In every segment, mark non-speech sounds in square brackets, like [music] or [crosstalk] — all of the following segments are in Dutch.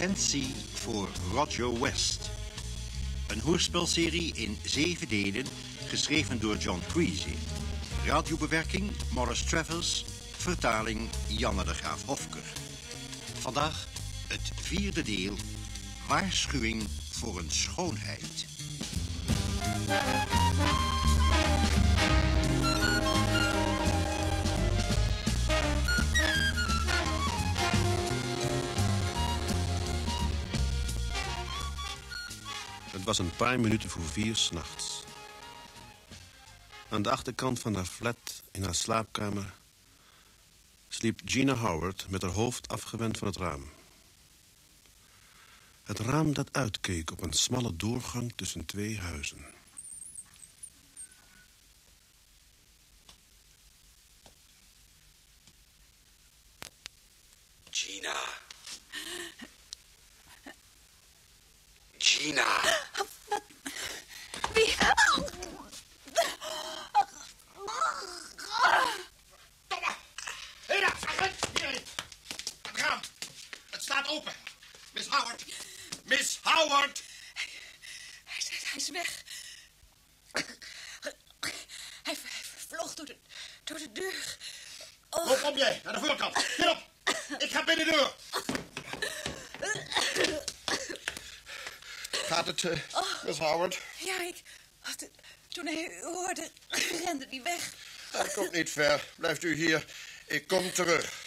Attentie voor Roger West. Een hoorspelserie in zeven delen, geschreven door John Creasy. Radiobewerking Morris Travers, vertaling Janne de Graaf Hofker. Vandaag het vierde deel, waarschuwing voor een schoonheid. Was een paar minuten voor vier s'nachts. Aan de achterkant van haar flat in haar slaapkamer... sliep Gina Howard met haar hoofd afgewend van het raam. Het raam dat uitkeek op een smalle doorgang tussen twee huizen. Gina. Gina. Wie? Domme! Hé daar, agent! Hierin! Het raam. Het staat open. Miss Howard. Miss Howard! Hij is, hij is weg. Hij, hij vloog door de, door de deur. Hoe kom jij? Naar de voorkant. Hier op. Ik ga binnen de deur. Gaat het, eh, Miss Howard? Ja, ik... Toen hij u hoorde, rende hij weg. Dat komt niet ver. Blijft u hier. Ik kom terug.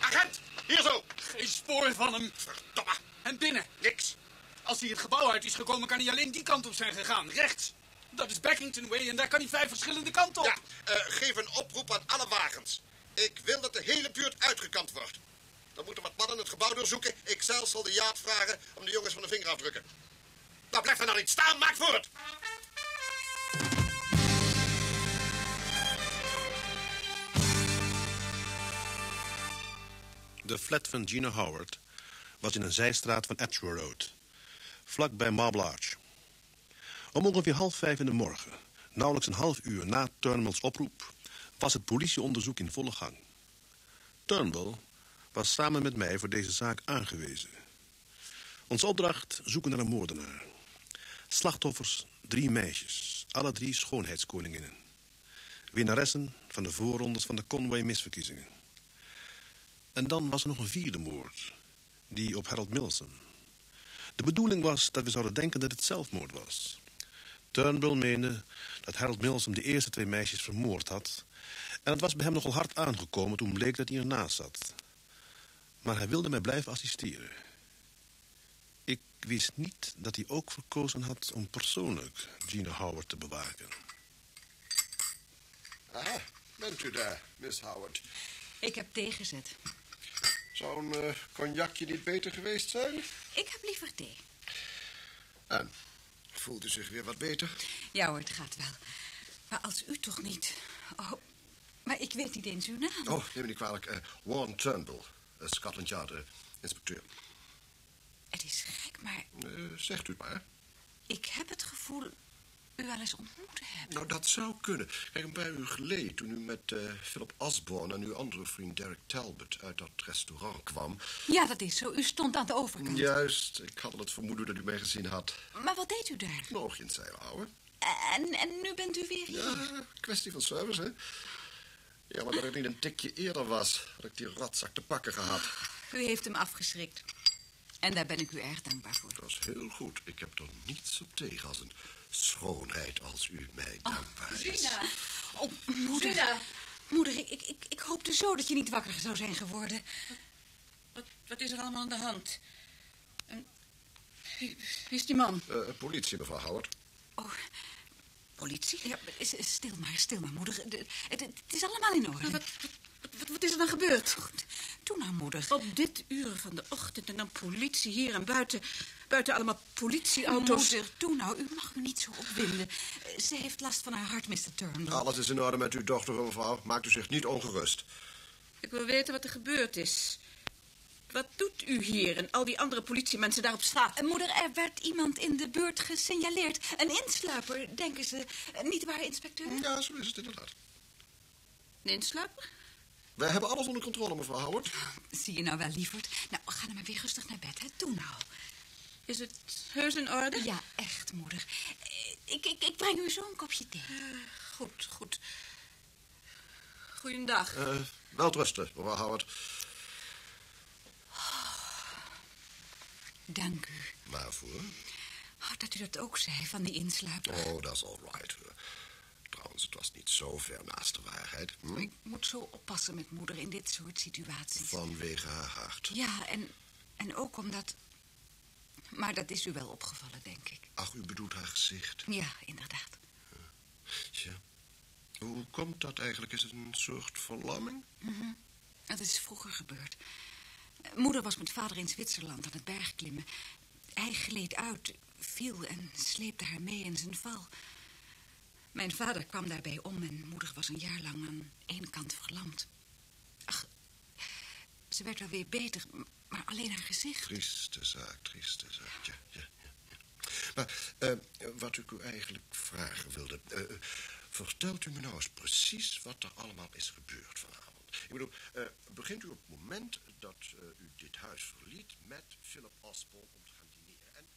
Agent! Hier zo! Geen spoor van hem. Verdomme! En binnen. Niks. Als hij het gebouw uit is gekomen, kan hij alleen die kant op zijn gegaan. Rechts. Dat is Backington Way en daar kan hij vijf verschillende kanten op. Ja, eh, geef een oproep aan alle wagens. Ik wil dat de hele buurt uitgekant wordt. Dan moeten wat mannen het gebouw doorzoeken. Ik zelf zal de jaad vragen om de jongens van de vinger afdrukken. Nou, blijf er nou niet staan. Maak voor het. De flat van Gina Howard was in een zijstraat van Edgware Road. Vlak bij Marble Arch. Om ongeveer half vijf in de morgen, nauwelijks een half uur na Turnbull's oproep... was het politieonderzoek in volle gang. Turnbull was samen met mij voor deze zaak aangewezen. Onze opdracht zoeken naar een moordenaar. Slachtoffers drie meisjes, alle drie schoonheidskoninginnen. Winnaressen van de voorrondes van de Conway misverkiezingen. En dan was er nog een vierde moord. Die op Harold Milsom. De bedoeling was dat we zouden denken dat het zelfmoord was. Turnbull meende dat Harold Milsom de eerste twee meisjes vermoord had. En het was bij hem nogal hard aangekomen toen bleek dat hij ernaast zat. Maar hij wilde mij blijven assisteren. Ik wist niet dat hij ook verkozen had om persoonlijk Gina Howard te bewaken. Aha, bent u daar, Miss Howard? Ik heb thee gezet. Zou een eh, cognacje niet beter geweest zijn? Ik heb liever thee. En, voelt u zich weer wat beter? Ja hoor, het gaat wel. Maar als u toch niet... Oh, maar ik weet niet eens uw naam. Oh, neem me niet kwalijk. eh Warren Turnbull, uh, Scotland Yard, inspecteur. Het is gek, maar Eh, zegt u het maar. ik heb het gevoel u wel eens ontmoet te hebben. Nou, dat zou kunnen. Kijk, een paar uur geleden, toen u met eh, Philip Osborne en uw andere vriend Derek Talbot uit dat restaurant kwam. Ja, dat is zo. U stond aan de overkant. Juist, ik had al het vermoeden dat u mij gezien had. Maar wat deed u daar? Een oogje in het zeil houden. En, en nu bent u weer hier. Ja, kwestie van service, hè? Ja, maar dat ik niet een tikje eerder was, had ik die rotzak te pakken gehad. U heeft hem afgeschrikt. En daar ben ik u erg dankbaar voor. Dat is heel goed. Ik heb er niets op tegen als een schoonheid als u mij dankbaar is. Oh, moeder. Moeder, ik, ik, ik, hoopte zo dat je niet wakker zou zijn geworden. Wat, wat is er allemaal aan de hand? En, wie, wie is die man? Eh, politie, mevrouw Howard. Oh, politie? Ja, stil maar, stil maar, moeder. De- het, het is allemaal in orde. Wat, wat, wat is er dan gebeurd? Goed, doe nou, moeder. Op dit uur van de ochtend en dan politie hier en buiten, buiten allemaal politieauto's. Moeder, doe nou, u mag u niet zo opwinden. Ze heeft last van haar hart, Mr. Turnbull. Alles is in orde met uw dochter, mevrouw. Maakt u zich niet ongerust. Ik wil weten wat er gebeurd is. Wat doet u hier en al die andere politiemensen daar op straat? Eh, Moeder, er werd iemand in de buurt gesignaleerd. Een insluiper, denken ze. Eh, Niet waar, inspecteur? Ja, zo is het inderdaad. Een insluiper? Wij hebben alles onder controle, mevrouw Howard. Zie je nou wel, lieverd? Nou, ga dan maar weer rustig naar bed, hè? Doe nou. Is het heus in orde? Ja, echt, moeder. Eh, Ik, ik, ik breng u zo een kopje thee. Goed, goed. Goeiedag. Uh, wel rusten, mevrouw Howard. Dank u. Waarvoor? Oh, dat u dat ook zei, van die insluiper. Oh, dat is all right. Het was niet zo ver naast de waarheid. Hm? Ik moet zo oppassen met moeder in dit soort situaties. Vanwege haar hart. Ja, en, en ook omdat... Maar dat is u wel opgevallen, denk ik. Ach, u bedoelt haar gezicht. Ja, inderdaad. Tja. Hoe komt dat eigenlijk? Is het een soort verlamming? Mm -hmm. Dat is vroeger gebeurd. Moeder was met vader in Zwitserland aan het bergklimmen. Hij gleed uit, viel en sleepte haar mee in zijn val. Mijn vader kwam daarbij om en moeder was een jaar lang aan één kant verlamd. Ach, ze werd wel weer beter, maar alleen haar gezicht. Trieste zaak, trieste zaak, ja, ja, ja. Maar uh, wat ik u eigenlijk vragen wilde... Uh, vertelt u me nou eens precies wat er allemaal is gebeurd vanavond. Ik bedoel, begint u op het moment dat u dit huis verliet... met Philip Osborne om te gaan dineren en...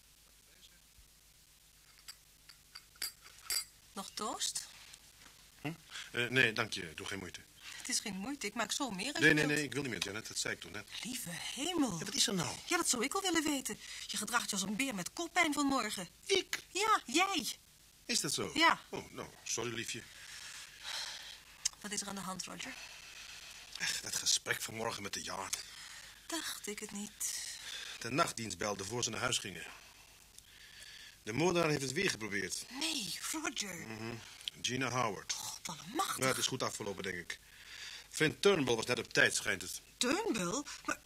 Nog toast? Hm? Uh, nee, dank je. Doe geen moeite. Het is geen moeite. Ik maak zo meer Nee, nee, nee. Ik wil niet meer, Janet. Dat zei ik toen net. Lieve hemel. Ja, wat is er nou? Ja, dat zou ik wel willen weten. Je gedraagt je als een beer met koppijn vanmorgen. Ik? Ja, jij. Is dat zo? Ja. Oh, nou, sorry, liefje. Wat is er aan de hand, Roger? Ech, dat gesprek vanmorgen met de Yard. Dacht ik het niet. De nachtdienst belde voor ze naar huis gingen. De moordenaar heeft het weer geprobeerd. Nee, Roger. Mm -hmm. Gina Howard. God, allemachtig. Nou, het is goed afgelopen, denk ik. Flint Turnbull was net op tijd, schijnt het. Turnbull? Maar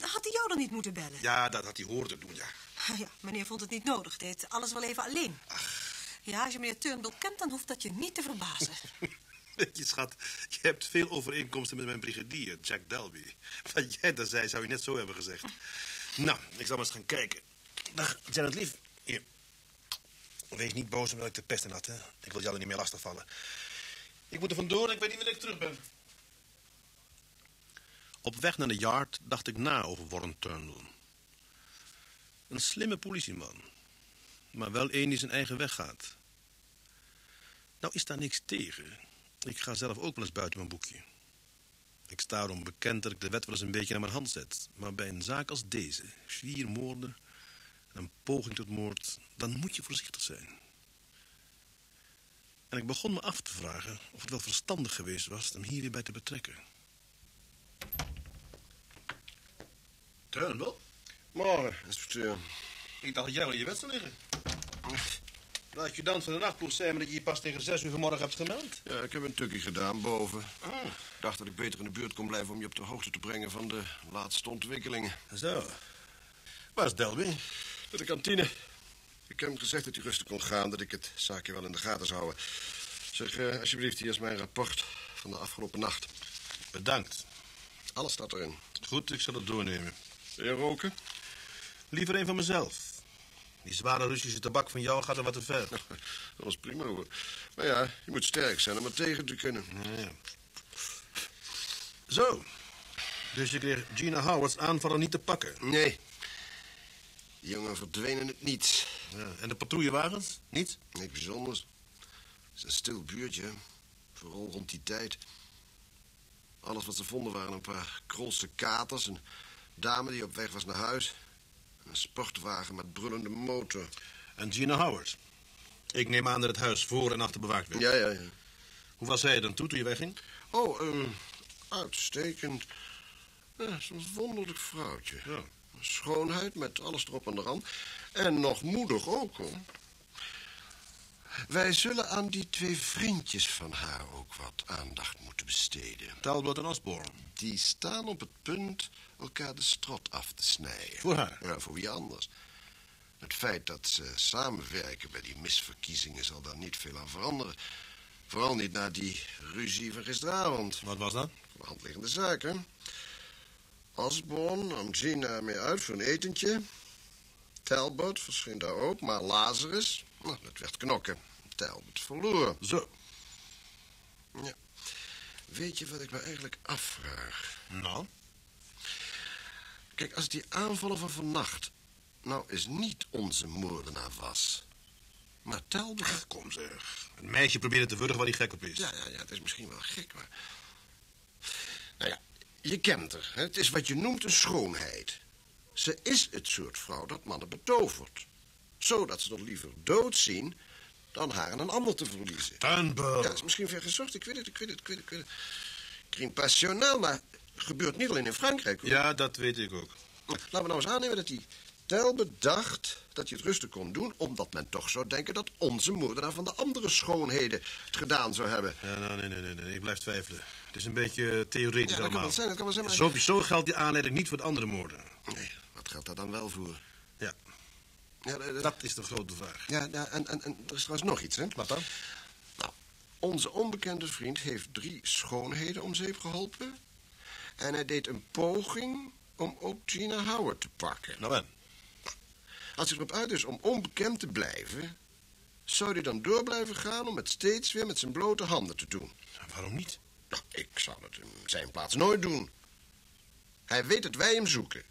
had hij jou dan niet moeten bellen? Ja, dat had hij horen doen, ja. [laughs] Ja, meneer vond het niet nodig. Deed alles wel even alleen. Ach. Ja, als je meneer Turnbull kent, dan hoeft dat je niet te verbazen. [laughs] Weet je, schat, je hebt veel overeenkomsten met mijn brigadier, Jack Delby. Wat jij daar zei, zou je net zo hebben gezegd. [laughs] Nou, ik zal maar eens gaan kijken. Dag, Janet Lief. Hier. Wees niet boos omdat ik de pest in had, hè. Ik wil jou niet meer lastigvallen. Ik moet er vandoor ik weet niet wanneer ik terug ben. Op weg naar de yard dacht ik na over Warren Turnbull. Een slimme politieman. Maar wel één die zijn eigen weg gaat. Nou is daar niks tegen. Ik ga zelf ook wel eens buiten mijn boekje. Ik sta erom bekend dat ik de wet wel eens een beetje naar mijn hand zet. Maar bij een zaak als deze, vier moorden en een poging tot moord... dan moet je voorzichtig zijn. En ik begon me af te vragen of het wel verstandig geweest was... hem hier weer bij te betrekken. Turnbull? Morgen, inspecteur. Ik dacht dat jij wel in je bed zou liggen. De adjudant van de nachtploeg me dat je je pas tegen zes uur vanmorgen hebt gemeld. Ja, ik heb een tukkie gedaan boven. Ah. Ik dacht dat ik beter in de buurt kon blijven om je op de hoogte te brengen van de laatste ontwikkelingen. Zo. Waar is Delby? Bij de kantine. Ik heb hem gezegd dat hij rustig kon gaan, dat ik het zaakje wel in de gaten zou houden. Zeg, eh, alsjeblieft, hier is mijn rapport van de afgelopen nacht. Bedankt. Alles staat erin. Goed, ik zal het doornemen. Wil je roken? Liever een van mezelf. Die zware Russische tabak van jou gaat er wat te ver. [laughs] Dat was prima hoor. Maar ja, je moet sterk zijn om er tegen te kunnen. Ja, ja. Zo. Dus je kreeg Gina Howards aanvallen niet te pakken. Nee. Die jongen verdween in het niets. Ja, en de patrouillewagens? Niet? Niks bijzonders. Het is een stil buurtje. Vooral rond die tijd. Alles wat ze vonden waren een paar krolste katers... een dame die op weg was naar huis... en een sportwagen met brullende motor. En Gina Howard. Ik neem aan dat het huis voor en achter bewaakt werd. Ja, ja, ja. Hoe was zij dan toe toen je wegging? Oh, um, uitstekend. Ja, zo'n wonderlijk vrouwtje. Ja. Schoonheid met alles erop en eraan. En nog moedig ook, hoor. Wij zullen aan die twee vriendjes van haar ook wat aandacht moeten besteden. Talbot en Osborne. Die staan op het punt elkaar de strot af te snijden. Voor haar? Ja, voor wie anders. Het feit dat ze samenwerken bij die misverkiezingen zal daar niet veel aan veranderen. Vooral niet na die ruzie van gisteravond. Wat was dat? Voor de hand liggende zaak, hè? Osborne nam Gina mee uit voor een etentje. Talbot verscheen daar ook, maar Lazarus, nou, dat werd knokken. Talbot verloor. Zo. Ja. Weet je wat ik me eigenlijk afvraag? Nou? Kijk, als die aanvallen van vannacht nou eens niet onze moordenaar was, maar Talbot... Ach, kom zeg. Een meisje probeerde te wurgen waar hij gek op is. Ja, ja, ja, het is misschien wel gek, maar... Nou ja, je kent haar. Hè? Het is wat je noemt een schoonheid. Ze is het soort vrouw dat mannen betovert. Zodat ze er liever dood zien dan haar aan een ander te verliezen. Turnbull. Ja, dat is misschien vergezocht. Ik weet het, ik weet het, ik weet het. Ik weet het. Crime passionnel, maar gebeurt niet alleen in Frankrijk. Hoor. Ja, dat weet ik ook. Laten we nou eens aannemen dat hij tel bedacht dat hij het rustig kon doen... omdat men toch zou denken dat onze moordenaar van de andere schoonheden het gedaan zou hebben. Ja, nou, nee, nee, nee, nee. Ik blijf twijfelen. Het is een beetje theoretisch Ja, dat kan allemaal. zijn, zijn, maar- Sowieso geldt die aanleiding niet voor de andere moorden. Nee, wat geldt daar dan wel voor? Ja, Ja, de- de- dat is de grote vraag. ja, ja en, en, en er is trouwens nog iets, hè? Wat dan? Nou, onze onbekende vriend heeft drie schoonheden om zeep geholpen... en hij deed een poging om ook Gina Howard te pakken. Nou en? Als hij erop uit is om onbekend te blijven... zou hij dan door blijven gaan om het steeds weer met zijn blote handen te doen? Waarom niet? Nou, ik zou het in zijn plaats nooit doen. Hij weet dat wij hem zoeken.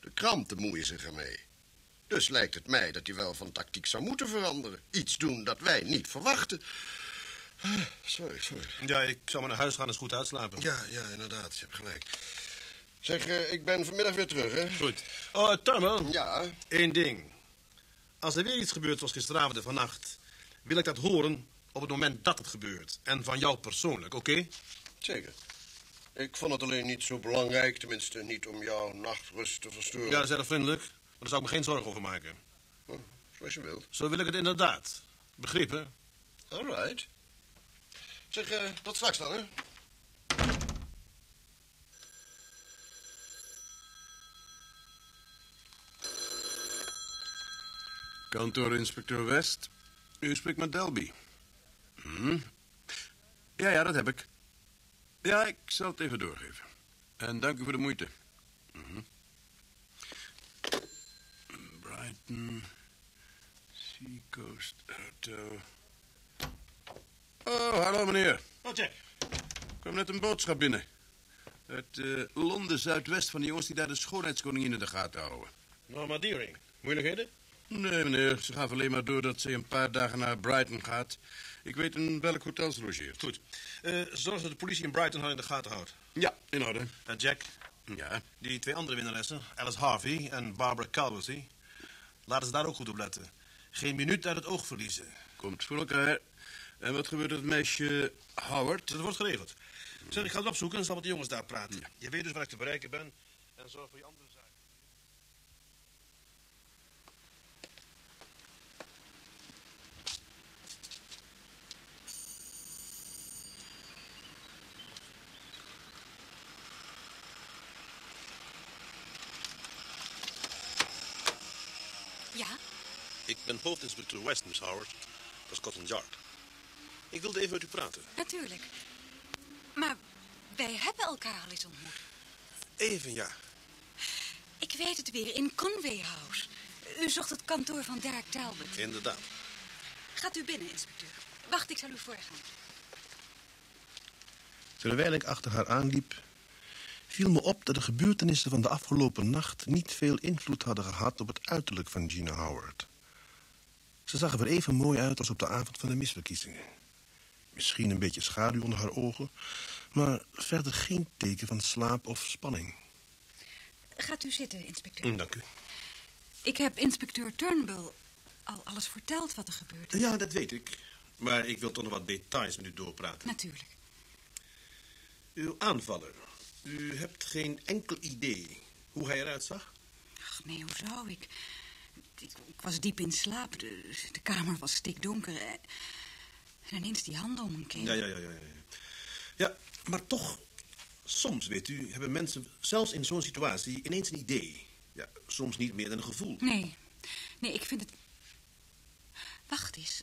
De kranten moeien zich ermee. Dus lijkt het mij dat hij wel van tactiek zou moeten veranderen. Iets doen dat wij niet verwachten. Ah, Sorry, sorry. Ja, ik zou maar naar huis gaan en eens goed uitslapen. Ja, ja, inderdaad, je hebt gelijk. Zeg, eh, ik ben vanmiddag weer terug, hè? Goed. Oh, Turnbull. Ja, Eén ding. Als er weer iets gebeurt zoals gisteravond en vannacht... wil ik dat horen op het moment dat het gebeurt. En van jou persoonlijk, oké? zeker. Ik vond het alleen niet zo belangrijk, tenminste niet om jouw nachtrust te verstoren. Ja, dat is erg vriendelijk. Maar daar zou ik me geen zorgen over maken. Oh, zoals je wilt. Zo wil ik het inderdaad. Begrepen? All right. Zeg, eh, tot straks dan, hè? Kantoor inspecteur West. U spreekt met Delby. Hm. Ja, ja, dat heb ik. Ja, ik zal het even doorgeven. En dank u voor de moeite. Mhm. Brighton, Seacoast Hotel. Oh, hallo meneer. Oh, Jack. Er kwam net een boodschap binnen. Uit eh, Londen, zuidwest van die jongens die daar de schoonheidskoningin in de gaten houden. Norma Deering. Moeilijkheden? Nee, meneer. Ze gaven alleen maar door dat ze een paar dagen naar Brighton gaat. Ik weet in welk hotel ze logeert. Goed. Eh, zorg dat de politie in Brighton haar in de gaten houdt. Ja, in orde. En Jack, Ja, die twee andere winnaressen, Alice Harvey en Barbara Calverty... laten ze daar ook goed op letten. Geen minuut uit het oog verliezen. komt voor elkaar. En wat gebeurt met het meisje Howard? Dat wordt geregeld. Zeg, ik ga het opzoeken en zal met de jongens daar praten. Je weet dus waar ik te bereiken ben. En zorg voor je andere zaken. Ja? Ik ben hoofdinspecteur West, Miss Howard. Van Scotland Yard. Ik wilde even met u praten. Natuurlijk. Maar wij hebben elkaar al eens ontmoet. Even, ja. Ik weet het weer, in Conway House. U zocht het kantoor van Dirk Talbot. Inderdaad. Gaat u binnen, inspecteur. Wacht, ik zal u voorgaan. Terwijl ik achter haar aanliep, viel me op dat de gebeurtenissen van de afgelopen nacht niet veel invloed hadden gehad op het uiterlijk van Gina Howard. Ze zag er weer even mooi uit als op de avond van de misverkiezingen. Misschien een beetje schaduw onder haar ogen, maar verder geen teken van slaap of spanning. Gaat u zitten, inspecteur. Dank u. Ik heb inspecteur Turnbull al alles verteld wat er gebeurd is. Ja, dat weet ik. Maar ik wil toch nog wat details met u doorpraten. Natuurlijk. Uw aanvaller. U hebt geen enkel idee hoe hij eruit zag? Ach, nee, hoe zou ik? Ik, ik was diep in slaap. De, de kamer was stikdonker. En en ineens die handen om mijn keel. Ja, ja, ja, ja. Ja, ja maar toch, soms, weet u, hebben mensen, zelfs in zo'n situatie, ineens een idee. Ja, soms niet meer dan een gevoel. Nee, nee, ik vind het... Wacht eens,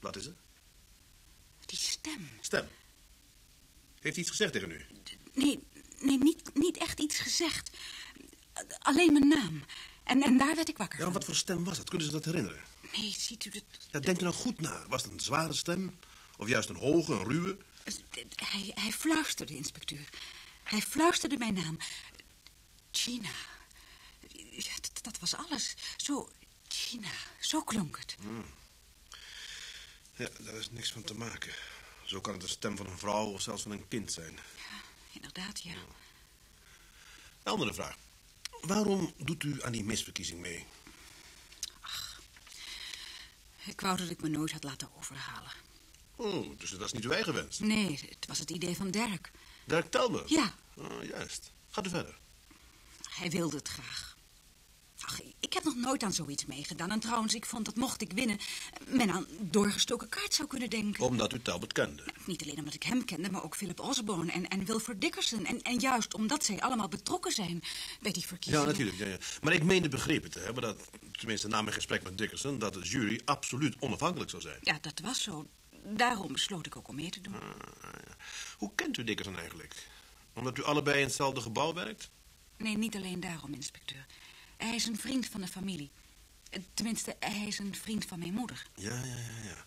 Wat is het? die stem. Stem. Heeft hij iets gezegd tegen u? Nee, nee niet, niet echt iets gezegd. Alleen mijn naam. En, en daar werd ik wakker Ja, van. wat voor stem was dat? Kunnen ze dat herinneren? Nee, ziet u het? Ja, denk er nou goed na. Was het een zware stem? Of juist een hoge, een ruwe? Hij, hij fluisterde, inspecteur. Hij fluisterde mijn naam. Gina. Ja, dat, dat was alles. Zo, Gina. Zo klonk het. Ja, daar is niks van te maken. Zo kan het de stem van een vrouw of zelfs van een kind zijn. Inderdaad, ja. Een andere vraag. Waarom doet u aan die misverkiezing mee? Ik wou dat ik me nooit had laten overhalen. Oh, dus dat is niet uw eigen wens. Nee, het was het idee van Dirk. Dirk Talbot? Ja. Oh, juist. Gaat u verder. Hij wilde het graag. Ach, ik heb nog nooit aan zoiets meegedaan. En trouwens, ik vond dat mocht ik winnen... men aan doorgestoken kaart zou kunnen denken. Omdat u Talbot kende. Niet alleen omdat ik hem kende, maar ook Philip Osborne en, en Wilford Dickerson. En, en juist omdat zij allemaal betrokken zijn bij die Ja, verkiezingen. natuurlijk. Ja, ja. Maar ik meende begrepen te hebben dat, tenminste na mijn gesprek met Dickerson, dat de jury absoluut onafhankelijk zou zijn. Ja, dat was zo. Daarom besloot ik ook om mee te doen. Hoe kent u Dickerson eigenlijk? Omdat u allebei in hetzelfde gebouw werkt? Nee, niet alleen daarom, inspecteur. Hij is een vriend van de familie. Tenminste, hij is een vriend van mijn moeder. Ja, ja, ja, ja.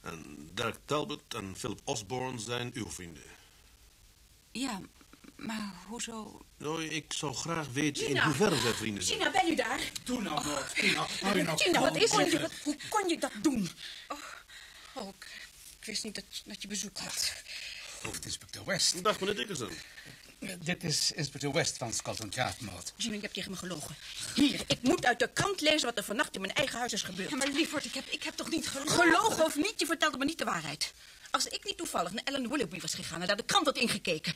En Dirk Talbot en Philip Osborne zijn uw vrienden. Ja, maar hoezo... Nou, ik zou graag weten in hoeverre zij vrienden zijn. Gina, ben je daar? Doe nou, Maud. Gina, hou je nou Gina, wat is er? Wat- Hoe kon je dat doen? Oh, oh ik, ik wist niet dat, dat je bezoek had. Hoofdinspecteur West. Dag, meneer Dickerson. Dit is inspecteur West van Scotland Yard, Maud. Gina, je hebt tegen me gelogen. Hier, ik moet uit de krant lezen wat er vannacht in mijn eigen huis is gebeurd. Ja, maar lieverd, ik heb, ik heb toch niet gelogen? Gelogen of niet, je vertelde me niet de waarheid. Als ik niet toevallig naar Ellen Willoughby was gegaan en daar de krant had ingekeken...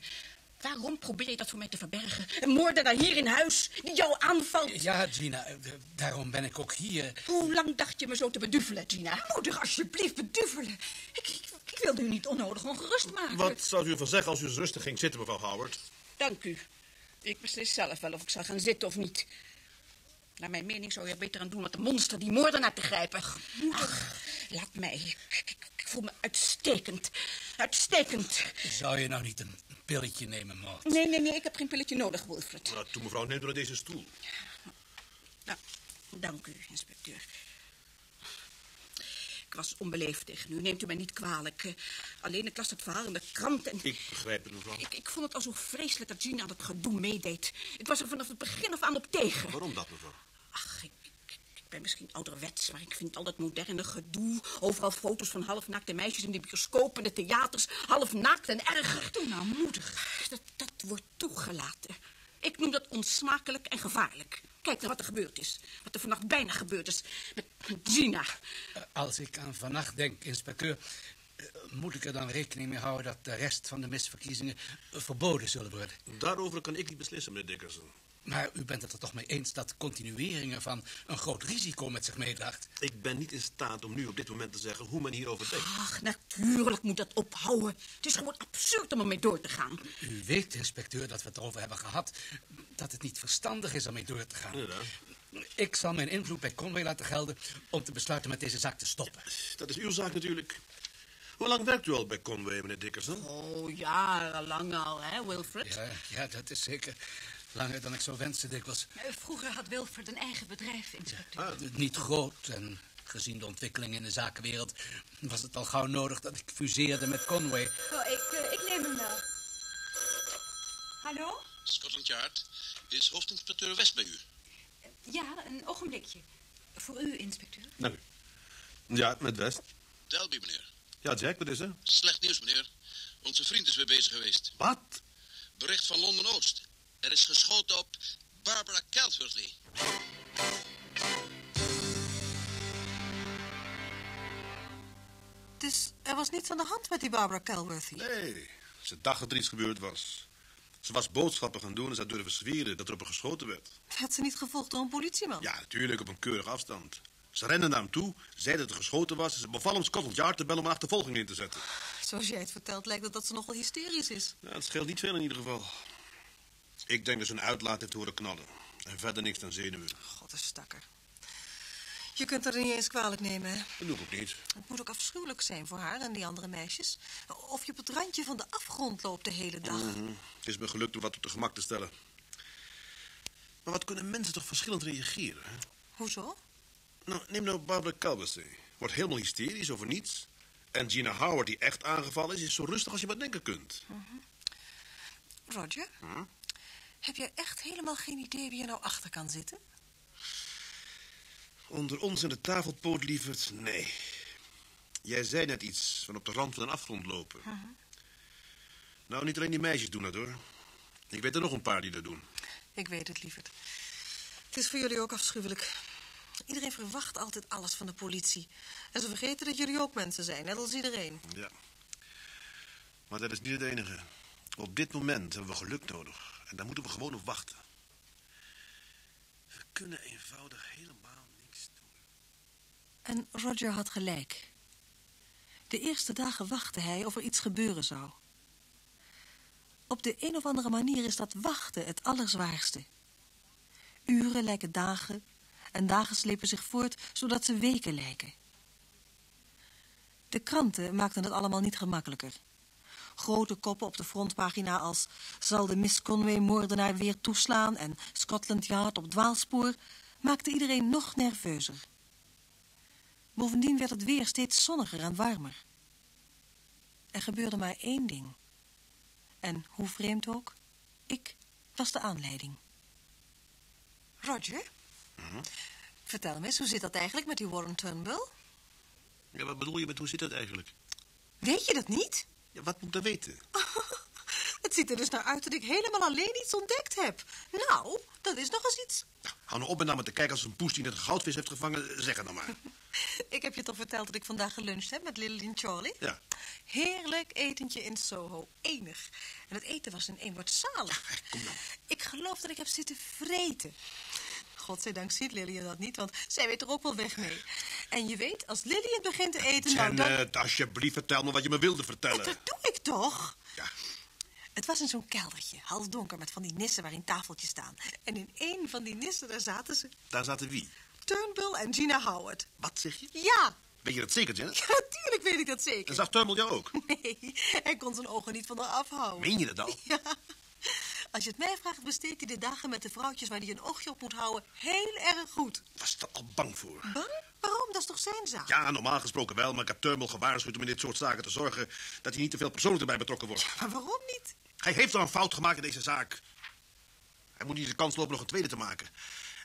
waarom probeer je dat voor mij te verbergen? Een moordenaar hier in huis die jou aanvalt. Ja, Gina, eh, daarom ben ik ook hier. Hoe lang dacht je me zo te beduvelen, Gina? Moeder, alsjeblieft, beduvelen. Ik, ik, ik wilde u niet onnodig ongerust maken. Wat zou u ervan zeggen als u eens rustig ging zitten, mevrouw Howard? Dank u. Ik beslis zelf wel of ik zal gaan zitten of niet. Naar mijn mening zou je er beter aan doen met de monster die moordenaar te grijpen. Ach, laat mij. Ik, ik- ik voel me uitstekend. Uitstekend. Zou je nou niet een pilletje nemen, Maud? Nee, nee, nee, ik heb geen pilletje nodig, Wilfred. Nou, toe, mevrouw, neemt u naar deze stoel. Nou, dank u, inspecteur. Was onbeleefd tegen u. Neemt u mij niet kwalijk. Eh, Alleen ik las het verhaal in de krant en... Ik begrijp het, mevrouw. Ik, ik vond het al zo vreselijk dat Gina het gedoe meedeed. Ik was er vanaf het begin af aan op tegen. Waarom dat, mevrouw? Ach, ik, ik, ik ben misschien ouderwets, maar ik vind al dat moderne gedoe. Overal foto's van halfnaakte meisjes in de bioscoop en de theaters. Half naakt en erger. Doe nou, moeder. Dat, dat wordt toegelaten. Ik noem dat onsmakelijk en gevaarlijk. Kijk naar wat er gebeurd is. Wat er vannacht bijna gebeurd is met Gina. Eh, Als ik aan vannacht denk, inspecteur... eh, moet ik er dan rekening mee houden dat de rest van de misverkiezingen eh, verboden zullen worden. Daarover kan ik niet beslissen, meneer Dickerson. Maar u bent het er toch mee eens dat continuering ervan een groot risico met zich meedraagt? Ik ben niet in staat om nu op dit moment te zeggen hoe men hierover denkt. Ach, natuurlijk moet dat ophouden. Het is gewoon absurd om ermee door te gaan. U weet, inspecteur, dat we het erover hebben gehad... dat het niet verstandig is om mee door te gaan. Inderdaad. Ik zal mijn invloed bij Conway laten gelden... om te besluiten met deze zaak te stoppen. Dat is uw zaak natuurlijk. Hoe lang werkt u al bij Conway, meneer Dickerson? Oh, jarenlang al, hè, Wilfred? Ja, ja, dat is zeker langer dan ik zou wensen dikwijls. Eh, Vroeger had Wilford een eigen bedrijf, inspecteur. Ah, Niet groot en gezien de ontwikkeling in de zakenwereld... was het al gauw nodig dat ik fuseerde met Conway. Oh, ik, eh, ik neem hem wel. Hallo? Scotland Yard. Is hoofdinspecteur West bij u? Ja, een ogenblikje. Voor u, inspecteur. Dank u. Ja, met West. Delby, meneer. Ja, Jack, wat is er? Slecht nieuws, meneer. Onze vriend is weer bezig geweest. Wat? Bericht van Londen Oost. Er is geschoten op Barbara Calverley. Dus er was niets aan de hand met die Barbara Calworthy. Nee, ze dacht dat er iets gebeurd was. Ze was boodschappen gaan doen en ze had durven zweren dat er op haar geschoten werd. Had ze niet gevolgd door een politieman? Ja, natuurlijk, op een keurige afstand. Ze rende naar hem toe, zei dat er geschoten was... en ze beval hem Scotland Yard te bellen om een achtervolging in te zetten. Zoals jij het vertelt, lijkt het dat ze nogal hysterisch is. Ja, het scheelt niet veel in ieder geval. Ik denk dat ze een uitlaat heeft horen knallen. En verder niks dan zenuwen. God, een stakker. Je kunt haar er niet eens kwalijk nemen, hè? Dat doe ik ook niet. Het moet ook afschuwelijk zijn voor haar en die andere meisjes. Of je op het randje van de afgrond loopt de hele dag. Mhm. Het is me gelukt om wat op de gemak te stellen. Maar wat kunnen mensen toch verschillend reageren? Hè? Hoezo? Nou, neem nou Barbara Calversey. Wordt helemaal hysterisch over niets. En Gina Howard, die echt aangevallen is, is zo rustig als je maar denken kunt. Roger, heb jij echt helemaal geen idee wie er nou achter kan zitten? Onder ons in de tafelpoot, lieverd, nee. Jij zei net iets van op de rand van een afgrond lopen. Nou, niet alleen die meisjes doen dat, hoor. Ik weet er nog een paar die dat doen. Ik weet het, lieverd. Het is voor jullie ook afschuwelijk. Iedereen verwacht altijd alles van de politie. En ze vergeten dat jullie ook mensen zijn, net als iedereen. Ja. Maar dat is niet het enige. Op dit moment hebben we geluk nodig. En daar moeten we gewoon op wachten. We kunnen eenvoudig helemaal niks doen. En Roger had gelijk. De eerste dagen wachtte hij of er iets gebeuren zou. Op de een of andere manier is dat wachten het allerzwaarste. Uren lijken dagen en dagen slepen zich voort zodat ze weken lijken. De kranten maakten het allemaal niet gemakkelijker. Grote koppen op de frontpagina als... zal de Miss Conway-moordenaar weer toeslaan... en Scotland Yard op dwaalspoor... maakte iedereen nog nerveuzer. Bovendien werd het weer steeds zonniger en warmer. Er gebeurde maar één ding. En hoe vreemd ook, ik was de aanleiding. Roger? Vertel me eens, hoe zit dat eigenlijk met die Warren Turnbull? Ja, wat bedoel je met hoe zit dat eigenlijk? Weet je dat niet? Ja, wat moet ik dan weten? [laughs] Het ziet er dus naar uit dat ik helemaal alleen iets ontdekt heb. Nou, dat is nog eens iets. Hou nou op nou maar te kijken als een poes die net een goudvis heeft gevangen. Zeg het nou maar. [laughs] Ik heb je toch verteld dat ik vandaag geluncht heb met Lily en Charlie? Ja. Heerlijk etentje in Soho. Enig. En het eten was in één woord zalig. Kom nou. Ik geloof dat ik heb zitten vreten. Godzijdank ziet Lily dat niet, want zij weet er ook wel weg mee. En je weet, als Lily het begint te eten, nou dan... Janet, alsjeblieft, vertel me wat je me wilde vertellen. Dat doe ik toch? Ja, Het was in zo'n keldertje, halsdonker, met van die nissen waarin tafeltjes staan. En in één van die nissen, daar zaten ze. daar zaten wie? Turnbull en Gina Howard. Wat zeg je? Ja, Weet je dat zeker, Janet? [laughs] ja, natuurlijk weet ik dat En zeker. zag Turnbull jou ook? Nee, hij kon zijn ogen niet van haar afhouden. Meen je dat nou? Ja. Als je het mij vraagt, besteedt hij de dagen met de vrouwtjes waar hij een oogje op moet houden heel erg goed. Was er al bang voor? Bang? Waarom? Dat is toch zijn zaak? Ja, normaal gesproken wel, maar ik heb Turnbull gewaarschuwd om in dit soort zaken te zorgen dat hij niet te veel persoonlijk erbij betrokken wordt. Maar waarom niet? Hij heeft al een fout gemaakt in deze zaak. Hij moet niet de kans lopen nog een tweede te maken.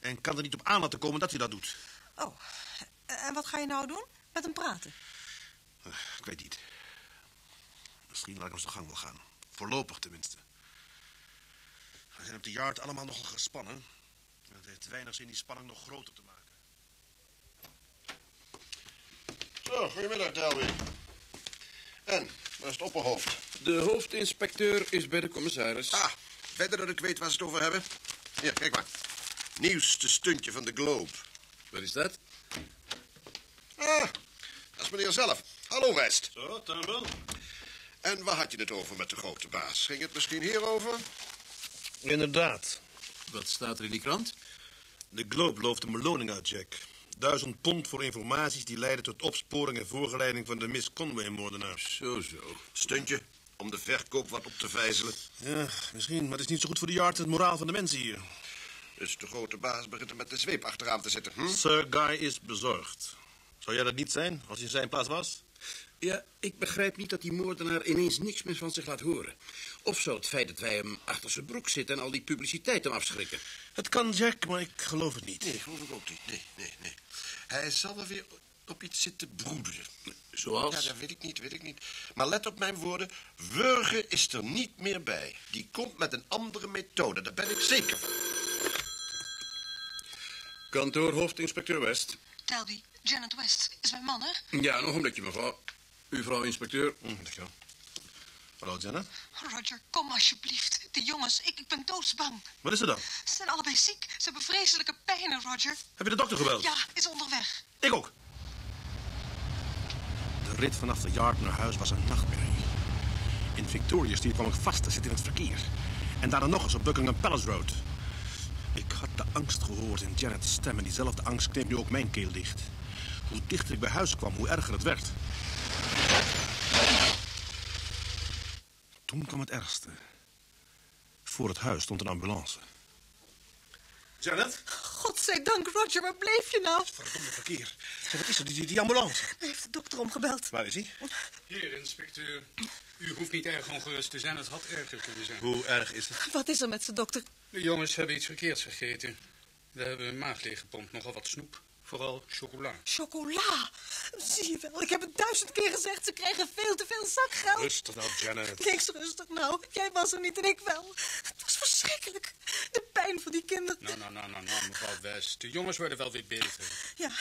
En kan er niet op aan laten komen dat hij dat doet. Oh, en wat ga je nou doen? Met hem praten? Eh, Ik weet niet. Misschien laat ik ons de gang wel gaan. Voorlopig tenminste. We zijn op de yard allemaal nogal gespannen. En het heeft weinig zin die spanning nog groter te maken. Zo, goedemiddag, Delby. En, waar is het opperhoofd? De hoofdinspecteur is bij de commissaris. Ah, verder dat ik weet waar ze het over hebben. Hier, kijk maar. Nieuwste stuntje van de Globe. Wat is dat? Ah, dat is meneer zelf. Hallo, West. Zo, Turnbull. En waar had je het over met de grote baas? Ging het misschien hierover? Inderdaad. Wat staat er in die krant? De Globe looft een beloning uit, Jack. Duizend pond voor informaties die leiden tot opsporing en voorgeleiding van de Miss Conway-moordenaars. Zo, zo. Stuntje om de verkoop wat op te vijzelen. Ja, misschien, maar het is niet zo goed voor de yard en het moraal van de mensen hier. Dus de grote baas begint er met de zweep achteraan te zitten. Hm? Sir Guy is bezorgd. Zou jij dat niet zijn, als je in zijn plaats was? Ja, ik begrijp niet dat die moordenaar ineens niks meer van zich laat horen. Of zou het feit dat wij hem achter zijn broek zitten en al die publiciteit hem afschrikken? Het kan, Jack, maar ik geloof het niet. Nee, geloof ik ook niet. Nee, nee, nee. Hij zal er weer op iets zitten broeden. Zoals? Ja, dat weet ik niet, weet ik niet. Maar let op mijn woorden. Wurgen is er niet meer bij. Die komt met een andere methode, daar ben ik zeker van. Kantoor hoofdinspecteur West. Delby, Janet West is mijn man, hè? Ja, nog een blikje, mevrouw. U, vrouw inspecteur. Dankjewel. Hallo, Janet. Roger, kom alsjeblieft. De jongens, ik, ik ben doodsbang. Wat is er dan? Ze zijn allebei ziek. Ze hebben vreselijke pijnen, Roger. Heb je de dokter gebeld? Ja, is onderweg. Ik ook. De rit vanaf de yard naar huis was een nachtmerrie. In Victoria Street kwam ik vast te zitten in het verkeer. En daarna nog eens op Buckingham Palace Road. Ik had de angst gehoord in Janet's stem en diezelfde angst kneep nu ook mijn keel dicht. Hoe dichter ik bij huis kwam, hoe erger het werd. Toen kwam het ergste. Voor het huis stond een ambulance. Janet? Godzijdank, Roger, waar bleef je nou? Verdomme verkeer. Zeg, wat is er? Die, ambulance. Hij heeft de dokter omgebeld. Waar is hij? Hier, inspecteur. U hoeft niet erg ongerust te zijn. Het had erger kunnen zijn. Hoe erg is het? Wat is er met zijn dokter? De jongens hebben iets verkeerds gegeten. We hebben hun maag leeggepompt. Nogal wat snoep. Vooral chocola. Chocola. Zie je wel, ik heb het duizend keer gezegd. Ze krijgen veel te veel zakgeld. Rustig nou, Janet. Niks rustig nou. Jij was er niet en ik wel. Het was verschrikkelijk. De pijn van die kinderen. Nou, nou, nou, nou, nou, mevrouw West. De jongens worden wel weer beter. Ja.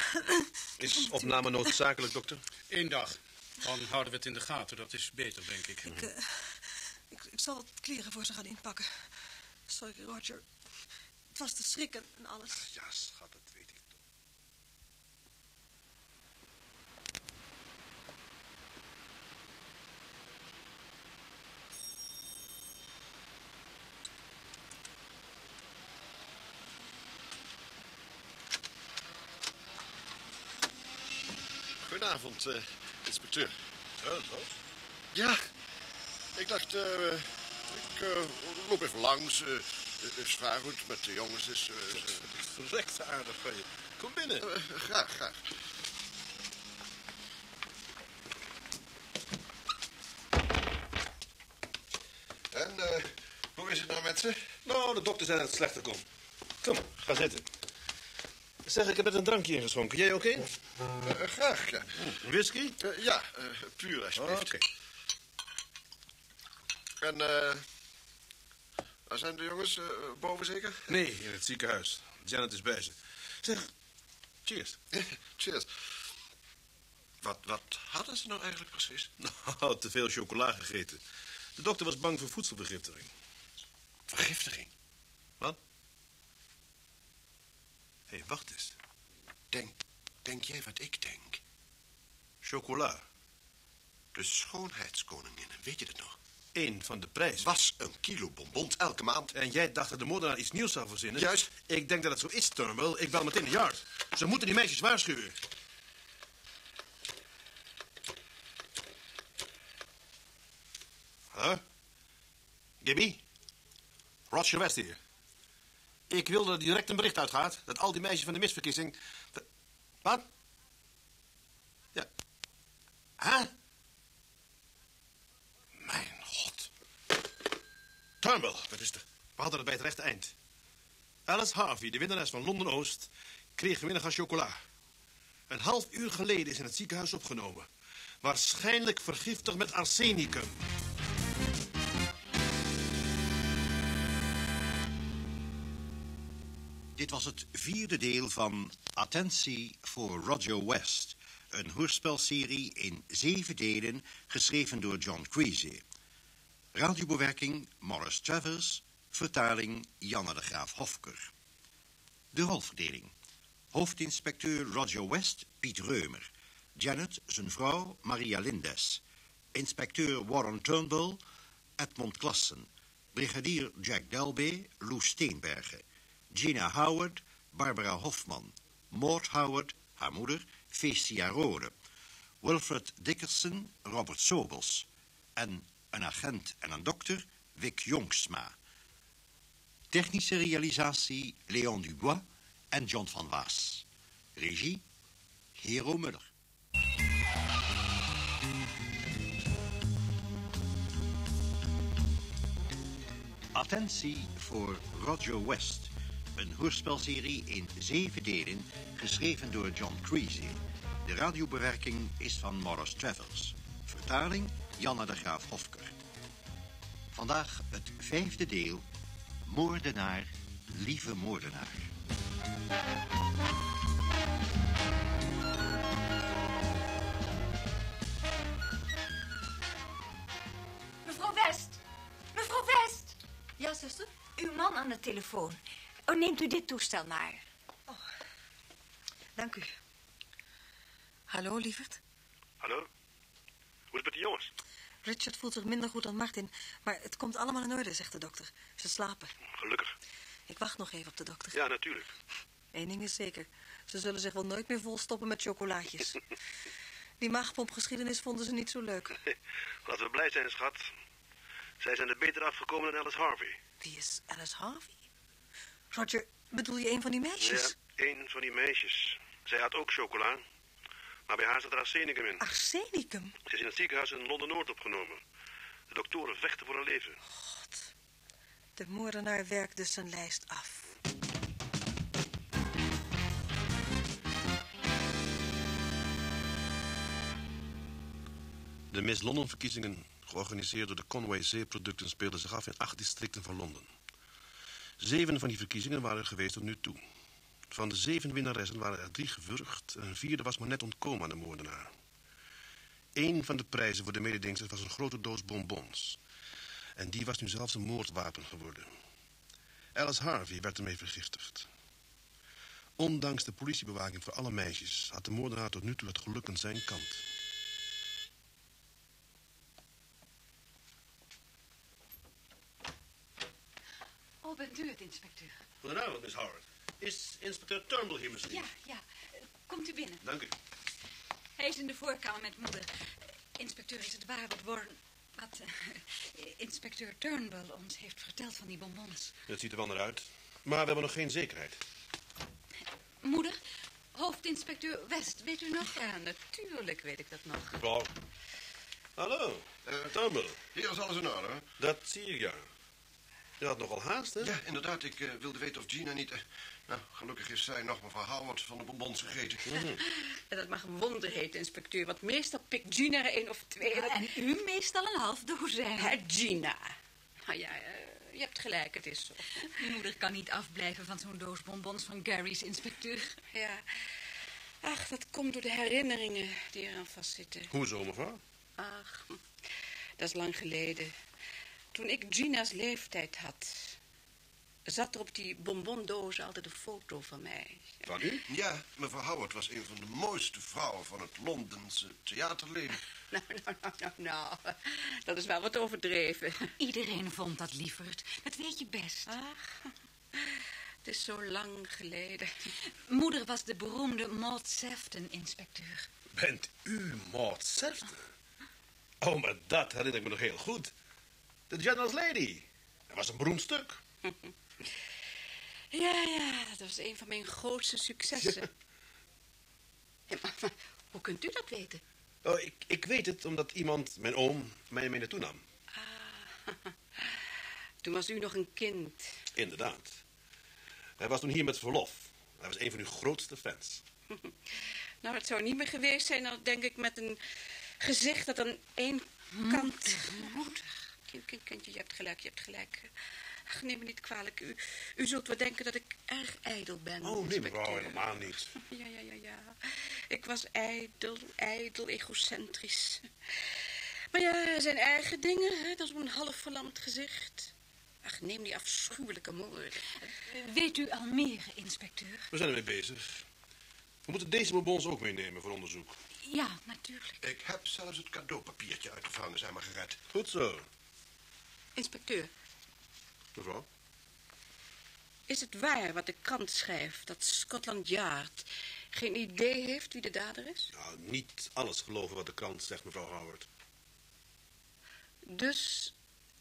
Is opname noodzakelijk, dokter? Eén dag. Dan houden we het in de gaten. Dat is beter, denk ik. Ik, eh, ik, ik zal wat kleren voor ze gaan inpakken. Sorry, Roger. Het was te schrikken en alles. Ja, schat, Goedenavond, eh, inspecteur. Ja, zo. Ja, ik dacht, eh, ik eh, loop even langs. eh is vragen hoe het met de jongens is. eh, eh, Verrekt aardig van je. Kom binnen. graag, graag. En eh, hoe is het nou met ze? Nou, de dokter zei dat het slechter kon. Kom, ga zitten. Zeg, ik heb net een drankje ingeschonken. Jij ook een? Eh, graag, ja. Whisky? Eh, ja, eh, puur Oh, alsjeblieft. Oké. En eh, waar zijn de jongens? eh, boven zeker? Nee, in het ziekenhuis. Janet is bij ze. Zeg, cheers. Cheers. Wat, wat hadden ze nou eigenlijk precies? [laughs] Nou, te veel chocola gegeten. De dokter was bang voor voedselvergiftiging. Vergiftiging. Wat? Hé, hey, wacht eens. Denk, denk jij wat ik denk? Chocola. De schoonheidskoningin, weet je dat nog? Eén van de prijzen. Was een kilo bonbons elke maand. En jij dacht dat de moordenaar iets nieuws zou verzinnen? Juist. Ik denk dat het zo is, Turnbull. Ik bel meteen de yard. Ze moeten die meisjes waarschuwen. Huh? Gibby? Roger West hier. Ik wil dat direct een bericht uitgaat... dat al die meisjes van de misverkiezing... Wat? Ja. Huh? Mijn god. Turnbull, wat is? We hadden het bij het rechte eind. Alice Harvey, de winnares van Londen Oost, kreeg aan chocola. Een half uur geleden is in het ziekenhuis opgenomen. Waarschijnlijk vergiftigd met arsenicum. Dit was het vierde deel van Attentie voor Roger West. Een hoorspelserie in zeven delen, geschreven door John Creasy. Radiobewerking Morris Travers, vertaling Janne de Graaf Hofker. De rolverdeling. Hoofdinspecteur Roger West, Piet Reumer. Janet, zijn vrouw, Maria Lindes. Inspecteur Warren Turnbull, Edmond Klassen. Brigadier Jack Delby, Lou Steenbergen. Gina Howard, Barbara Hofman. Maud Howard, haar moeder, Festia Rode. Wilfred Dickerson, Robert Sobels. En een agent en een dokter, Wick Jongsma. Technische realisatie, Leon Dubois en John van Waas. Regie, Hero Muller. Attentie voor Roger West. Een hoorspelserie in zeven delen, geschreven door John Creasy. De radiobewerking is van Morris Travers. Vertaling Janne de Graaf Hofker. Vandaag het vijfde deel. Moordenaar, lieve moordenaar. Mevrouw West! Mevrouw West! Ja, zuster? Uw man aan de telefoon. Oh, neemt u dit toestel maar. Dank u. Hallo, lieverd. Hallo? Hoe is het met de jongens? Richard voelt zich minder goed dan Martin, maar het komt allemaal in orde, zegt de dokter. Ze slapen. Gelukkig. Ik wacht nog even op de dokter. Ja, natuurlijk. Eén ding is zeker. Ze zullen zich wel nooit meer volstoppen met chocolaatjes. [laughs] Die maagpompgeschiedenis vonden ze niet zo leuk. [laughs] Laten we blij zijn, schat. Zij zijn er beter afgekomen dan Alice Harvey. Wie is Alice Harvey? Roger, Bedoel je een van die meisjes? Ja, een van die meisjes. Zij had ook chocola. Maar bij haar zat er arsenicum in. Arsenicum? Ze is in het ziekenhuis in Londen-Noord opgenomen. De doktoren vechten voor haar leven. God. De moordenaar werkt dus zijn lijst af. De Miss Londen-verkiezingen, georganiseerd door de Conway Zeeproducten, speelden zich af in acht districten van Londen. Zeven van die verkiezingen waren er geweest tot nu toe. Van de zeven winnaressen waren er drie gevurgd en een vierde was maar net ontkomen aan de moordenaar. Eén van de prijzen voor de mededingsters was een grote doos bonbons. En die was nu zelfs een moordwapen geworden. Alice Harvey werd ermee vergiftigd. Ondanks de politiebewaking voor alle meisjes had de moordenaar tot nu toe het geluk aan zijn kant. Oh, bent u het, inspecteur? Goedenavond, Miss Howard. Is inspecteur Turnbull hier misschien? Ja, ja. Komt u binnen. Dank u. Hij is in de voorkamer met moeder. Inspecteur, is het waar wat Warren... Wat eh, [laughs] inspecteur Turnbull ons heeft verteld van die bonbons? Het ziet er wel naar uit. Maar we hebben nog geen zekerheid. Moeder, hoofdinspecteur West, weet u nog? Ja, natuurlijk weet ik dat nog. Mevrouw. Hallo, Eh, Turnbull. Hier is alles in orde, hè? Dat zie ik, ja. Je had nogal haast, hè? Ja, inderdaad. Ik eh, wilde weten of Gina niet... eh, nou, gelukkig is zij nog mevrouw Howard van de bonbons gegeten. [laughs] En dat mag een wonder heten, inspecteur. Want meestal pikt Gina er één of twee. Ja, en u meestal een half dozijn. Hè, Gina. Nou ja, eh, je hebt gelijk, het is zo. Moeder kan niet afblijven van zo'n doos bonbons van Gary's inspecteur. Ja. Ach, dat komt door de herinneringen die eraan vastzitten. Hoezo, mevrouw? Ach, dat is lang geleden. Toen ik Gina's leeftijd had, zat er op die bonbondozen altijd een foto van mij. Van u? Ja, mevrouw Howard was een van de mooiste vrouwen van het Londense theaterleven. [laughs] Nou, nou, nou, nou, nou. Dat is wel wat overdreven. Iedereen vond dat lieverd. Dat weet je best. Ach, het is zo lang geleden. Moeder was de beroemde Maud Sefton-inspecteur. Bent u Maud Sefton? Oh, maar dat herinner ik me nog heel goed. De General's Lady. Dat was een beroemd stuk. [laughs] Ja, ja, dat was een van mijn grootste successen. Ja, maar, maar hoe kunt u dat weten? Oh, ik, ik weet het omdat iemand, mijn oom, mij mee naartoe nam. [laughs] Toen was u nog een kind. Inderdaad. Hij was toen hier met verlof. Hij was een van uw grootste fans. [laughs] Nou, het zou niet meer geweest zijn, dan denk ik met een gezicht dat aan één kant... Moeder. Kind, kind, kindje, je hebt gelijk, je hebt gelijk. Ach, neem me niet kwalijk. U, u zult wel denken dat ik erg ijdel ben. Oh, nee, mevrouw, helemaal niet. [laughs] Ja, ja, ja, ja. Ik was ijdel, ijdel, egocentrisch. Maar ja, zijn eigen dingen, hè, dat is een half verlamd gezicht. Ach, neem die afschuwelijke moorden. Weet u al meer, inspecteur? We zijn ermee bezig. We moeten deze bonbons ook meenemen voor onderzoek. Ja, natuurlijk. Ik heb zelfs het cadeaupapiertje uit de gevangenis maar gered. Goed zo. Inspecteur, Mevrouw? is het waar wat de krant schrijft... dat Scotland Yard geen idee heeft wie de dader is? Nou, niet alles geloven wat de krant zegt, mevrouw Howard. Dus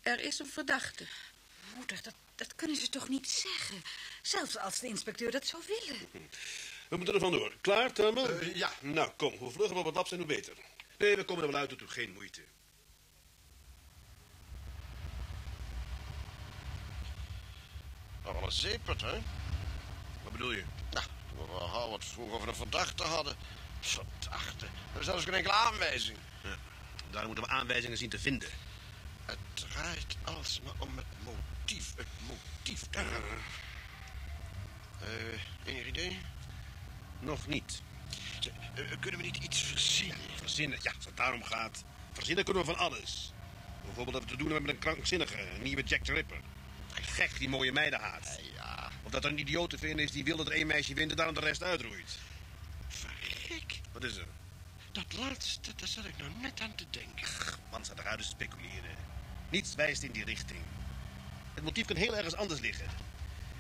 er is een verdachte. Moeder, dat, dat kunnen ze toch niet zeggen? Zelfs als de inspecteur dat zou willen. [laughs] We moeten er vandoor. Klaar, Turnbull? Eh, ja. Nou, kom. Hoe vlugger we op het lab zijn, hoe beter. Nee, we komen er wel uit. Dat doet geen moeite. Maar wel een zeepert, hè? Wat bedoel je? Nou, toen mevrouw Howard vroeg of we een verdachte hadden. Verdachte? Er is zelfs geen enkele aanwijzing. Ja, daar moeten we aanwijzingen zien te vinden. Het draait alsmaar om het motief. Het motief. Eh, enig idee? Nog niet. Eh, kunnen we niet iets verzinnen? Verzinnen, ja, als het daarom gaat. Verzinnen kunnen we van alles. Bijvoorbeeld dat we te doen hebben met een krankzinnige, een nieuwe Jack the Ripper. Gek die mooie meiden haat. Ja, Of dat er een idioot te vinden is die wil dat er één meisje wint en daarom de rest uitroeit. Wat is er? Dat laatste, daar zat ik nou net aan te denken. Man staat eruit te speculeren. Niets wijst in die richting. Het motief kan heel ergens anders liggen.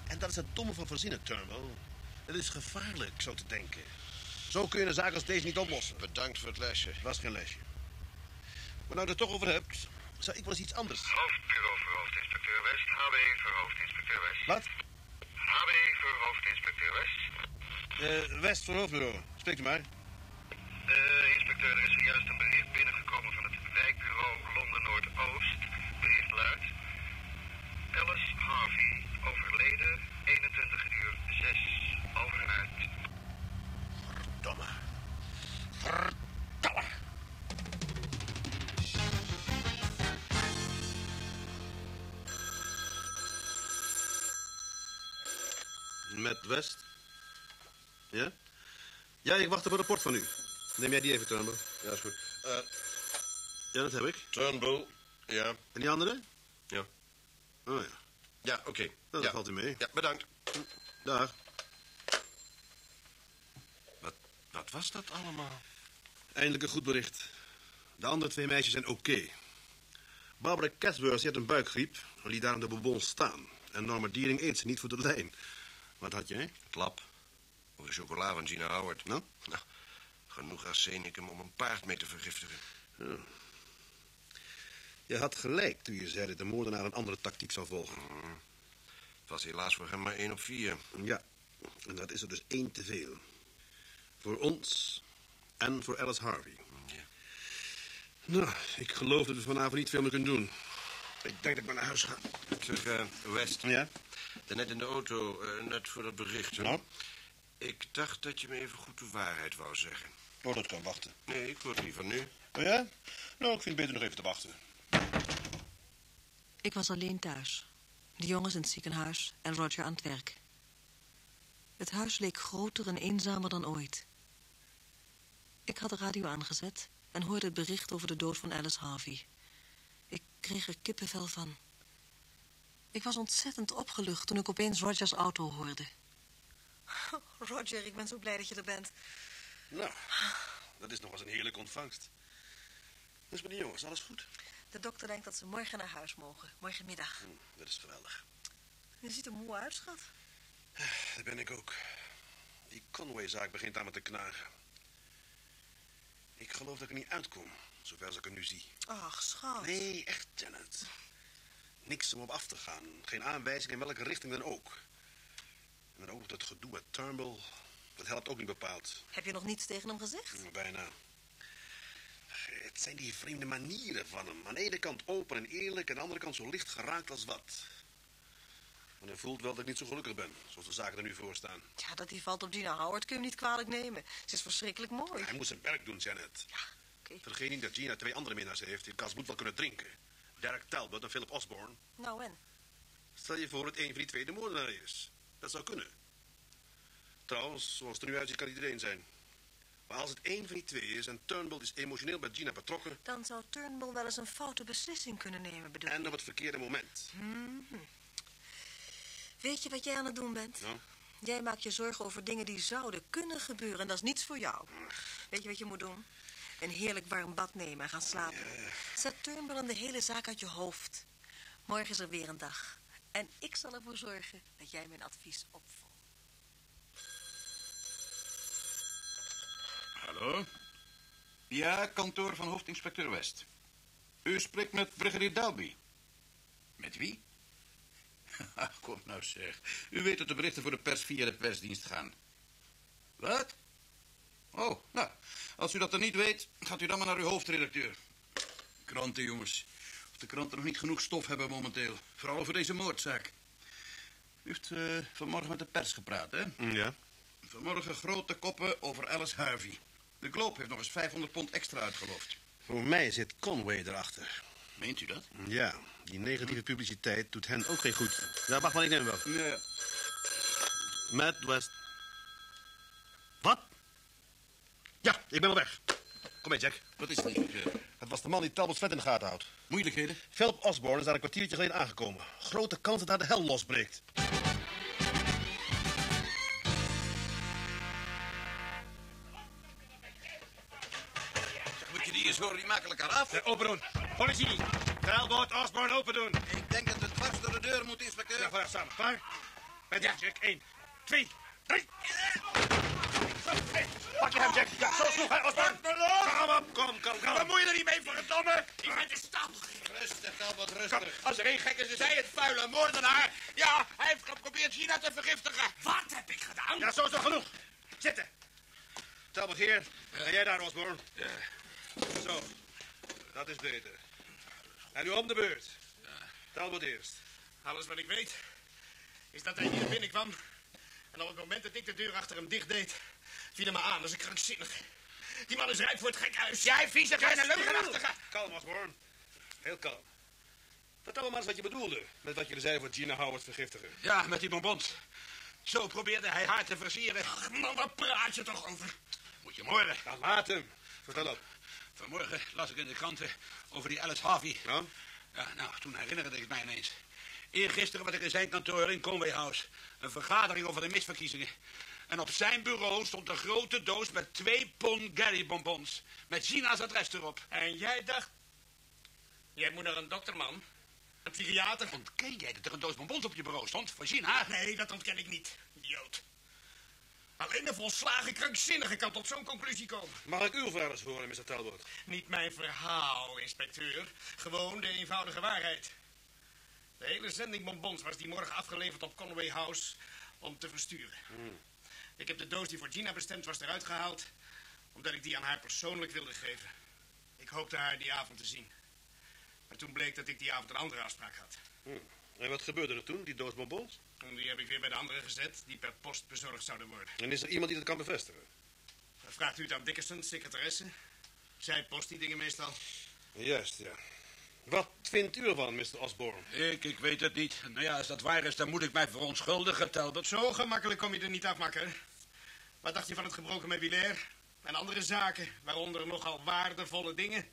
En dat is het domme van verzinnen, Turnbull. Het is gevaarlijk zo te denken. Zo kun je een zaak als deze niet oplossen. Bedankt voor het lesje. Dat was geen lesje. Maar nou je het toch over hebt, zou ik wel eens iets anders. Hoofdbureau voor hoofdinspecteur West, HB voor hoofdinspecteur West. Wat? HB voor hoofdinspecteur West. Eh, West voor hoofdbureau. Spreekt u maar. Eh, inspecteur, er is zojuist een bericht binnengekomen van het wijkbureau Londen Noordoost. Bericht luidt. Alice Harvey, overleden, 21 uur 6. Over en uit. Met West? Ja? Ja, ik wacht op een rapport van u. Neem jij die even, Turnbull? Ja, is goed. Eh, Ja, dat heb ik. Turnbull. Ja. En die andere? Ja. Oh ja. Ja, oké. Nou, dat ja. valt u mee. Ja, bedankt. Dag. Wat, wat was dat allemaal? Eindelijk een goed bericht. De andere twee meisjes zijn oké. Barbara Casworth had een buikgriep en liet daarom de bonbons staan. En Norma Diering eet ze niet voor de lijn. Wat had jij? Klap. Of de chocola van Gina Howard. Nou? Nou, genoeg arsenicum om een paard mee te vergiftigen. Je had gelijk toen je zei dat de moordenaar een andere tactiek zou volgen. Het was helaas voor hem maar één op vier. Ja, en dat is er dus één te veel. Voor ons en voor Alice Harvey. Ja. Nou, ik geloof dat we vanavond niet veel meer kunnen doen. Ik denk dat ik maar naar huis ga. Zeg, eh, West. Ja? Net in de auto, eh, net voor dat bericht. hè? Nou? Ik dacht dat je me even goed de waarheid wou zeggen. Oh, dat kan wachten. Nee, ik hoor het liever nu. Oh ja? Nou, ik vind het beter nog even te wachten. Ik was alleen thuis. De jongens in het ziekenhuis en Roger aan het werk. Het huis leek groter en eenzamer dan ooit. Ik had de radio aangezet en hoorde het bericht over de dood van Alice Harvey. Ik kreeg er kippenvel van. Ik was ontzettend opgelucht toen ik opeens Rogers auto hoorde. [laughs] Roger, ik ben zo blij dat je er bent. Nou, dat is nog eens een heerlijke ontvangst. Dus met de jongens, alles goed? De dokter denkt dat ze morgen naar huis mogen. Morgenmiddag. Hm, dat is geweldig. Je ziet er moe uit, schat. Dat ben ik ook. Die Conway-zaak begint aan me te knagen. Ik geloof dat ik er niet uitkom, zover als ik er nu zie. Ach, schat. Nee, echt, Janet. Niks om op af te gaan. Geen aanwijzing in welke richting dan ook. En dan ook nog dat gedoe met Turnbull. Dat helpt ook niet bepaald. Heb je nog niets tegen hem gezegd? Hm, Bijna. Het zijn die vreemde manieren van hem. Aan de ene kant open en eerlijk... en aan de andere kant zo licht geraakt als wat. Maar hij voelt wel dat ik niet zo gelukkig ben... zoals de zaken er nu voor staan. Ja, dat hij valt op Gina Howard kun je hem niet kwalijk nemen. Ze is verschrikkelijk mooi. Hij moet zijn werk doen, Janet. Ja, oké. Vergeet niet dat Gina twee andere minnaars heeft... die Cas moet wel kunnen drinken. Derek Talbot en Philip Osborne. Nou en? Stel je voor dat een van die twee de moordenaar is. Dat zou kunnen. Trouwens, zoals het er nu uitziet, kan iedereen zijn. Maar als het één van die twee is en Turnbull is emotioneel bij Gina betrokken... Dan zou Turnbull wel eens een foute beslissing kunnen nemen, bedoel en op het verkeerde moment. Weet je wat jij aan het doen bent? Nou? Jij maakt je zorgen over dingen die zouden kunnen gebeuren en dat is niets voor jou. Weet je wat je moet doen? Een heerlijk warm bad nemen en gaan slapen. Zet Turnbull en de hele zaak uit je hoofd. Morgen is er weer een dag. En ik zal ervoor zorgen dat jij mijn advies opvolgt. Hallo? Ja, kantoor van hoofdinspecteur West. U spreekt met brigadier Dalby. Met wie? [laughs] Kom nou zeg. U weet dat de berichten voor de pers via de persdienst gaan. Wat? Oh, nou, als u dat dan niet weet, gaat u dan maar naar uw hoofdredacteur. Kranten, jongens. Of de kranten nog niet genoeg stof hebben momenteel. Vooral over deze moordzaak. U heeft eh, vanmorgen met de pers gepraat, hè? Ja. Vanmorgen grote koppen over Alice Harvey. De Globe heeft nog eens 500 pond extra uitgeloofd. Voor mij zit Conway erachter. Meent u dat? Ja, die negatieve publiciteit doet hen ook geen goed. Ja, wacht maar, ik neem hem wel. Nee. Matt West. Wat? Ja, ik ben al weg. Kom mee, Jack. Wat is er? inspecteur? Het was de man die Talbot's flat in de gaten houdt. Moeilijkheden? Philip Osborne is daar een kwartiertje geleden aangekomen. Grote kans dat daar de hel losbreekt. Zeg, moet je die eens horen, die maken elkaar af. Ja, open doen. Politie. Talbot, Osborne, open doen. Ik denk dat we dwars door de deur moeten, inspecteur. Ja, vooruit samen. Klaar? Met ja. Jack. 1, 2, 3. Pak je hem, Jack. Ja, zo sloeg hij Osborne. Kom op, kom, kom, kom. Wat moet je er niet mee, verdomme? Ik ben de stap. Rustig, Talbot, rustig. Als er één gek is, is hij het vuile moordenaar. Ja, hij heeft geprobeerd China te vergiftigen. Wat heb ik gedaan? Ja, zo is toch genoeg. Zitten. Talbot hier. En jij daar, Osborne. Ja. Zo. Dat is beter. En nu om de beurt. Talbot eerst. Alles wat ik weet is dat hij hier binnenkwam. En op het moment dat ik de deur achter hem dicht deed, viel hij me aan als een krankzinnig. Die man is rijp voor het gekhuis. Jij vieze kleine leugenachtige. Kalm, Osborne. Heel kalm. Vertel maar eens wat je bedoelde met wat je zei voor Gina Howard vergiftigen. Ja, met die bonbons. Zo probeerde hij haar te versieren. Ach, man, waar praat je toch over? Moet je morgen. Nou, laat hem. Vertel op. Vanmorgen las ik in de kranten over die Alice Harvey. Ja? Ja, nou, toen herinnerde ik mij ineens. Eergisteren was ik in zijn kantoor in Conway House. Een vergadering over de misverkiezingen. En op zijn bureau stond een grote doos met twee pond Gary bonbons. Met Gina's adres erop. En jij dacht... Jij moet naar een dokterman. Een psychiater. Ontken jij dat er een doos bonbons op je bureau stond? Voor Gina? Nee, dat ontken ik niet. Idioot. Alleen een volslagen krankzinnige kan tot zo'n conclusie komen. Mag ik uw verhaal eens horen, Mr. Talbot? Niet mijn verhaal, inspecteur. Gewoon de eenvoudige waarheid. De hele zending bonbons was die morgen afgeleverd op Conway House om te versturen. Ik heb de doos die voor Gina bestemd was eruit gehaald... omdat ik die aan haar persoonlijk wilde geven. Ik hoopte haar die avond te zien. Maar toen bleek dat ik die avond een andere afspraak had. Hm. En wat gebeurde er toen, die doos bonbons? En die heb ik weer bij de andere gezet, die per post bezorgd zouden worden. En is er iemand die dat kan bevestigen? Dan vraagt u het aan Dickerson, secretaresse. Zij post die dingen meestal. Juist, ja. Wat vindt u ervan, Mr. Osborne? Ik, ik weet het niet. Nou ja, als dat waar is, dan moet ik mij verontschuldigen, Talbot. Zo gemakkelijk kom je er niet af, makker. Wat dacht je van het gebroken meubilair? En andere zaken, waaronder nogal waardevolle dingen.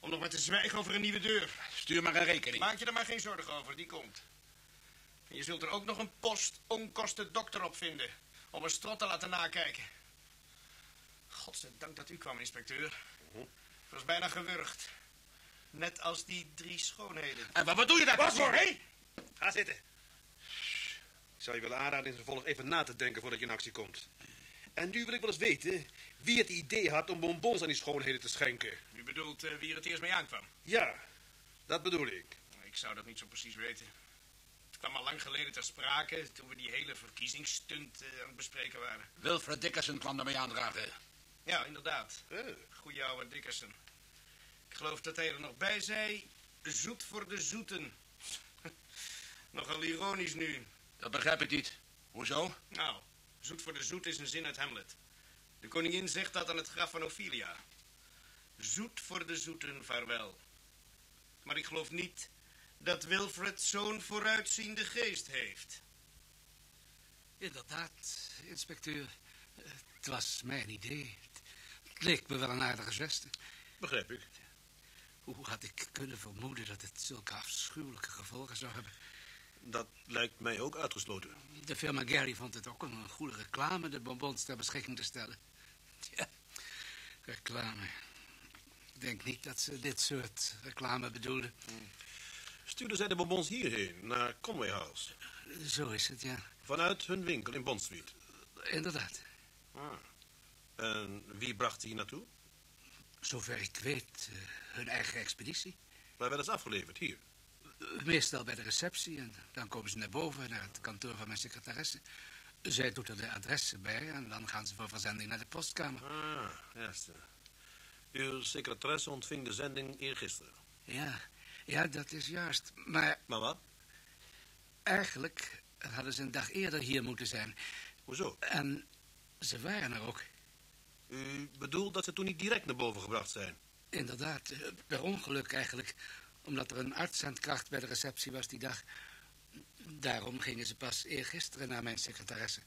Om nog maar te zwijgen over een nieuwe deur. Stuur maar een rekening. Maak je er maar geen zorgen over, die komt. En je zult er ook nog een post onkosten dokter op vinden. Om een strot te laten nakijken. Godzijdank dat u kwam, inspecteur. Het was bijna gewurgd. Net als die drie schoonheden. En wat doe je daar? Wat voor, hé? Ga zitten. Ik zou je willen aanraden in vervolg even na te denken voordat je in actie komt. En nu wil ik wel eens weten wie het idee had om bonbons aan die schoonheden te schenken. U bedoelt eh, wie er het eerst mee aankwam? Ja, dat bedoel ik. Ik zou dat niet zo precies weten. Het kwam al lang geleden ter sprake toen we die hele verkiezingsstunt eh, aan het bespreken waren. Wilfred Dickerson kwam ermee aandragen. Ja, inderdaad. Goeie oude Dickerson. Ik geloof dat hij er nog bij zei... Zoet voor de zoeten. [laughs] Nogal ironisch nu. Dat begrijp ik niet. Hoezo? Nou, zoet voor de zoet is een zin uit Hamlet. De koningin zegt dat aan het graf van Ophelia. Zoet voor de zoeten, vaarwel. Maar ik geloof niet dat Wilfred zo'n vooruitziende geest heeft. Inderdaad, inspecteur. Het was mijn idee. Het leek me wel een aardige geste. Begrijp ik. Hoe had ik kunnen vermoeden dat het zulke afschuwelijke gevolgen zou hebben? Dat lijkt mij ook uitgesloten. De firma Gary vond het ook een goede reclame de bonbons ter beschikking te stellen. Ja, reclame. Ik denk niet dat ze dit soort reclame bedoelden. Stuurden zij de bonbons hierheen, naar Conway House? Zo is het, ja. Vanuit hun winkel in Bond Street? Inderdaad. Ah. En wie bracht ze hier naartoe? Zover ik weet, uh, hun eigen expeditie. Waar werden ze afgeleverd, hier? Uh, meestal bij de receptie en dan komen ze naar boven, naar het kantoor van mijn secretaresse. Zij doet er de adressen bij en dan gaan ze voor verzending naar de postkamer. Ah, juist. Uw secretaresse ontving de zending eergisteren. Ja, ja, dat is juist. Maar... Maar wat? Eigenlijk hadden ze een dag eerder hier moeten zijn. Hoezo? En ze waren er ook. U bedoelt dat ze toen niet direct naar boven gebracht zijn? Inderdaad, eh, per ongeluk eigenlijk. Omdat er een arts aan het kracht bij de receptie was die dag. Daarom gingen ze pas eergisteren naar mijn secretaresse.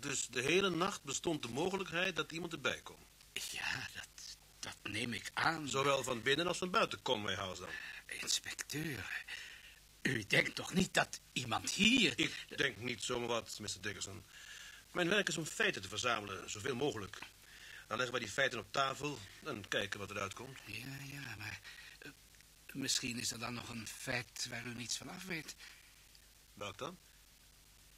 dus de hele nacht bestond de mogelijkheid dat iemand erbij kon? Ja, dat, dat neem ik aan. Zowel van binnen als van buiten Conway House dan? Inspecteur, u denkt toch niet dat iemand hier... Ik denk niet zomaar wat, Mr. Dickerson. Mijn werk is om feiten te verzamelen, zoveel mogelijk. Dan leggen we die feiten op tafel en kijken wat eruit komt. Ja, ja, maar uh, misschien is er dan nog een feit waar u niets van af weet. Welk dan?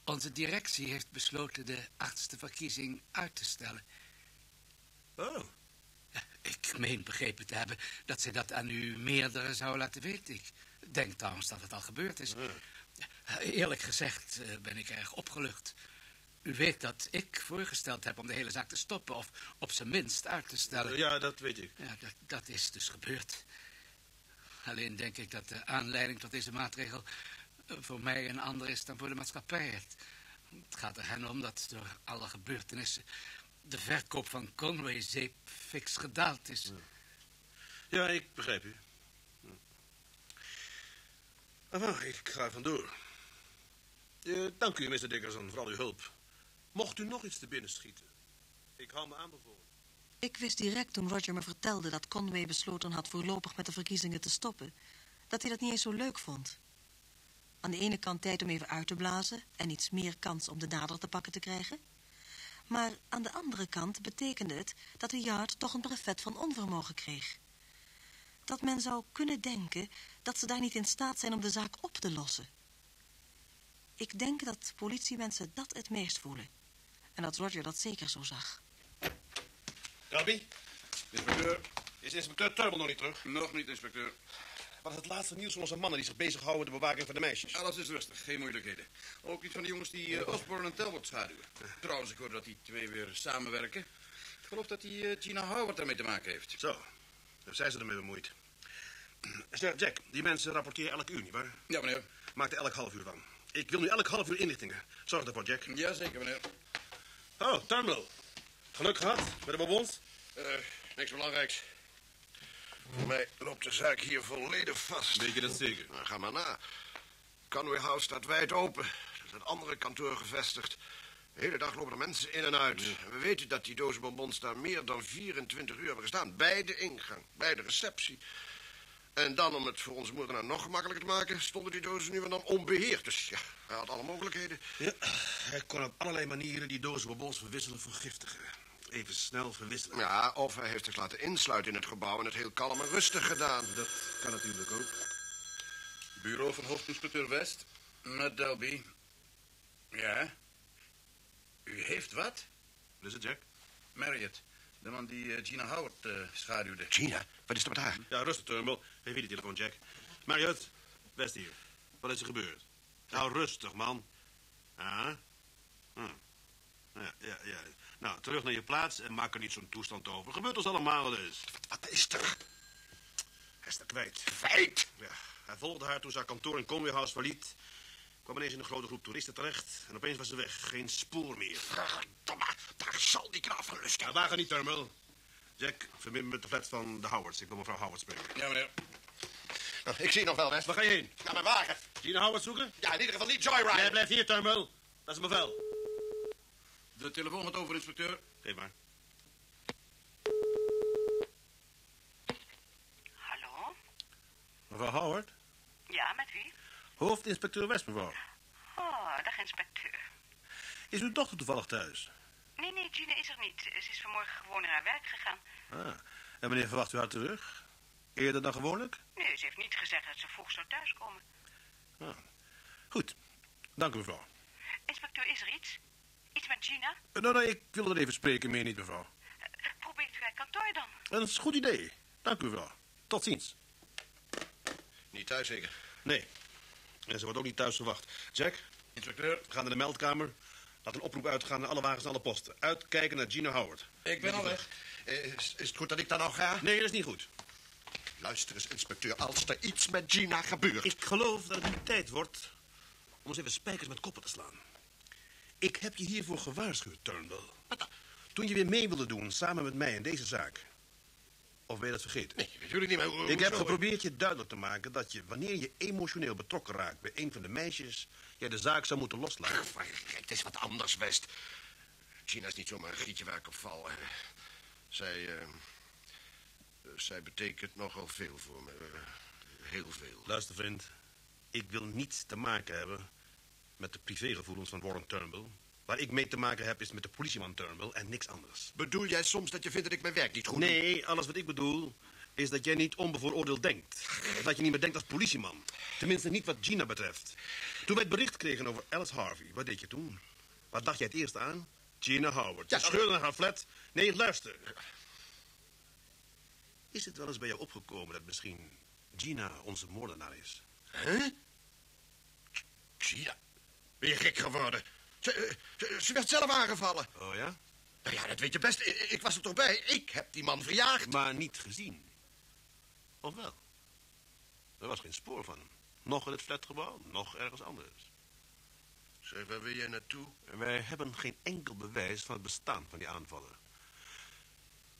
Onze directie heeft besloten de achtste verkiezing uit te stellen. Oh. Ik meen begrepen te hebben dat zij dat aan u meerdere zou laten weten. Ik denk trouwens dat het al gebeurd is. Eerlijk gezegd eh, ben ik erg opgelucht. U weet dat ik voorgesteld heb om de hele zaak te stoppen... of op zijn minst uit te stellen. Ja, dat weet ik. Ja, dat, dat is dus gebeurd. Alleen denk ik dat de aanleiding tot deze maatregel... eh, voor mij een ander is dan voor de maatschappij. Het, het gaat er hen om dat door alle gebeurtenissen... de verkoop van Conway-zeep fix gedaald is. Ja, ik begrijp u. Enfin, ik ga vandoor. Eh, dank u, Mr. Dickerson, voor al uw hulp. Mocht u nog iets te binnen schieten, ik hou me aanbevolen. Ik wist direct toen Roger me vertelde dat Conway besloten had voorlopig met de verkiezingen te stoppen, dat hij dat niet eens zo leuk vond. Aan de ene kant tijd om even uit te blazen en iets meer kans om de dader te pakken te krijgen. Maar aan de andere kant betekende het dat de Yard toch een brevet van onvermogen kreeg. Dat men zou kunnen denken dat ze daar niet in staat zijn om de zaak op te lossen. Ik denk dat politiemensen dat het meest voelen. En dat Roger dat zeker zo zag. Delby? Inspecteur. Is inspecteur Turnbull nog niet terug? Nog niet, inspecteur. Wat is het laatste nieuws van onze mannen die zich bezighouden met de bewaking van de meisjes? Alles is rustig, geen moeilijkheden. Ook iets van de jongens die uh, Osborne en Talbot schaduwen. Trouwens, ik hoorde dat die twee weer samenwerken. Ik geloof dat die uh, Gina Howard daarmee te maken heeft. Zo, dus zijn ze ermee bemoeid. Zeg, Jack, die mensen rapporteren elk uur, nietwaar? Ja, meneer. Maak er elk half uur van. Ik wil nu elk half uur inlichtingen. Zorg ervoor, Jack. Ja, zeker, meneer. Oh, Turnbull. Geluk gehad met de bonbons? Uh, niks belangrijks. Voor mij loopt de zaak hier volledig vast. Weet je dat zeker? Nou, ga maar na. Conway House staat wijd open. Er is een andere kantoor gevestigd. De hele dag lopen er mensen in en uit. We weten dat die dozen bonbons daar meer dan 24 uur hebben gestaan. Bij de ingang, bij de receptie. En dan, om het voor onze moordenaar nog gemakkelijker te maken... stonden die dozen nu en dan onbeheerd. Dus ja, hij had alle mogelijkheden. Ja, hij kon op allerlei manieren die dozen bonbons verwisselen vergiftigen. Even snel verwisselen. Ja, of hij heeft zich laten insluiten in het gebouw... en het heel kalm en rustig gedaan. Dat kan natuurlijk ook. Bureau van hoofdinspecteur West, met Delby. Ja? U heeft wat? Wat is het, Jack? Marriott, de man die uh, Gina Howard uh, schaduwde. Gina? Wat is er met haar? Ja, rustig, Turnbull. Geef hier de telefoon, Jack. Marriott, West hier. Wat is er gebeurd? Nou, rustig, man. Ah? Hm. Ja, ja, ja. Nou, terug naar je plaats en maak er niet zo'n toestand over. Gebeurt ons allemaal wel eens. Wat, wat is er? Hij is er kwijt. Kwijt? Ja, hij volgde haar toen ze haar kantoor in Conway House verliet. Kwam ineens in een grote groep toeristen terecht. En opeens was ze weg. Geen spoor meer. Verdomme, daar zal die knap van lusten. Ja, wagen niet, Turnbull. Jack, verbind me met de flat van de Howards. Ik wil mevrouw Howard spreken. Ja, meneer. Nou, ik zie nog wel, West. Waar ga je heen? Naar mijn wagen. Gina Howard zoeken? Ja, in ieder geval niet joyride. Jij blijft hier, Turnbull. Dat is een bevel. De telefoon gaat over, inspecteur. Geef maar. Hallo? Mevrouw Howard? Ja, met wie? Hoofdinspecteur West, mevrouw. Oh, dag inspecteur. Is uw dochter toevallig thuis? Nee, nee, Gina is er niet. Ze is vanmorgen gewoon naar haar werk gegaan. Ah. En wanneer verwacht u haar terug? Eerder dan gewoonlijk? Nee, ze heeft niet gezegd dat ze vroeg zou thuiskomen. Ah. Goed. Dank u, mevrouw. Inspecteur, is er iets? Iets met Gina? Uh, nou, nee, ik wil er even spreken, meer niet, mevrouw. Uh, probeert u haar kantoor dan? Dat is een goed idee. Dank u, mevrouw. Tot ziens. Niet thuis, zeker? Nee. En ze wordt ook niet thuis verwacht. Jack? Inspecteur? Ga naar de meldkamer. Laat een oproep uitgaan naar alle wagens en alle posten. Uitkijken naar Gina Howard. Ik ben al weg. Is, is het goed dat ik dan nog ga? Nee, dat is niet goed. Luister eens, inspecteur. Als er iets met Gina gebeurt... Ik geloof dat het nu tijd wordt om eens even spijkers met koppen te slaan. Ik heb je hiervoor gewaarschuwd, Turnbull. Toen je weer mee wilde doen, samen met mij in deze zaak. Of ben je dat vergeten? Nee, natuurlijk niet. Maar ik heb geprobeerd je duidelijk te maken dat je, wanneer je emotioneel betrokken raakt bij een van de meisjes, jij de zaak zou moeten loslaten. Kijk, het is wat anders, West. Gina is niet zomaar een gietje waar ik op val. Zij, eh, zij betekent nogal veel voor me. eh, heel veel. Luister, vriend. Ik wil niets te maken hebben met de privégevoelens van Warren Turnbull. Waar ik mee te maken heb is met de politieman Turnbull en niks anders. Bedoel jij soms dat je vindt dat ik mijn werk niet goed doe? Nee, alles wat ik bedoel is dat jij niet onbevooroordeeld denkt. Dat je niet meer denkt als politieman. Tenminste niet wat Gina betreft. Toen wij het bericht kregen over Alice Harvey, wat deed je toen? Wat dacht jij het eerst aan? Gina Howard. Ja, scheurde naar haar flat. Nee, luister. Is het wel eens bij jou opgekomen dat misschien Gina onze moordenaar is? Hè? Gina? Ben je gek geworden? Ze, eh, ze, ze werd zelf aangevallen. Oh ja? Nou ja, dat weet je best. Ik, ik was er toch bij. Ik heb die man verjaagd. Maar niet gezien. Of wel? Er was geen spoor van hem. Nog in het flatgebouw, nog ergens anders. Zeg, waar wil jij naartoe? Wij hebben geen enkel bewijs van het bestaan van die aanvallen.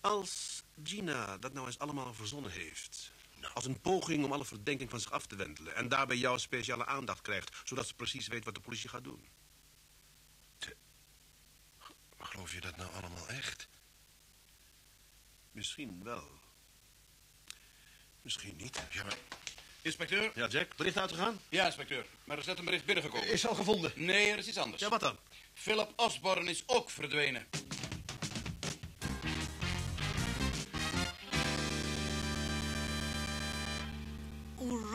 Als Gina dat nou eens allemaal verzonnen heeft... als een poging om alle verdenking van zich af te wentelen... en daarbij jouw speciale aandacht krijgt... zodat ze precies weet wat de politie gaat doen. Geloof je dat nou allemaal echt? Misschien wel. Misschien niet. Ja, maar... Inspecteur? Ja, Jack, bericht uitgegaan? Ja, inspecteur. Maar er is net een bericht binnengekomen. Is al gevonden? Nee, er is iets anders. Ja, wat dan? Philip Osborne is ook verdwenen.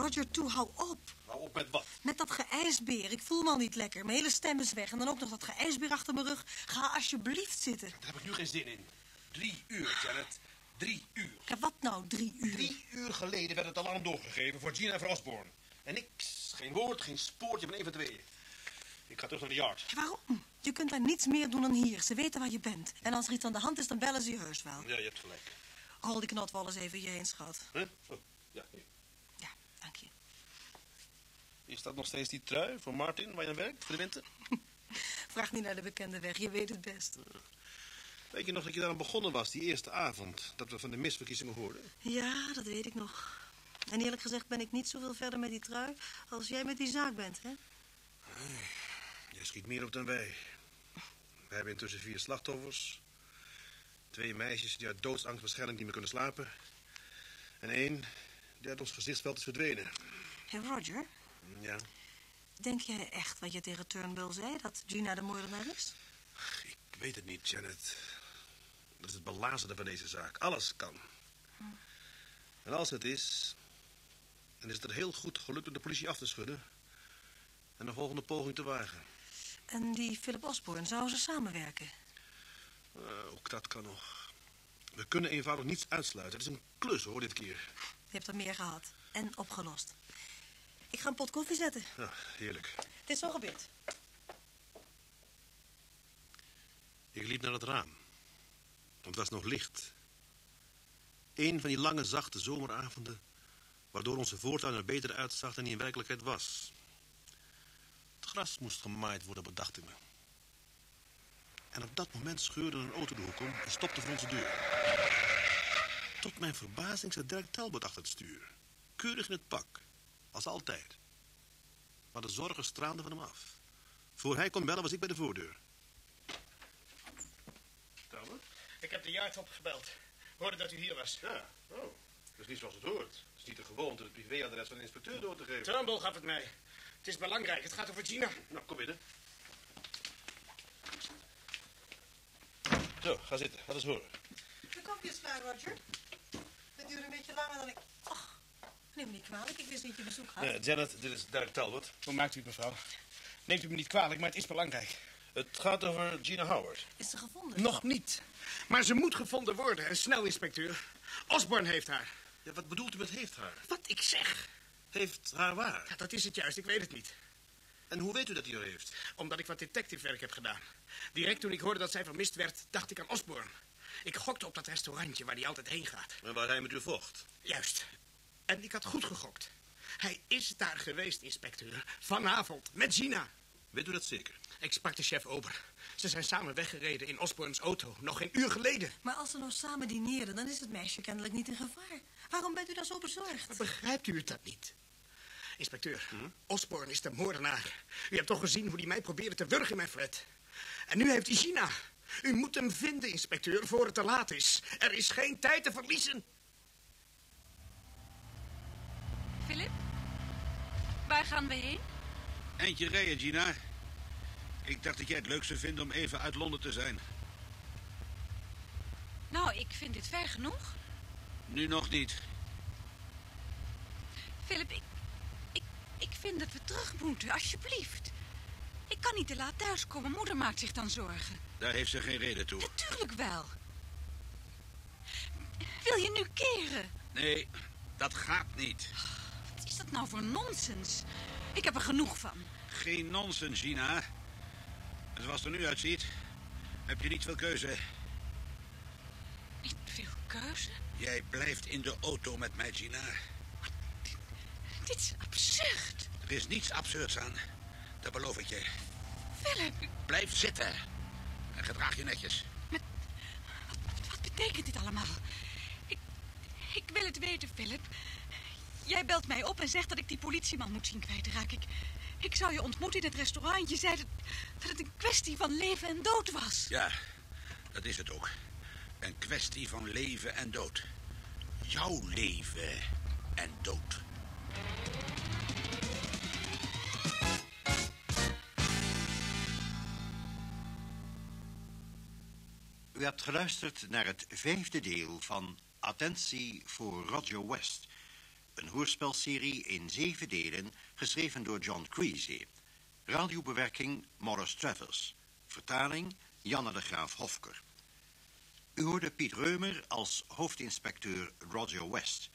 Roger, toe, hou op. Hou op met wat? Met dat geijsbeer. Ik voel me al niet lekker. Mijn hele stem is weg. En dan ook nog dat geijsbeer achter mijn rug. Ga alsjeblieft zitten. Daar heb ik nu geen zin in. Drie uur, Janet. Drie uur. Ja, wat nou, drie uur? Drie uur geleden werd het alarm doorgegeven voor Gina Osborne. En niks. Geen woord, geen spoortje van een van tweeën. Ik ga terug naar de yard. Ja, waarom? Je kunt daar niets meer doen dan hier. Ze weten waar je bent. En als er iets aan de hand is, dan bellen ze je heus wel. Ja, je hebt gelijk. Rol die knot wel eens even hierheen, schat. Huh? Oh, ja, hier. Is dat nog steeds die trui voor Martin waar je aan werkt voor de winter? [laughs] Vraag niet naar de bekende weg. Je weet het best. Weet je nog dat je daar aan begonnen was, die eerste avond... dat we van de misverkiezingen hoorden? Ja, dat weet ik nog. En eerlijk gezegd ben ik niet zoveel verder met die trui... als jij met die zaak bent, hè? Jij schiet meer op dan wij. We hebben intussen vier slachtoffers. Twee meisjes die uit doodsangst waarschijnlijk niet meer kunnen slapen. En één die uit ons gezichtsveld is verdwenen. Hé, Roger, Ja, denk jij echt wat je tegen Turnbull zei... dat Gina de moordenaar is? ik weet het niet, Janet. Dat is het belazerde van deze zaak. Alles kan. En als het is... dan is het er heel goed gelukt om de politie af te schudden... en de volgende poging te wagen. En die Philip Osborne, zouden ze samenwerken? Eh, ook dat kan nog. We kunnen eenvoudig niets uitsluiten. Het is een klus, hoor, dit keer. Je hebt er meer gehad. En opgelost. Ik ga een pot koffie zetten. Ja, heerlijk. Het is zo gebeurd. Ik liep naar het raam. Het was nog licht. Een van die lange, zachte zomeravonden... waardoor onze voortuin er beter uitzag dan die in werkelijkheid was. Het gras moest gemaaid worden, bedacht ik me. En op dat moment scheurde een auto de hoek om en stopte voor onze deur. Tot mijn verbazing zat Dirk Talbot achter het stuur. Keurig in het pak. Als altijd. Maar de zorgen straalden van hem af. Voor hij kon bellen was ik bij de voordeur. Talbot? Ik heb de jaart opgebeld. Hoorde dat u hier was. Ja, oh. Dat is niet zoals het hoort. Het is niet de gewoonte het privéadres van de inspecteur door te geven. Trumbull gaf het mij. Het is belangrijk. Het gaat over Gina. Nou, kom binnen. Zo, ga zitten. Laat eens horen. De koffie is klaar, Roger. Het duurt een beetje langer dan ik... Ach, neem me niet kwalijk. Ik wist niet dat je bezoek had. Eh, Janet, dit is Dirk Talbot. Hoe maakt u het, mevrouw? Neemt u me niet kwalijk, maar het is belangrijk. Het gaat over Gina Howard. Is ze gevonden? Nog niet. Maar ze moet gevonden worden. En snel, inspecteur. Osborne heeft haar. Ja, wat bedoelt u met heeft haar? Wat ik zeg. Heeft haar waar? Ja, dat is het juist. Ik weet het niet. En hoe weet u dat hij haar heeft? Omdat ik wat detectivewerk heb gedaan. Direct toen ik hoorde dat zij vermist werd, dacht ik aan Osborne. Ik gokte op dat restaurantje waar hij altijd heen gaat. En waar hij met u vocht? Juist. En ik had goed gegokt. Hij is daar geweest, inspecteur. Vanavond, met Gina. Weet u dat zeker? Ik sprak de chef Ober. Ze zijn samen weggereden in Osborne's auto, nog geen uur geleden. Maar als ze nou samen dineerden, dan is het meisje kennelijk niet in gevaar. Waarom bent u dan zo bezorgd? Maar begrijpt u het dat niet? Inspecteur, Osborne is de moordenaar. U hebt toch gezien hoe hij mij probeerde te wurgen in mijn flat? En nu heeft hij Gina. U moet hem vinden, inspecteur, voor het te laat is. Er is geen tijd te verliezen. Philip? Waar gaan we heen? Eindje rijden, Gina. Ik dacht dat jij het leuk zou vinden om even uit Londen te zijn. Nou, ik vind dit ver genoeg. Nu nog niet. Philip, ik, ik, ik vind dat we terug moeten, alsjeblieft. Ik kan niet te laat thuiskomen. Moeder maakt zich dan zorgen. Daar heeft ze geen reden toe. Natuurlijk wel. wil je nu keren? Nee, dat gaat niet. Wat is dat nou voor nonsens? Ik heb er genoeg van. Geen nonsens, Gina. En zoals het er nu uitziet, heb je niet veel keuze. Niet veel keuze? Jij blijft in de auto met mij, Gina. Dit is absurd. Er is niets absurds aan. Dat beloof ik je. Philip, Blijf zitten. En gedraag je netjes. wat betekent dit allemaal? Ik, ik wil het weten, Philip. Jij belt mij op en zegt dat ik die politieman moet zien kwijtraken. Ik, ik zou je ontmoeten in het restaurant. Je zei dat, dat het een kwestie van leven en dood was. Ja, dat is het ook. Een kwestie van leven en dood. Jouw leven en dood. U hebt geluisterd naar het vijfde deel van Attentie voor Roger West. Een hoorspelserie in zeven delen, geschreven door John Creasy. Radiobewerking Morris Travers. Vertaling Janne de Graaf Hofker. U hoorde Piet Reumer als hoofdinspecteur Roger West.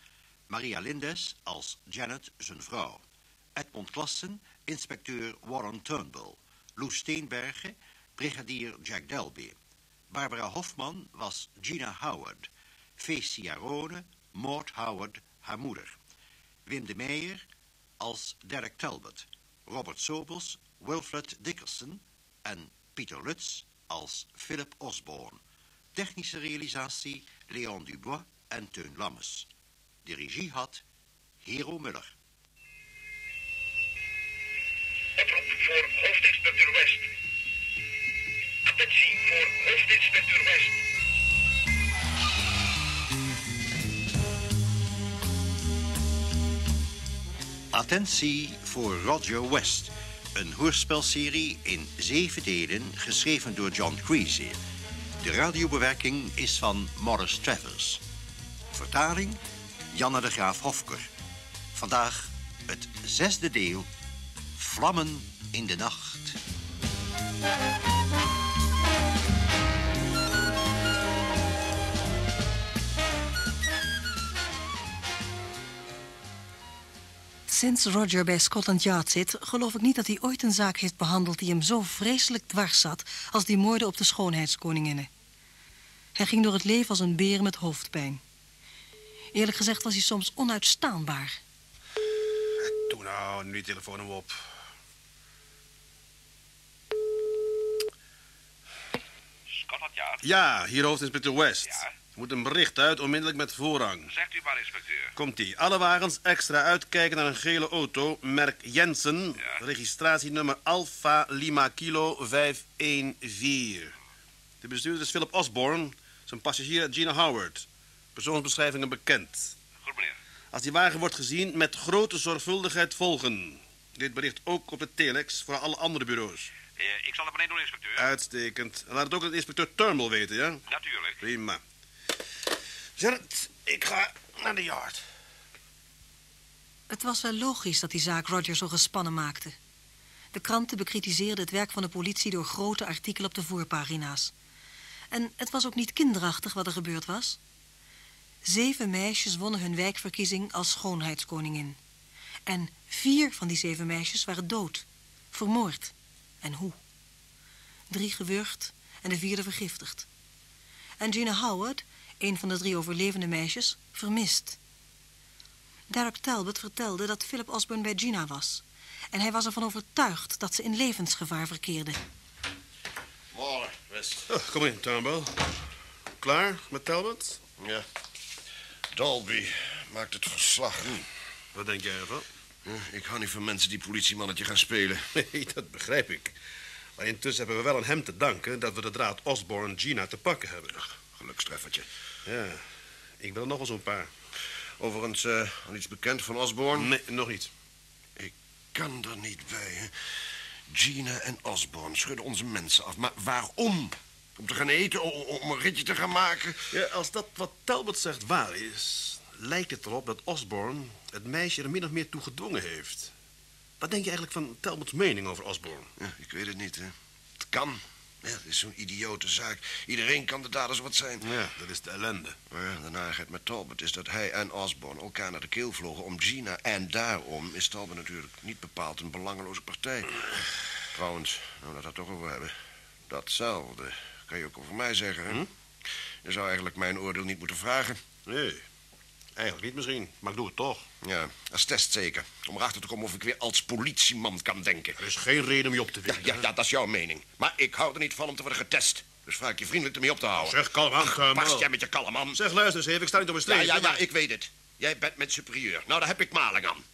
Maria Lindes als Janet, zijn vrouw. Edmond Klassen, inspecteur Warren Turnbull. Loes Steenbergen, brigadier Jack Delby. Barbara Hofman was Gina Howard. Feest Ciarone, Maud Howard, haar moeder. Wim de Meijer als Derek Talbot. Robert Sobels, Wilfred Dickerson en Pieter Lutz als Philip Osborne. Technische realisatie Leon Dubois en Teun Lammes. De regie had Hero Muller. Oproep voor hoofdinspecteur West. Attentie voor hoofdinspecteur West. Attentie voor Roger West. Een hoorspelserie in zeven delen, geschreven door John Creasy. De radiobewerking is van Morris Travers. Vertaling Janne de Graaf Hofker. Vandaag het zesde deel, Vlammen in de Nacht. Sinds Roger bij Scotland Yard zit, geloof ik niet dat hij ooit een zaak heeft behandeld die hem zo vreselijk dwars zat als die moorden op de schoonheidskoninginnen. Hij ging door het leven als een beer met hoofdpijn. Eerlijk gezegd was hij soms onuitstaanbaar. Doe nou, nu die telefoon hem op. Scotland Yard. Ja, hier hoofdinspecteur West. Ja? Moet een bericht uit, onmiddellijk met voorrang. Zegt u maar, inspecteur. Komt-ie. Alle wagens extra uitkijken naar een gele auto, merk Jensen. Registratienummer Alpha Lima Kilo 514. De bestuurder is Philip Osborne, zijn passagier Gina Howard. Persoonsbeschrijvingen bekend. Goed, meneer. Als die wagen wordt gezien, met grote zorgvuldigheid volgen. Dit bericht ook op de telex voor alle andere bureaus. Eh, ik zal het meteen doen, inspecteur. Uitstekend. En laat het ook aan inspecteur Turnbull weten, ja? Natuurlijk. Prima. Ik ga naar de yard. Het was wel logisch dat die zaak Roger zo gespannen maakte. De kranten bekritiseerden het werk van de politie door grote artikelen op de voorpagina's. En het was ook niet kinderachtig wat er gebeurd was. Zeven meisjes wonnen hun wijkverkiezing als schoonheidskoningin. En vier van die zeven meisjes waren dood, vermoord. En hoe? Drie gewurgd en de vierde vergiftigd. En Gina Howard, een van de drie overlevende meisjes, vermist. Derek Talbot vertelde dat Philip Osborne bij Gina was. En hij was ervan overtuigd dat ze in levensgevaar verkeerde. Morgen, West. Oh, kom in, Turnbull. Klaar met Talbot? Ja. Dolby maakt het verslag. Wat denk jij ervan? Ja, ik hou niet van mensen die politiemannetje gaan spelen. [laughs] Nee, dat begrijp ik. Maar intussen hebben we wel aan hem te danken dat we de draad Osborne Gina te pakken hebben. Gelukstreffertje. Ja, ik wil er nog wel zo'n paar. Overigens, eh, al iets bekend van Osborne? Nee, nog niet. Ik kan er niet bij, hè. Gina en Osborne schudden onze mensen af. Maar waarom? Om te gaan eten, om een ritje te gaan maken? Ja, als dat wat Talbot zegt waar is, lijkt het erop dat Osborne het meisje er min of meer toe gedwongen heeft. Wat denk je eigenlijk van Talbots mening over Osborne? Ja, ik weet het niet, hè. Het kan. Ja, dat is zo'n idiote zaak. Iedereen kan de daders wat zijn. Ja, dat is de ellende. Maar de narigheid met Talbot is dat hij en Osborne elkaar naar de keel vlogen om Gina. En daarom is Talbot natuurlijk niet bepaald een belangeloze partij. Trouwens, nou dat we het toch over hebben. Datzelfde kan je ook over mij zeggen, hè? Je zou eigenlijk mijn oordeel niet moeten vragen. Nee, eigenlijk niet misschien, maar ik doe het toch. Ja, als test zeker. Om erachter te komen of ik weer als politieman kan denken. Er is geen reden om je op te Ja, winden. ja, ja, dat is jouw mening. Maar ik hou er niet van om te worden getest. Dus vraag ik je vriendelijk ermee op te houden. Zeg, kalm aan, Pas jij met je kalm aan. Zeg, luister eens even, ik sta niet op een Ja, steen. ja, ja, ik weet het. Jij bent mijn superieur. Nou, daar heb ik maling aan.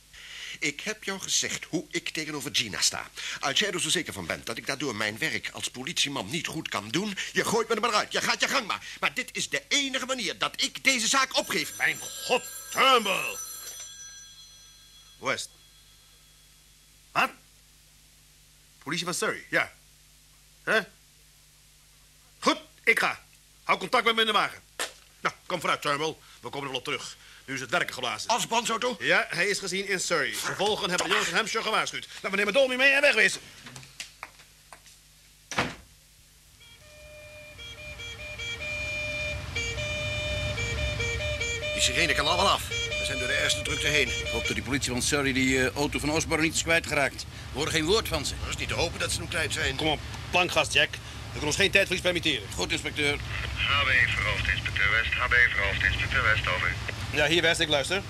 Ik heb jou gezegd hoe ik tegenover Gina sta. Als jij er zo zeker van bent dat ik daardoor mijn werk als politieman niet goed kan doen... je gooit me er maar uit. Je gaat je gang maar. Maar dit is de enige manier dat ik deze zaak opgeef. Mijn god, Turnbull! West. Wat? Politie van Surrey, ja. Hè? Goed, ik ga. Hou contact met me in de wagen. Nou, kom vooruit, Turnbull. We komen er wel op terug. Nu is het werken geblazen. Osborne's auto? Ja, hij is gezien in Surrey. Vervolgens hebben de jongens van Hampshire gewaarschuwd. Nou, we nemen Dolmy mee en wegwezen. Die sirene kan allemaal af. We zijn door de eerste drukte heen. Ik hoop dat die politie van Surrey die eh, auto van Osborne niet is kwijtgeraakt. We horen geen woord van ze. Dat is niet te hopen dat ze nog kwijt zijn. Kom op, plankgast, Jack. We kunnen ons geen tijdverlies permitteren. Goed, inspecteur. HB verhoofd inspecteur West. HB verhoofd inspecteur West, over. Ja, hier West, ik luister.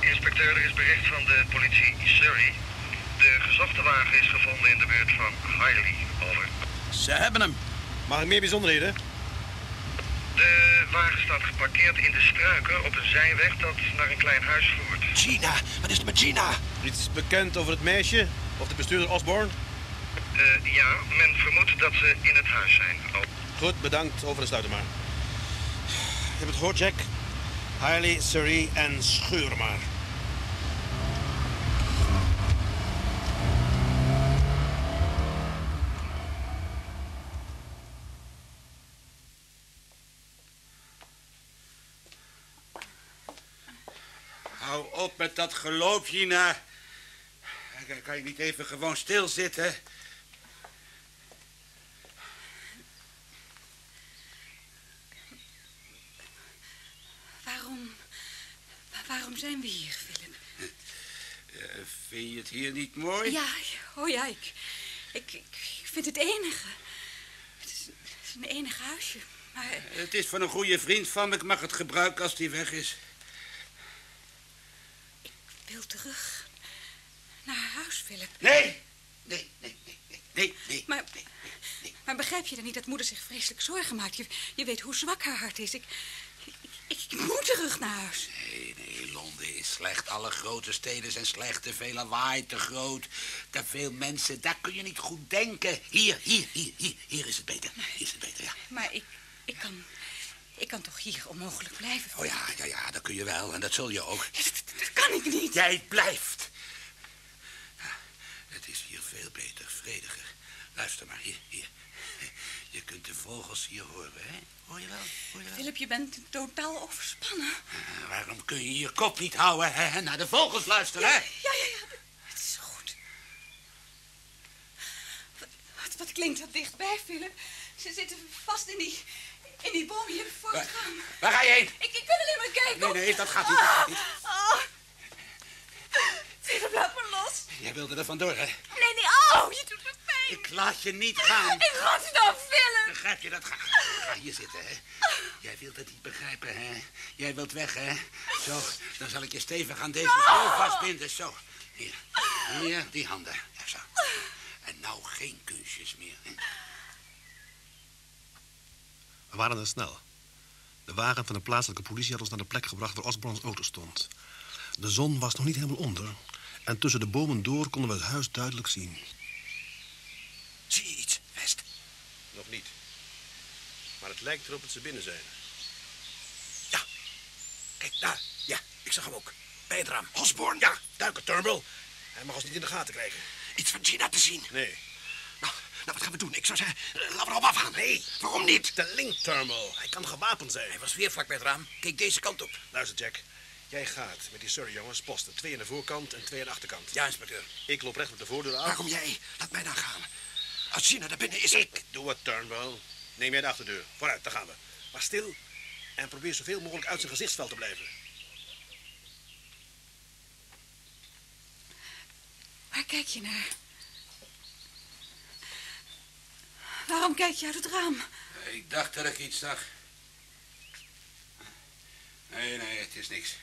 Inspecteur, er is bericht van de politie Surrey. De gezochte wagen is gevonden in de buurt van Hiley, over. Ze hebben hem. Mag ik meer bijzonderheden? De wagen staat geparkeerd in de struiken op een zijweg dat naar een klein huis voert. Gina, wat is er met Gina? Iets bekend over het meisje? Of de bestuurder Osborne? Eh, ja, men vermoedt dat ze in het huis zijn. Oh. Goed, bedankt. Over de sluiten maar. Je hebt het gehoord, Jack? Hiley, Surrey en scheur maar. Hou op met dat geloof, Gina. Kan je niet even gewoon stilzitten? Waarom... Waarom zijn we hier, Philip? Eh, vind je het hier niet mooi? Ja, oh ja, ik, ik, ik vind het enige. Het is, het is een enige huisje, maar... Het is van een goede vriend van me. Ik mag het gebruiken als die weg is. Ik wil terug naar huis, Philip. Nee! Nee, nee, nee, nee, nee, nee. Maar, maar begrijp je dan niet dat moeder zich vreselijk zorgen maakt? Je, je weet hoe zwak haar hart is. Ik, ik, moet terug naar huis. Nee, nee, Londen is slecht. Alle grote steden zijn slecht. Te veel lawaai, te groot. Te veel mensen. Daar kun je niet goed denken. Hier, hier, hier, hier. Hier is het beter. Hier is het beter, ja. Maar ik, ik kan... Ik kan toch hier onmogelijk blijven? Oh ja, ja, ja, dat kun je wel. En dat zul je ook. Dat, dat kan ik niet. Jij blijft. Ja, het is hier veel beter, vrediger. Luister maar, hier, hier. Je kunt de vogels hier horen, hè? Hoor je wel? Hoor je wel? Philip, je bent totaal overspannen. Waarom kun je je kop niet houden, hè? Naar de vogels luisteren, Ja, hè? ja, ja, ja. Het is goed. Wat, wat, wat klinkt dat dichtbij, Philip? Ze zitten vast in die, in die boom hier voor het Waar, raam. waar ga je heen? Ik, ik kan alleen maar kijken. Nee, nee, dat gaat niet, dat gaat niet. Ah. Philip, laat me los. Jij wilde er vandoor, hè? Nee, nee, oh, je doet me pijn. Ik laat je niet gaan. In godsnaam, Philip. Begrijp je dat? Ga, ga hier zitten, hè? Jij wilt het niet begrijpen, hè? Jij wilt weg, hè? Zo, dan zal ik je stevig aan deze stoel vastbinden. Zo, hier. Hier, die handen. Ja, zo. En nou geen kunstjes meer. Hè? We waren er snel. De wagen van de plaatselijke politie had ons naar de plek gebracht waar Osborne's auto stond. De zon was nog niet helemaal onder. En tussen de bomen door konden we het huis duidelijk zien. Zie je iets, West? Nog niet. Maar het lijkt erop dat ze binnen zijn. Ja. Kijk, daar. Ja, ik zag hem ook. Bij het raam. Osborne. Ja, duiken, Turnbull. Hij mag ons niet in de gaten krijgen. Iets van Gina te zien. Nee. Nou, nou, wat gaan we doen? Ik zou zeggen, eh, laten we erop afgaan. Nee. Waarom niet? De link, Turnbull. Hij kan gewapend zijn. Hij was weer vlak bij het raam. Keek deze kant op. Luister, Jack. Jij gaat met die Surrey-jongens posten. Twee aan de voorkant en twee aan de achterkant. Ja, inspecteur. Ik loop recht op de voordeur af. Waarom jij? Laat mij dan gaan. Als Gina daar binnen is... Ik doe het, Turnbull. Neem jij de achterdeur. Vooruit, daar gaan we. Maar stil en probeer zoveel mogelijk uit zijn gezichtsveld te blijven. Waar kijk je naar? Waarom kijk je uit het raam? Ik dacht dat ik iets zag. Nee, nee, het is niks.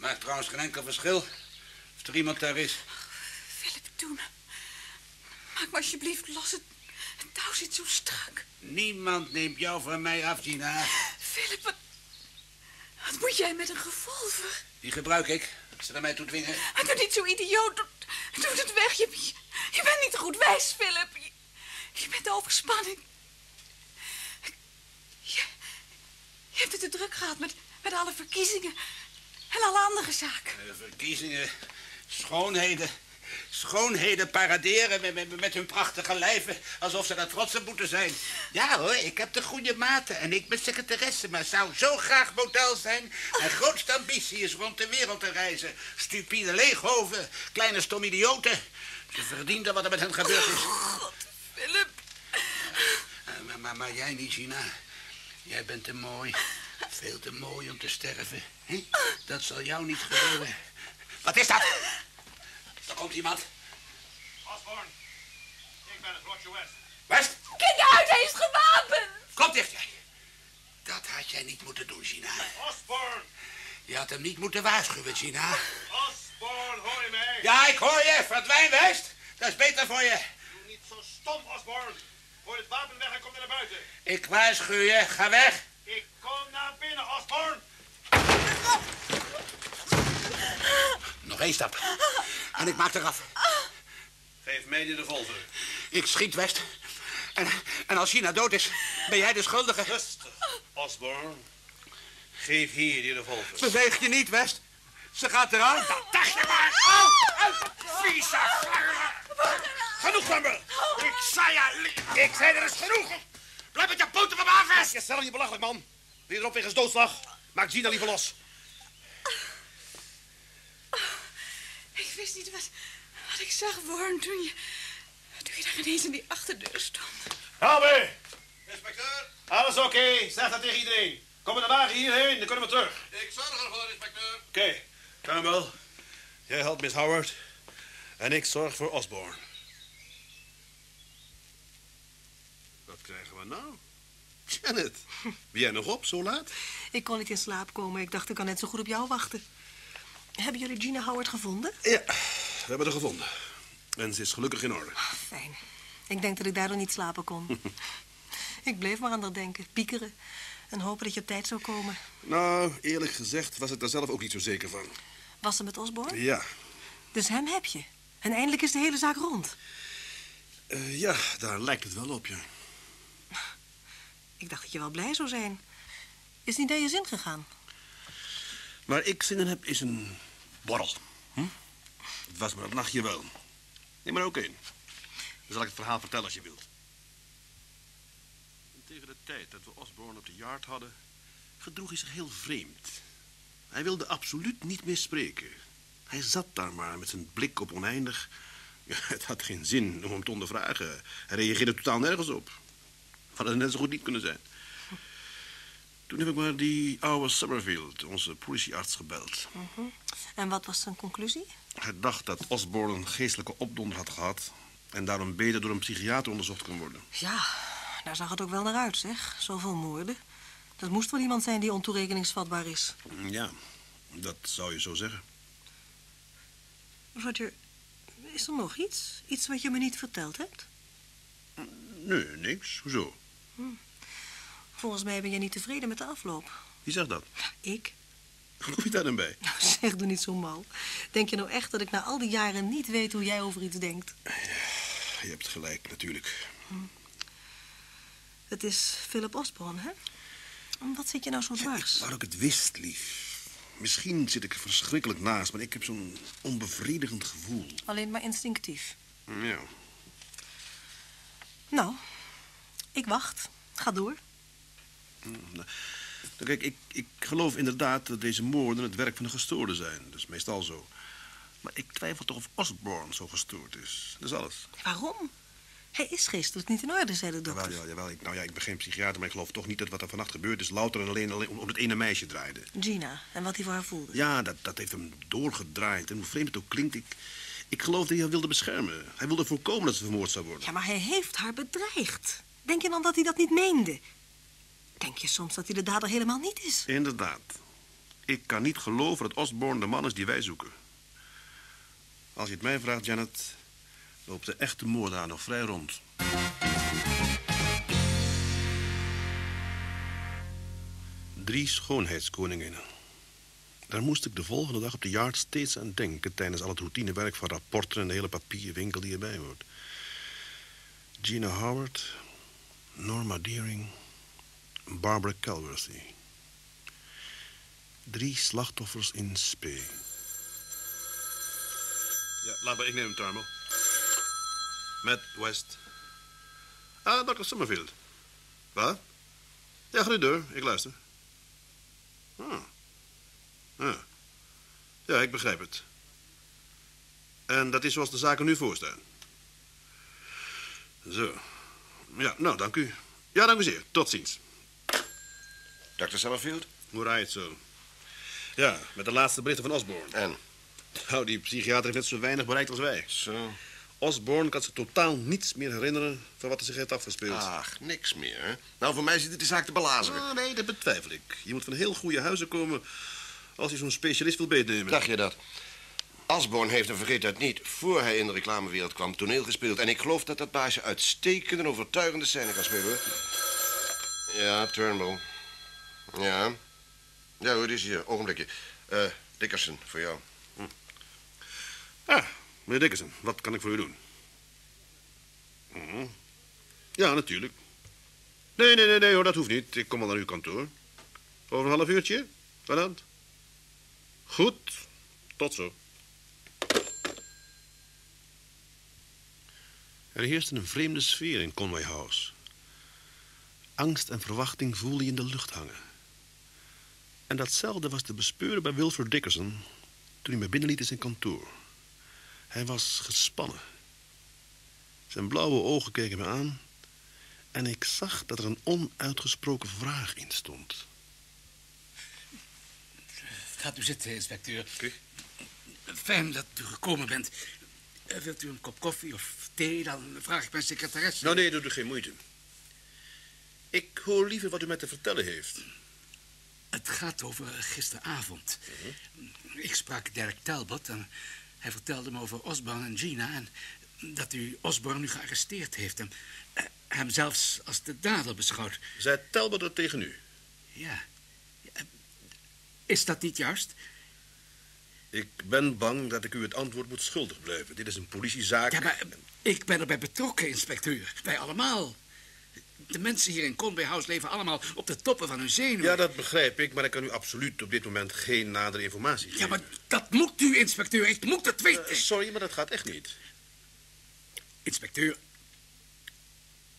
Maakt trouwens geen enkel verschil of er iemand daar is. Philip, doe me. Maak me alsjeblieft los. Het, het touw zit zo strak. Niemand neemt jou van mij af, Gina. Philip, wat, wat moet jij met een revolver? Die gebruik ik, als ze er mij toe dwingen. Doe niet zo idioot. Doe, doe het weg. Je, je, je bent niet goed wijs, Philip. Je, je bent overspanning. Je, je hebt het te druk gehad met, met alle verkiezingen en alle andere zaken. Eh, verkiezingen, schoonheden. Schoonheden paraderen met, met, met hun prachtige lijven, alsof ze daar trots op moeten zijn. Ja hoor, ik heb de goede maten en ik ben secretaresse, maar zou zo graag model zijn. Mijn grootste ambitie is rond de wereld te reizen. Stupide leeghoven, kleine stom idioten. Ze verdienden wat er met hen gebeurd is. God, Philip. Eh, Maar, maar, maar jij niet, Gina. Jij bent te mooi. Veel te mooi om te sterven. hè? Dat zal jou niet gebeuren. Wat is dat? Er komt iemand. Osborne, ik ben het, Roger West. West, Kijk uit, hij is gewapend. kom dichter. Dat had jij niet moeten doen, Gina. Osborne, Je had hem niet moeten waarschuwen, Gina. Osborne, hoor je mij? Ja, ik hoor je. Verdwijn, West. Dat is beter voor je. Doe niet zo stom, Osborne. Gooi het wapen weg en kom weer naar buiten. Ik waarschuw je. Ga weg. Kom naar binnen, Osborne. Nog één stap. En ik maak eraf. Geef mij die revolver. Ik schiet, West. En, en als Gina dood is, ben jij de schuldige. Rustig, Osborne. Geef hier die revolver. Beweeg je niet, West. Ze gaat eruit. Dat dacht je maar. Au, vieze. Genoeg, Turnbull. Ik zei je... Ik zei er is genoeg. Blijf met je poten van me af, West. Je stelt je belachelijk, man. Wil je erop wegens doodslag? Maak Gina liever los. Ik wist niet wat, wat ik zag, Warren, toen je, toen je daar ineens in die achterdeur stond. Halbe, Inspecteur, alles oké. Zeg dat tegen iedereen. Kom met de wagen hierheen, dan kunnen we terug. ik zorg ervoor, inspecteur. Oké. Turnbull, jij helpt Miss Howard. En ik zorg voor Osborne. Wat krijgen we nou? [laughs] Janet, ben jij nog op zo laat? Ik kon niet in slaap komen. Ik dacht, ik kan net zo goed op jou wachten. Hebben jullie Gina Howard gevonden? Ja, we hebben haar gevonden. En ze is gelukkig in orde. Fijn. Ik denk dat ik daardoor niet slapen kon. [laughs] ik bleef maar aan dat denken, piekeren. En hopen dat je op tijd zou komen. Nou, eerlijk gezegd was ik daar zelf ook niet zo zeker van. Was ze met Osborne? Ja, Dus hem heb je. En eindelijk is de hele zaak rond. eh, ja, daar lijkt het wel op, ja. Ik dacht dat je wel blij zou zijn. Is niet naar je zin gegaan? Waar ik zin in heb, is een borrel. Hm? Het was maar een nachtje wel. Neem maar ook één. Dan zal ik het verhaal vertellen als je wilt. En tegen de tijd dat we Osborne op de yard hadden... gedroeg hij zich heel vreemd. Hij wilde absoluut niet meer spreken. Hij zat daar maar met zijn blik op oneindig. Ja, het had geen zin om hem te ondervragen. Hij reageerde totaal nergens op. Had het net zo goed niet kunnen zijn. Toen heb ik maar die oude Summerfield, onze politiearts, gebeld. Mhm. En wat was zijn conclusie? Hij dacht dat Osborne een geestelijke opdonder had gehad... en daarom beter door een psychiater onderzocht kon worden. Ja, daar zag het ook wel naar uit, zeg. Zoveel moorden. Dat moest wel iemand zijn die ontoerekeningsvatbaar is. Ja, dat zou je zo zeggen. Roger, is er nog iets? Iets wat je me niet verteld hebt? Nee, niks. Hoezo? Volgens mij ben jij niet tevreden met de afloop. Wie zegt dat? Ik? Hoe kom je daar dan bij? Nou, [laughs] zeg, doe niet zo mal. Denk je nou echt dat ik na al die jaren niet weet hoe jij over iets denkt? Je hebt gelijk, natuurlijk. Het is Philip Osborne, hè? Wat zit je nou zo dwars? Waar ik het wist, lief. Misschien zit ik er verschrikkelijk naast, maar ik heb zo'n onbevredigend gevoel. Alleen maar instinctief. Ja. Nou, ik wacht. Ga door. Nou, Kijk, ik, ik geloof inderdaad dat deze moorden het werk van een gestoorde zijn. Dat is meestal zo. Maar ik twijfel toch of Osborne zo gestoord is. Dat is alles. Waarom? Hij is geestelijk niet in orde, zei de dokter. Jawel, jawel, jawel. Ik, nou ja, ik ben geen psychiater, maar ik geloof toch niet dat wat er vannacht gebeurd is... louter en alleen, alleen om, om het ene meisje draaide. Gina, en wat hij voor haar voelde. Ja, dat, dat heeft hem doorgedraaid. En hoe vreemd het ook klinkt, ik, ik geloof dat hij haar wilde beschermen. Hij wilde voorkomen dat ze vermoord zou worden. Ja, maar hij heeft haar bedreigd. Denk je dan dat hij dat niet meende? Denk je soms dat hij de dader helemaal niet is? Inderdaad. Ik kan niet geloven dat Osborne de man is die wij zoeken. Als je het mij vraagt, Janet, loopt de echte moordenaar nog vrij rond. Drie schoonheidskoninginnen. Daar moest ik de volgende dag op de yard steeds aan denken... tijdens al het routinewerk van rapporten en de hele papierwinkel die erbij hoort. Gina Howard, Norma Deering, Barbara Calworthy. Drie slachtoffers in spe. Ja, laat maar, ik neem hem, Tarmo. Met West. Ah, Dr. Summerfield. Wat? Ja, ga door. Ik luister. Ah. Ja. ja, ik begrijp het. En dat is zoals de zaken nu voorstaan. Zo. Ja, nou, dank u. Ja, dank u zeer. Tot ziens. Dr. Summerfield? Hoe rijdt het zo? Ja, met de laatste berichten van Osborne. En? Nou, die psychiater heeft net zo weinig bereikt als wij. Zo. Osborne kan zich totaal niets meer herinneren van wat er zich heeft afgespeeld. Ach, niks meer, hè? Nou, voor mij zit het de zaak te belazen. Ah, nee, dat betwijfel ik. Je moet van heel goede huizen komen als je zo'n specialist wil beetnemen. Dacht je dat? Osborne heeft, en vergeet dat niet, voor hij in de reclamewereld kwam, toneel gespeeld. En ik geloof dat dat baasje uitstekende en overtuigende scène kan spelen. Ja, Turnbull. Ja. Ja, die is hier. Ogenblikje. Eh, Dickerson, voor jou. Hm. Ah, meneer Dickerson, wat kan ik voor u doen? Hm. Ja, natuurlijk. Nee, nee, nee, nee, hoor, dat hoeft niet. Ik kom al naar uw kantoor. Over een half uurtje? Vanavond? Goed, tot zo. Er heerste een vreemde sfeer in Conway House. Angst en verwachting voelde je in de lucht hangen. En datzelfde was te bespeuren bij Wilford Dickerson toen hij me binnenliet in zijn kantoor. Hij was gespannen. Zijn blauwe ogen keken me aan en ik zag dat er een onuitgesproken vraag in stond. Gaat u zitten, inspecteur. Fijn dat u gekomen bent. Eh, Wilt u een kop koffie of thee? Dan vraag ik mijn secretaresse. Nou, nee, doe er geen moeite. Ik hoor liever wat u mij te vertellen heeft. Het gaat over gisteravond. Ik sprak Derek Talbot en hij vertelde me over Osborne en Gina... en dat u Osborne nu gearresteerd heeft en eh, hem zelfs als de dader beschouwt. Zei Talbot dat tegen u? Ja. Ja, Is dat niet juist? Ik ben bang dat ik u het antwoord moet schuldig blijven. Dit is een politiezaak. Ja, maar ik ben erbij betrokken, inspecteur. Wij allemaal. De mensen hier in Conway House leven allemaal op de toppen van hun zenuwen. Ja, dat begrijp ik, maar ik kan u absoluut op dit moment geen nadere informatie geven. Ja, maar dat moet u, inspecteur. Ik moet het weten. Eh, sorry, maar dat gaat echt niet. Inspecteur,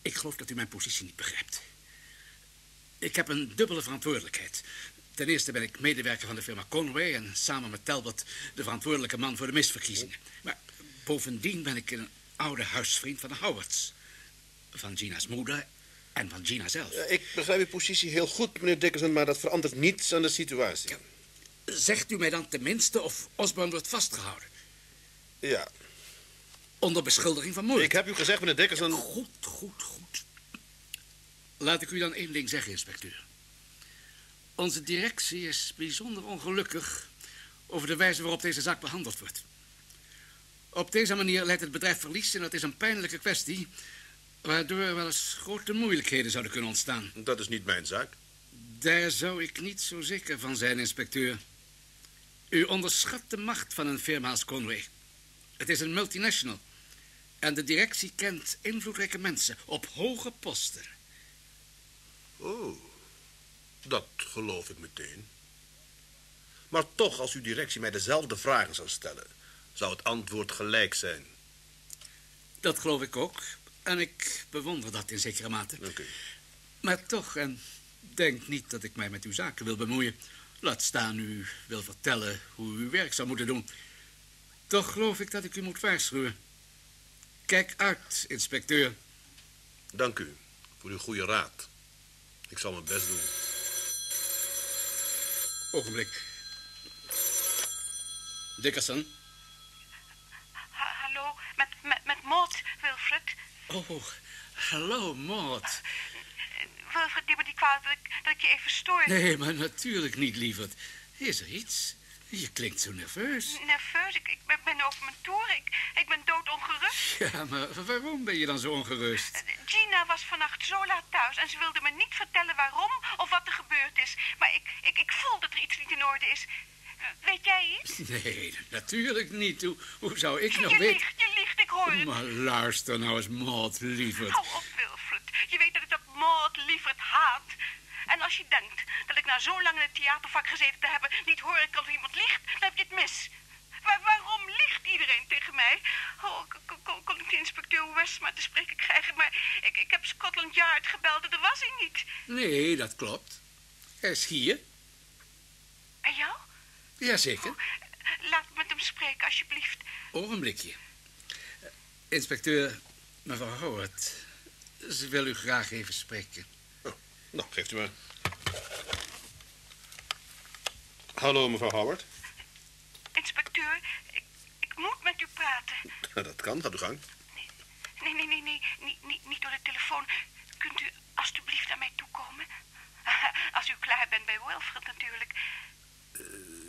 ik geloof dat u mijn positie niet begrijpt. Ik heb een dubbele verantwoordelijkheid. Ten eerste ben ik medewerker van de firma Conway... en samen met Talbot de verantwoordelijke man voor de misverkiezingen. Maar bovendien ben ik een oude huisvriend van de Howards. Van Gina's moeder en van Gina zelf. Ja, ik begrijp uw positie heel goed, meneer Dickerson... maar dat verandert niets aan de situatie. Zegt u mij dan tenminste of Osborne wordt vastgehouden? Ja. Onder beschuldiging van moord? Ik heb u gezegd, meneer Dickerson... Goed, goed, goed. Laat ik u dan één ding zeggen, inspecteur. Onze directie is bijzonder ongelukkig over de wijze waarop deze zaak behandeld wordt. Op deze manier leidt het bedrijf verlies en dat is een pijnlijke kwestie... waardoor er wel eens grote moeilijkheden zouden kunnen ontstaan. Dat is niet mijn zaak. Daar zou ik niet zo zeker van zijn, inspecteur. U onderschat de macht van een firma als Conway. Het is een multinational. En de directie kent invloedrijke mensen op hoge posten. Oh, dat geloof ik meteen. Maar toch, als uw directie mij dezelfde vragen zou stellen... zou het antwoord gelijk zijn. Dat geloof ik ook. En ik bewonder dat in zekere mate. Oké. Maar toch, en denk niet dat ik mij met uw zaken wil bemoeien. Laat staan u wil vertellen hoe u uw werk zou moeten doen. Toch geloof ik dat ik u moet waarschuwen. Kijk uit, inspecteur. Dank u voor uw goede raad. Ik zal mijn best doen. Ogenblik. Dickerson? Ha- hallo, met, met, met Maud, Wilfred. Oh, hallo, Maud. Wilfred, neem me niet kwalijk dat ik, dat ik je even stoor. Nee, maar natuurlijk niet, lieverd. Is er iets? Je klinkt zo nerveus. Nerveus, ik, ik ben, over mijn toer. Ik, ik ben doodongerust. Ja, maar waarom ben je dan zo ongerust? Gina was vannacht zo laat thuis en ze wilde me niet vertellen waarom of wat er gebeurd is. Maar ik, ik, ik voel dat er iets niet in orde is. Weet jij iets? Nee, natuurlijk niet. Hoe, hoe zou ik nou je weten? liegt, je liegt, ik hoor het. Maar luister nou eens, Maud, lieverd. Hou op, Wilfred. Je weet dat ik dat Maud lieverd haat. En als je denkt dat ik na zo lang in het theatervak gezeten te hebben... niet horen kan of iemand liegt, dan heb je het mis. Waar- waarom liegt iedereen tegen mij? Oh, kon, kon ik de inspecteur West maar te spreken krijgen... maar ik, ik heb Scotland Yard gebeld en daar was hij niet. Nee, dat klopt. Hij is hier. En jou? Jazeker. Laat me met hem spreken, alsjeblieft. Ogenblikje. Inspecteur, mevrouw Howard. Ze wil u graag even spreken. Nou, geeft u maar. Hallo, mevrouw Howard. Inspecteur, ik, ik moet met u praten. [laughs] Dat kan, gaat uw gang. Nee, nee, nee, nee, niet, niet, niet door de telefoon. Kunt u alstublieft naar mij toekomen? [laughs] Als u klaar bent bij Wilfred natuurlijk.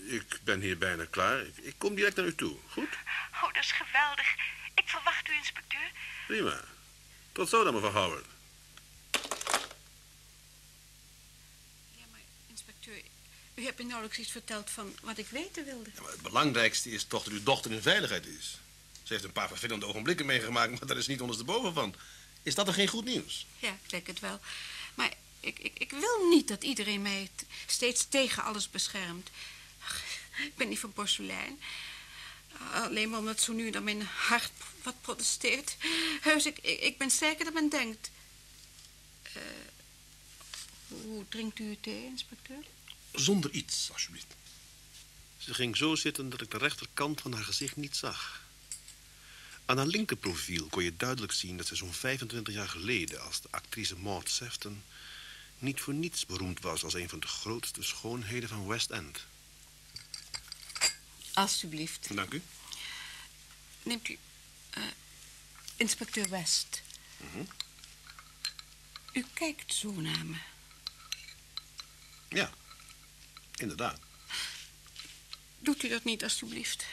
Ik ben hier bijna klaar. Ik, ik kom direct naar u toe. Goed? Oh, dat is geweldig. Ik verwacht u, inspecteur. Prima. Tot zo dan, mevrouw Howard. Inspecteur, u hebt me nauwelijks iets verteld van wat ik weten wilde. Maar het belangrijkste is toch dat uw dochter in veiligheid is. Ze heeft een paar vervelende ogenblikken meegemaakt, maar daar is niet ondersteboven van. Is dat dan geen goed nieuws? Ja, ik denk het wel. Maar ik, ik, ik wil niet dat iedereen mij steeds tegen alles beschermt. Ach, ik ben niet van porselein. Alleen maar omdat zo nu dan mijn hart wat protesteert. Heus, ik, ik, ben sterker dan men denkt. Eh, hoe drinkt u uw thee, inspecteur? Zonder iets, alsjeblieft. Ze ging zo zitten dat ik de rechterkant van haar gezicht niet zag. Aan haar linkerprofiel kon je duidelijk zien dat ze zo'n 25 jaar geleden... als de actrice Maud Sefton niet voor niets beroemd was... als een van de grootste schoonheden van West End. Alsjeblieft. Dank u. Neemt u... eh, inspecteur West. Mhm. U kijkt zo naar me. Ja, inderdaad. Doet u dat niet, alsjeblieft?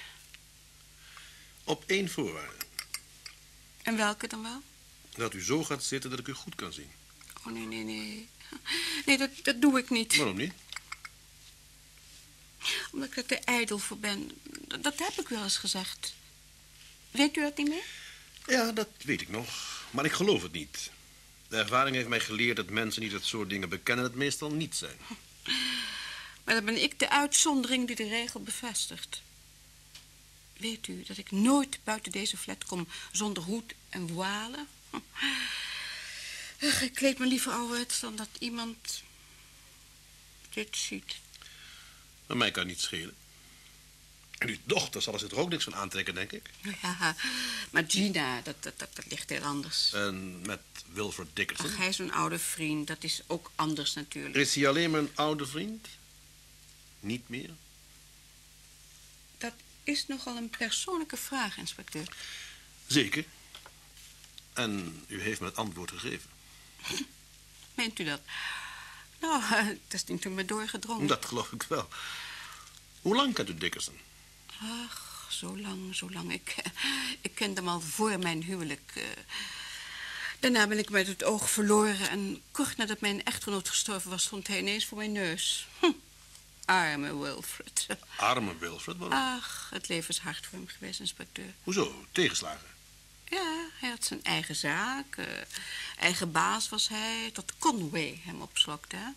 Op één voorwaarde. En welke dan wel? Dat u zo gaat zitten dat ik u goed kan zien. Oh, nee, nee, nee. Nee, dat, dat doe ik niet. Waarom niet? Omdat ik er te ijdel voor ben. Dat, dat heb ik wel eens gezegd. Weet u dat niet meer? Ja, dat weet ik nog. Maar ik geloof het niet. De ervaring heeft mij geleerd dat mensen die dat soort dingen bekennen... het meestal niet zijn. Maar dan ben ik de uitzondering die de regel bevestigt. Weet u dat ik nooit buiten deze flat kom zonder hoed en voile? Ach, ik kleed me liever ouderwets dan dat iemand dit ziet. Maar mij kan niet schelen. En uw dochter zal er zich toch ook niks van aantrekken, denk ik? Ja, maar Gina, dat, dat, dat, dat ligt heel anders. En met Wilfred Dickerson? Ach, hij is een oude vriend, dat is ook anders natuurlijk. Is hij alleen maar een oude vriend? Niet meer? Dat is nogal een persoonlijke vraag, inspecteur. Zeker. En u heeft me het antwoord gegeven. [laughs] Meent u dat? Nou, [laughs] dat is niet door me doorgedrongen. Dat geloof ik wel. Hoe lang kent u Dickerson? Ach, zo lang, zo lang. Ik, [laughs] ik kende hem al voor mijn huwelijk. eh. Daarna ben ik uit het oog verloren... en kort nadat mijn echtgenoot gestorven was... stond hij ineens voor mijn neus. Hm. Arme Wilfred. Arme Wilfred, waarom? Ach, het leven is hard voor hem geweest, inspecteur. Hoezo? Tegenslagen? Ja, hij had zijn eigen zaak. eigen baas was hij, tot Conway hem opslokte. Hè?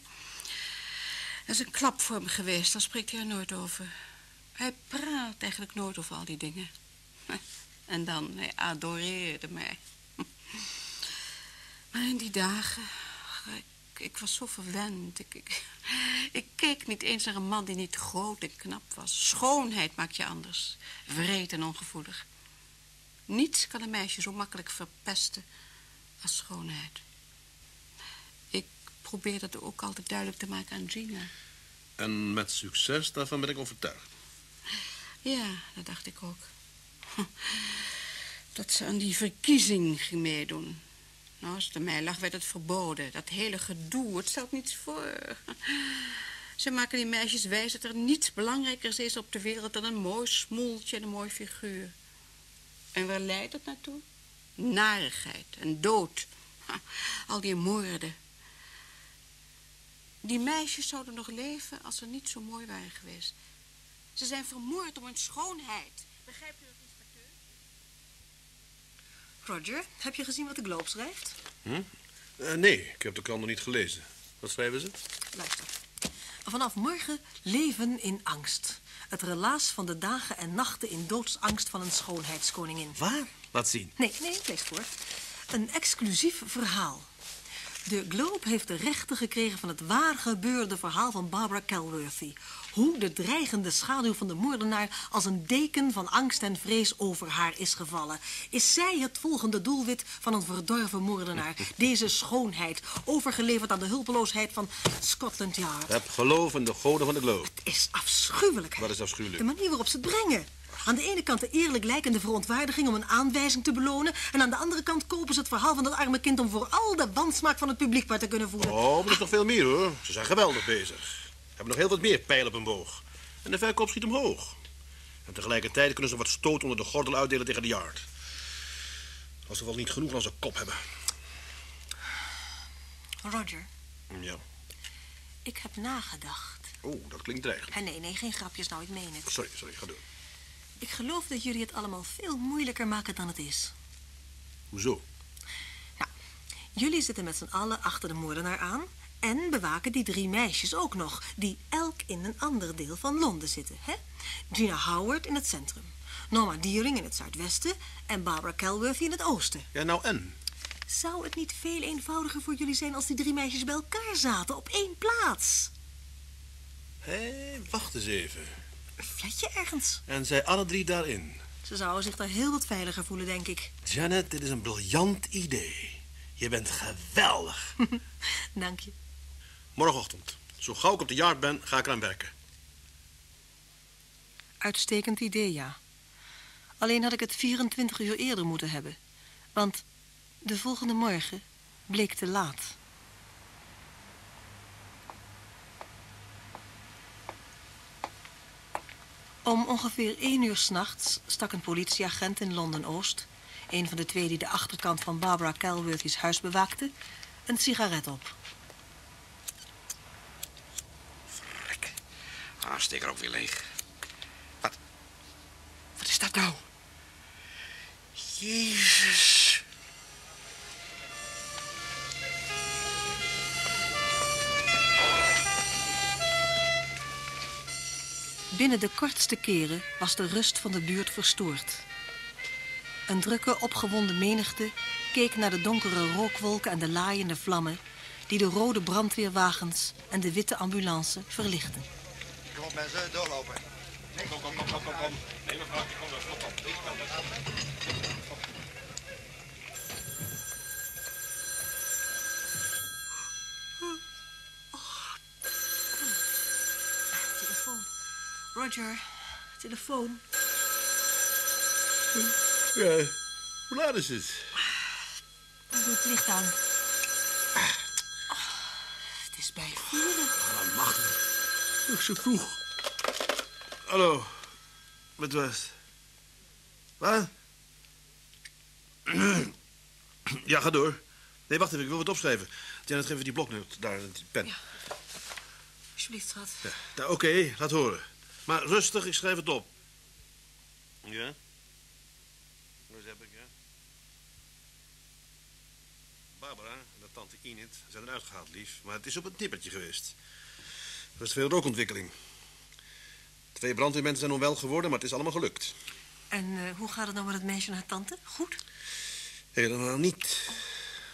Dat is een klap voor hem geweest, daar spreekt hij er nooit over. Hij praat eigenlijk nooit over al die dingen. [laughs] En dan, hij adoreerde mij. [laughs] Maar in die dagen, ik, was zo verwend. Ik, ik, [laughs] ik keek niet eens naar een man die niet groot en knap was. Schoonheid maakt je anders. Wreed en ongevoelig. Niets kan een meisje zo makkelijk verpesten als schoonheid. Ik probeer dat ook altijd duidelijk te maken aan Gina. En met succes, daarvan ben ik overtuigd. Ja, dat dacht ik ook. [laughs] Dat ze aan die verkiezing ging meedoen. Nou, als het aan mij lag, werd het verboden. Dat hele gedoe, het stelt niets voor. Ze maken die meisjes wijs dat er niets belangrijkers is op de wereld... dan een mooi smoeltje en een mooi figuur. En waar leidt het naartoe? Narigheid en dood. Al die moorden. Die meisjes zouden nog leven als ze niet zo mooi waren geweest. Ze zijn vermoord om hun schoonheid. Dat, inspecteur? Roger, heb je gezien wat de Globe schrijft? Hm? Eh, nee, ik heb de krant nog niet gelezen. Wat schrijven ze? Luister. Vanaf morgen leven in angst. Het relaas van de dagen en nachten in doodsangst van een schoonheidskoningin. Waar? Laat zien. Nee, nee, ik lees voor. Een exclusief verhaal. De Globe heeft de rechten gekregen van het waar gebeurde verhaal van Barbara Calworthy. Hoe de dreigende schaduw van de moordenaar als een deken van angst en vrees over haar is gevallen. Is zij het volgende doelwit van een verdorven moordenaar? [laughs] Deze schoonheid, overgeleverd aan de hulpeloosheid van Scotland Yard. Heb geloof in de goden van de Globe. Is afschuwelijk. Wat is afschuwelijk? De manier waarop ze het brengen. Aan de ene kant de eerlijk lijkende verontwaardiging om een aanwijzing te belonen... en aan de andere kant kopen ze het verhaal van dat arme kind... om voor al de wansmaak van het publiek maar te kunnen voelen. Oh, maar er is nog veel meer, hoor. Ze zijn geweldig bezig. Hebben nog heel wat meer pijlen op hun boog. En de verkoop schiet omhoog. En tegelijkertijd kunnen ze wat stoot onder de gordel uitdelen tegen de yard. Als ze wel niet genoeg aan zijn kop hebben. Roger, Ja. ik heb nagedacht. Oh, dat klinkt dreigend. En nee, nee, geen grapjes nou, ik meen het. Sorry, sorry, ga door. Ik geloof dat jullie het allemaal veel moeilijker maken dan het is. Hoezo? Jullie zitten met z'n allen achter de moordenaar aan... en bewaken die drie meisjes ook nog... die elk in een ander deel van Londen zitten, hè? Gina Howard in het centrum. Norma Deering in het zuidwesten... en Barbara Calworthy in het oosten. Ja, nou en? Zou het niet veel eenvoudiger voor jullie zijn... als die drie meisjes bij elkaar zaten op één plaats? Hé, wacht eens even. Een flatje ergens. En zij alle drie daarin. Ze zouden zich daar heel wat veiliger voelen, denk ik. Janet, dit is een briljant idee. Je bent geweldig. [laughs] Dank je. Morgenochtend, zo gauw ik op de yard ben, ga ik eraan werken. Uitstekend idee, ja. Alleen had ik het 24 uur eerder moeten hebben. Want de volgende morgen bleek te laat. Om ongeveer één uur s'nachts stak een politieagent in Londen-Oost... een van de twee die de achterkant van Barbara Calworthy's huis bewaakte... een sigaret op. Ah, steek er ook weer leeg. Wat? Wat is dat nou? Jezus. Binnen de kortste keren was de rust van de buurt verstoord. Een drukke, opgewonden menigte keek naar de donkere rookwolken en de laaiende vlammen... die de rode brandweerwagens en de witte ambulance verlichten. Op mensen, doorlopen. Kom, kom, kom, kom, kom, kom. Nee, mevrouw, kom door. Kom, kom. Telefoon. Roger, telefoon. Ja, hoe laat is het? Doe het licht aan. Oh, het is bij vieren. Allemachtig. Nog zo vroeg. Hallo, met West. Wat? [clears throat] Ja, ga door. Nee, wacht even, ik wil wat opschrijven. Janet, geef even die bloknoot daar, die pen. Ja, Alsjeblieft, schat. nou, oké, laat horen. Maar rustig, ik schrijf het op. Ja? Waar heb ik, ja? Barbara en de tante Enid zijn eruit gehaald, lief. Maar het is op het nippertje geweest. Er is veel rookontwikkeling. Twee brandweermensen zijn onwel geworden, maar het is allemaal gelukt. En eh, hoe gaat het nou met het meisje en haar tante? Goed? Helemaal niet.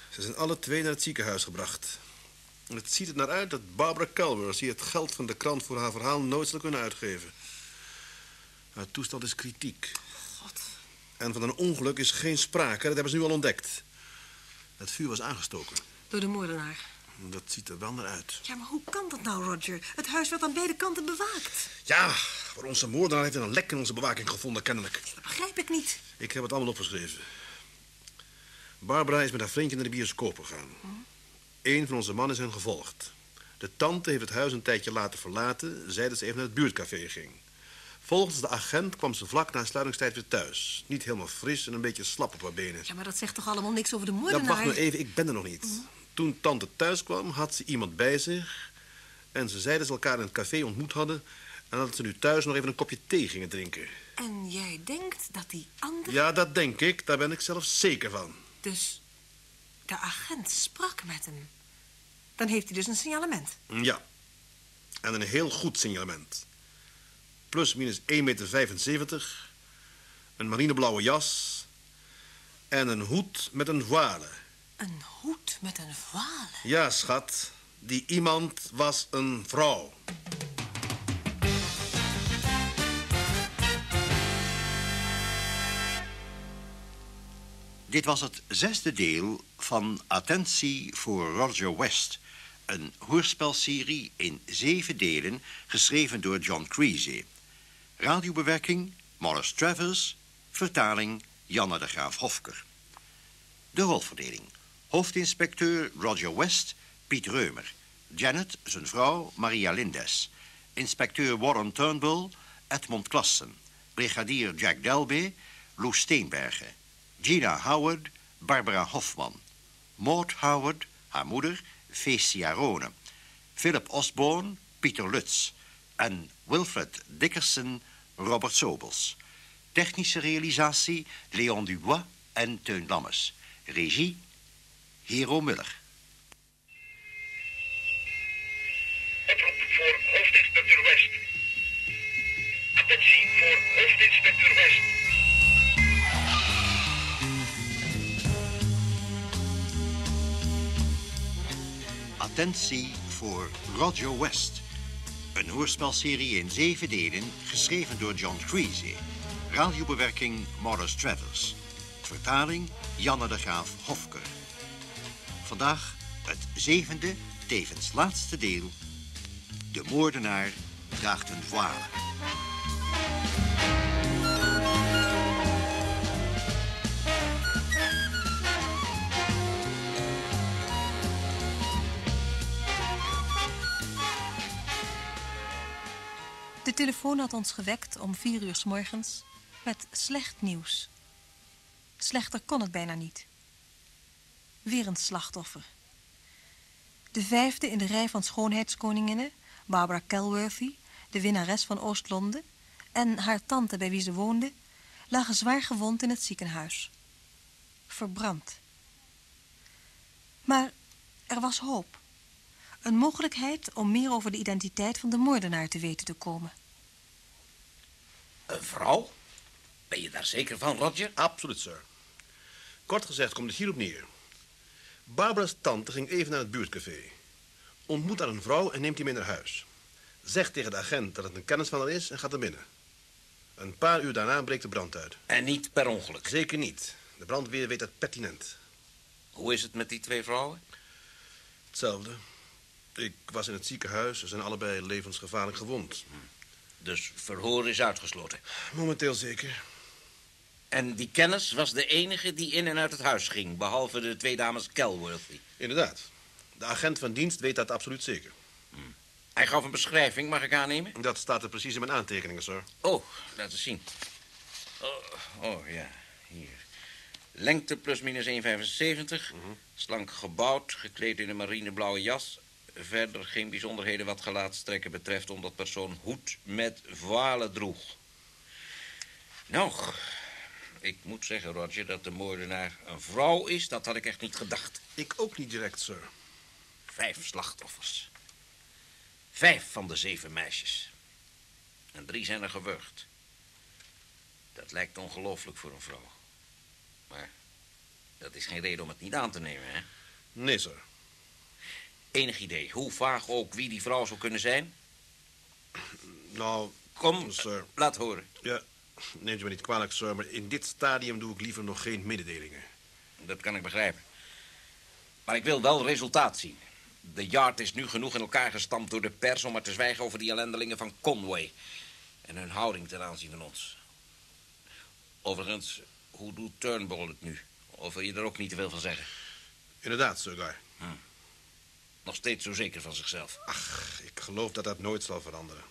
Ze zijn alle twee naar het ziekenhuis gebracht. En het ziet er naar uit dat Barbara Calworthy het geld van de krant voor haar verhaal nooit zal kunnen uitgeven. Haar toestand is kritiek. God. En van een ongeluk is geen sprake, dat hebben ze nu al ontdekt. Het vuur was aangestoken. Door de moordenaar. Dat ziet er wel naar uit. Ja, maar hoe kan dat nou, Roger? Het huis werd aan beide kanten bewaakt. Ja, voor onze moordenaar heeft een lek in onze bewaking gevonden, kennelijk. Dat begrijp ik niet. Ik heb het allemaal opgeschreven. Barbara is met haar vriendje naar de bioscoop gegaan. Eén van onze mannen is hen gevolgd. De tante heeft het huis een tijdje later verlaten, zei dat ze even naar het buurtcafé ging. Volgens de agent kwam ze vlak na sluitingstijd weer thuis. Niet helemaal fris en een beetje slap op haar benen. Ja, maar dat zegt toch allemaal niks over de Ja, moordenaar? wacht nou even, ik ben er nog niet. Toen tante thuis kwam, had ze iemand bij zich. En ze zei dat ze elkaar in het café ontmoet hadden... en dat ze nu thuis nog even een kopje thee gingen drinken. En jij denkt dat die andere... Ja, dat denk ik. Daar ben ik zelf zeker van. Dus de agent sprak met hem. Dan heeft hij dus een signalement. Ja. En een heel goed signalement. Plus minus 1,75 meter. Een marineblauwe jas. En een hoed met een voile. Een hoed met een voile. Ja, schat. Die iemand was een vrouw. Dit was het zesde deel van Attentie voor Roger West. Een hoorspelserie in zeven delen, geschreven door John Creasy. Radiobewerking Morris Travers, vertaling Janne de Graaf Hofker. De rolverdeling. Hoofdinspecteur Roger West, Piet Reumer. Janet, zijn vrouw, Maria Lindes. Inspecteur Warren Turnbull, Edmond Klassen. Brigadier Jack Delby, Loes Steenbergen. Gina Howard, Barbara Hofman. Maud Howard, haar moeder, Feestia Rone. Philip Osborne, Pieter Lutz. En Wilfred Dickerson, Robert Sobels. Technische realisatie, Leon Dubois en Teun Lammes. Regie, Hero Muller. Oproep voor hoofdinspecteur West. Attentie voor hoofdinspecteur West. Attentie voor Roger West. Een hoorspelserie in zeven delen, geschreven door John Creasy. Radiobewerking Morris Travers. Vertaling Janne de Graaf Hofker. Vandaag het zevende, tevens laatste deel. De moordenaar draagt een voile. De telefoon had ons gewekt om vier uur s morgens met slecht nieuws. Slechter kon het bijna niet. Weer een slachtoffer. De vijfde in de rij van schoonheidskoninginnen, Barbara Kelworthy, de winnares van Oost-Londen, en haar tante bij wie ze woonde, lagen zwaar gewond in het ziekenhuis. Verbrand. Maar er was hoop. Een mogelijkheid om meer over de identiteit van de moordenaar te weten te komen. Een vrouw? Ben je daar zeker van, Roger? Absoluut, sir. Kort gezegd komt het hierop neer. Barbara's tante ging even naar het buurtcafé. Ontmoet daar een vrouw en neemt die mee naar huis. Zegt tegen de agent dat het een kennis van haar is en gaat er binnen. Een paar uur daarna breekt de brand uit. En niet per ongeluk? Zeker niet. De brandweer weet dat pertinent. Hoe is het met die twee vrouwen? Hetzelfde. Ik was in het ziekenhuis. Ze zijn allebei levensgevaarlijk gewond. Dus verhoor is uitgesloten. Momenteel zeker. En die kennis was de enige die in en uit het huis ging, behalve de twee dames Kelworthy. Inderdaad. De agent van dienst weet dat absoluut zeker. Hij gaf een beschrijving, mag ik aannemen? Dat staat er precies in mijn aantekeningen, sir. Oh, laat eens zien. Oh, oh ja, hier. Lengte plus minus 1,75. Slank gebouwd, gekleed in een marineblauwe jas. Verder geen bijzonderheden wat gelaatstrekken betreft... omdat persoon hoed met voile droeg. Nou, ik moet zeggen, Roger, dat de moordenaar een vrouw is. Dat had ik echt niet gedacht. Ik ook niet direct, sir. Vijf slachtoffers. Vijf van de zeven meisjes. En drie zijn er gewurgd. Dat lijkt ongelooflijk voor een vrouw. Maar dat is geen reden om het niet aan te nemen, hè? Nee, sir. Enig idee, hoe vaag ook wie die vrouw zou kunnen zijn? Nou, Kom, sir. laat horen. Ja, Neemt u me niet kwalijk, sir, maar in dit stadium doe ik liever nog geen mededelingen. Dat kan ik begrijpen. Maar ik wil wel resultaat zien. De yard is nu genoeg in elkaar gestampt door de pers... om maar te zwijgen over die ellendelingen van Conway. En hun houding ten aanzien van ons. Overigens, hoe doet Turnbull het nu? Of wil je er ook niet te veel van zeggen? Inderdaad, Sir Guy. Nog steeds zo zeker van zichzelf. Ach, ik geloof dat dat nooit zal veranderen.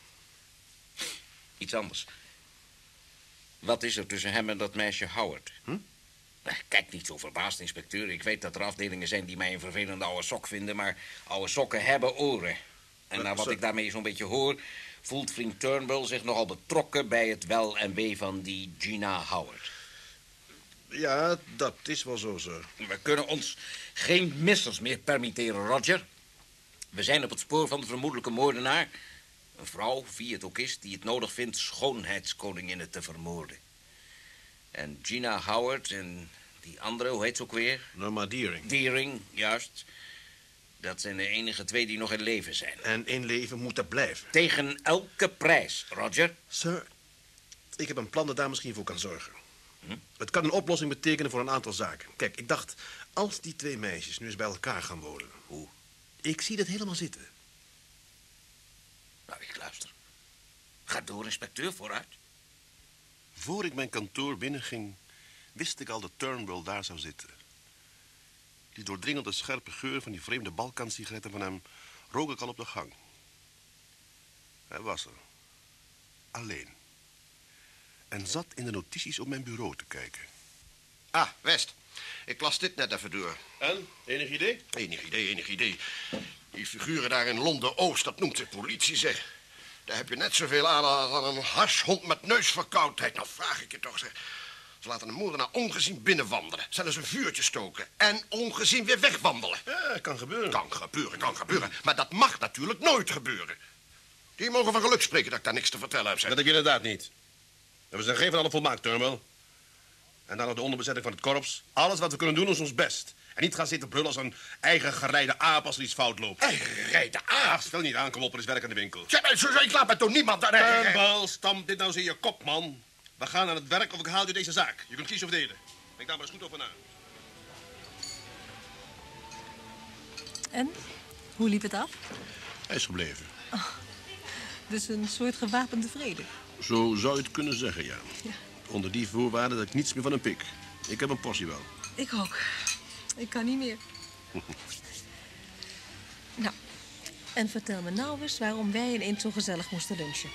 Iets anders. Wat is er tussen hem en dat meisje Howard? Hm? Eh, Kijk niet zo verbaasd, inspecteur. Ik weet dat er afdelingen zijn die mij een vervelende oude sok vinden... maar oude sokken hebben oren. En naar wat ik daarmee zo'n beetje hoor... voelt vriend Turnbull zich nogal betrokken bij het wel en wee van die Gina Howard. Ja, dat is wel zo, sir. We kunnen ons geen missers meer permitteren, Roger. We zijn op het spoor van de vermoedelijke moordenaar. Een vrouw, wie het ook is, die het nodig vindt schoonheidskoninginnen te vermoorden. En Gina Howard en die andere, hoe heet ze ook weer? Norma Deering. Deering, juist. Dat zijn de enige twee die nog in leven zijn. En in leven moet dat blijven. Tegen elke prijs, Roger. Sir, ik heb een plan dat daar misschien voor kan zorgen. Hm? Het kan een oplossing betekenen voor een aantal zaken. Kijk, ik dacht, als die twee meisjes nu eens bij elkaar gaan wonen... Hoe? Ik zie dat helemaal zitten. Nou, ik luister. Ga door, inspecteur, vooruit. Voor ik mijn kantoor binnenging, wist ik al dat Turnbull daar zou zitten. Die doordringende scherpe geur van die vreemde Balkan-sigaretten van hem rook ik al op de gang. Hij was er. Alleen. En zat in de notities op mijn bureau te kijken. Ah, West. Ik las dit net even door. En? Enig idee? Enig idee, enig idee. Die figuren daar in Londen-Oost, dat noemt de politie, zeg. Daar heb je net zoveel aan als aan een harshond met neusverkoudheid. Nou, vraag ik je toch, zeg. Ze laten een moordenaar ongezien binnenwandelen. Zelfs een vuurtje stoken. En ongezien weer wegwandelen. Ja, kan gebeuren. Kan gebeuren, kan gebeuren. Maar dat mag natuurlijk nooit gebeuren. Die mogen van geluk spreken dat ik daar niks te vertellen heb, zeg. Dat heb je inderdaad niet. We zijn geen van alle volmaakt, Turnbull. En dan nog de onderbezetting van het korps. Alles wat we kunnen doen is ons best. En niet gaan zitten brullen als een eigen gerijde aap als er iets fout loopt. Eigen gerijde aap? Stel niet aan, kom op, er is werk aan de winkel. Ik laat me toch niemand daar... Turnbull, stamp dit nou eens in je kop, man. We gaan aan het werk of ik haal je deze zaak. Je kunt kiezen of delen. Denk daar maar eens goed over na. En? Hoe liep het af? Hij is gebleven. Dus een soort gewapende vrede. Zo zou je het kunnen zeggen, ja. Onder die voorwaarde dat ik niets meer van een pik. Ik heb een portie wel. Ik ook. Ik kan niet meer. [laughs] nou, en vertel me nou eens waarom wij ineens zo gezellig moesten lunchen.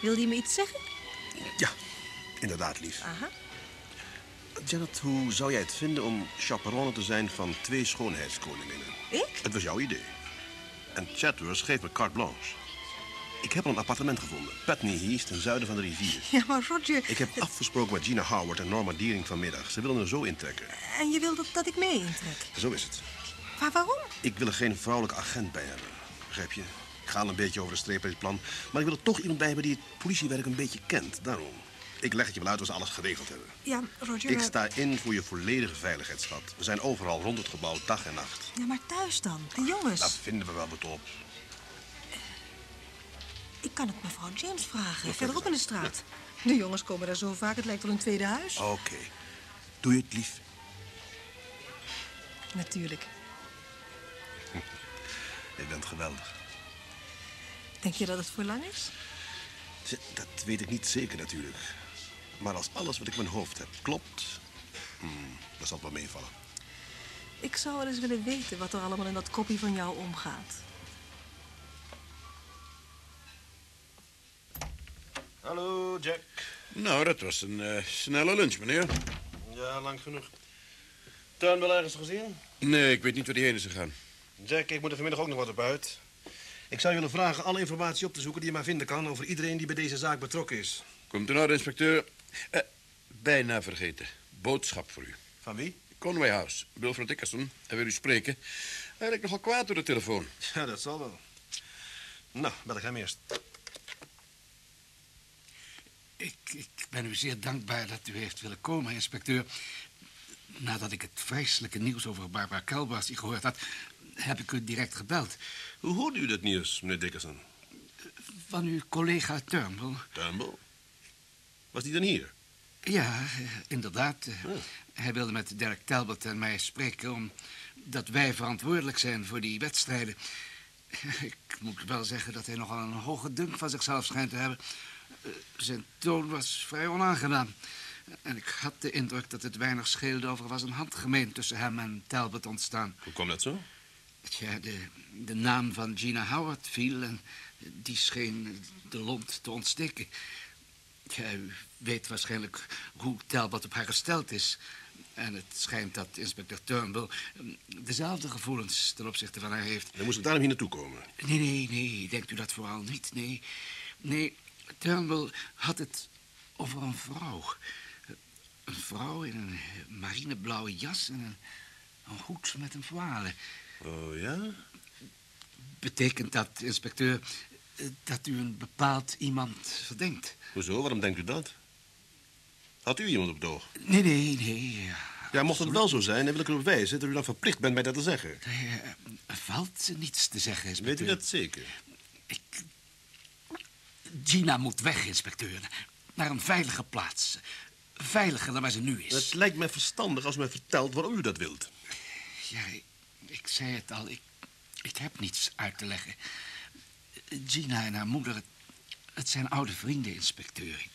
Wil je me iets zeggen? Ja, inderdaad, lief. Aha. Janet, hoe zou jij het vinden om chaperone te zijn van twee schoonheidskoninginnen? Ik? Het was jouw idee. En Chatworth geeft me carte blanche. Ik heb al een appartement gevonden. Putney Heath, ten zuiden van de rivier. Ja, maar Roger... Ik heb afgesproken met Gina Howard en Norma Deering vanmiddag. Ze willen er zo intrekken. En je wil dat, dat ik mee intrek. Zo is het. Maar waarom? Ik wil er geen vrouwelijke agent bij hebben. Begrijp je? Ik ga al een beetje over de streep bij dit plan. Maar ik wil er toch iemand bij hebben die het politiewerk een beetje kent. Daarom. Ik leg het je wel uit als we alles geregeld hebben. Ja, Roger... Ik sta in voor je volledige veiligheidsschat. We zijn overal rond het gebouw, dag en nacht. Ja, maar thuis dan? De jongens? Daar vinden we wel wat op. Ik kan het mevrouw James vragen, verderop in de straat. De jongens komen daar zo vaak, het lijkt wel een tweede huis. Oké. Doe je het lief? Natuurlijk. [laughs] Je bent geweldig. Denk je dat het voor lang is? Dat weet ik niet zeker natuurlijk. Maar als alles wat ik in mijn hoofd heb klopt... Hmm, dan zal het wel meevallen. Ik zou wel eens willen weten wat er allemaal in dat kopje van jou omgaat. Hallo, Jack. Nou, dat was een eh, snelle lunch, meneer. Ja, lang genoeg. Turnbull ergens gezien? Nee, ik weet niet waar die heen is gegaan. Jack, ik moet er vanmiddag ook nog wat op uit. Ik zou je willen vragen alle informatie op te zoeken die je maar vinden kan... over iedereen die bij deze zaak betrokken is. Komt in orde, inspecteur. Eh, bijna vergeten. Boodschap voor u. Van wie? Conway House. Wilfred Dickerson. Hij wil u spreken. Hij lijkt nogal kwaad door de telefoon. Ja, dat zal wel. Nou, bel ik hem eerst. Ik, ik ben u zeer dankbaar dat u heeft willen komen, inspecteur. Nadat ik het vreselijke nieuws over Barbara Kelbasi gehoord had, heb ik u direct gebeld. Hoe hoorde u dat nieuws, meneer Dickerson? Van uw collega Turnbull. Turnbull? Was die dan hier? Ja, inderdaad. Hij wilde met Derek Talbot en mij spreken... omdat wij verantwoordelijk zijn voor die wedstrijden. Ik moet wel zeggen dat hij nogal een hoge dunk van zichzelf schijnt te hebben. Eh, Zijn toon was vrij onaangenaam. En ik had de indruk dat het weinig scheelde of er was een handgemeen tussen hem en Talbot ontstaan. Hoe komt dat zo? Ja, de, de naam van Gina Howard viel en die scheen de lont te ontsteken. Ja, u weet waarschijnlijk hoe Talbot op haar gesteld is. En het schijnt dat inspecteur Turnbull eh, dezelfde gevoelens ten opzichte van haar heeft. Dan moest ik daarom hier naartoe komen. Nee, nee, nee, denkt u dat vooral niet. Nee, nee, Turnbull had het over een vrouw. Een vrouw in een marineblauwe jas en een, een hoed met een voile. Oh ja? Betekent dat, inspecteur, eh, dat u een bepaald iemand verdenkt? Hoezo? Waarom denkt u dat? Had u iemand op het oog? Nee, nee, nee. Ja, mocht het wel zo zijn, dan wil ik erop wijzen dat u dan verplicht bent mij dat te zeggen. Er valt niets te zeggen, inspecteur. Weet u dat zeker? Gina moet weg, inspecteur. Naar een veilige plaats. Veiliger dan waar ze nu is. Het lijkt mij verstandig als mij vertelt waarom u dat wilt. Ja, ik, ik zei het al. Ik, ik heb niets uit te leggen. Gina en haar moeder, het, het zijn oude vrienden, inspecteur. Ik,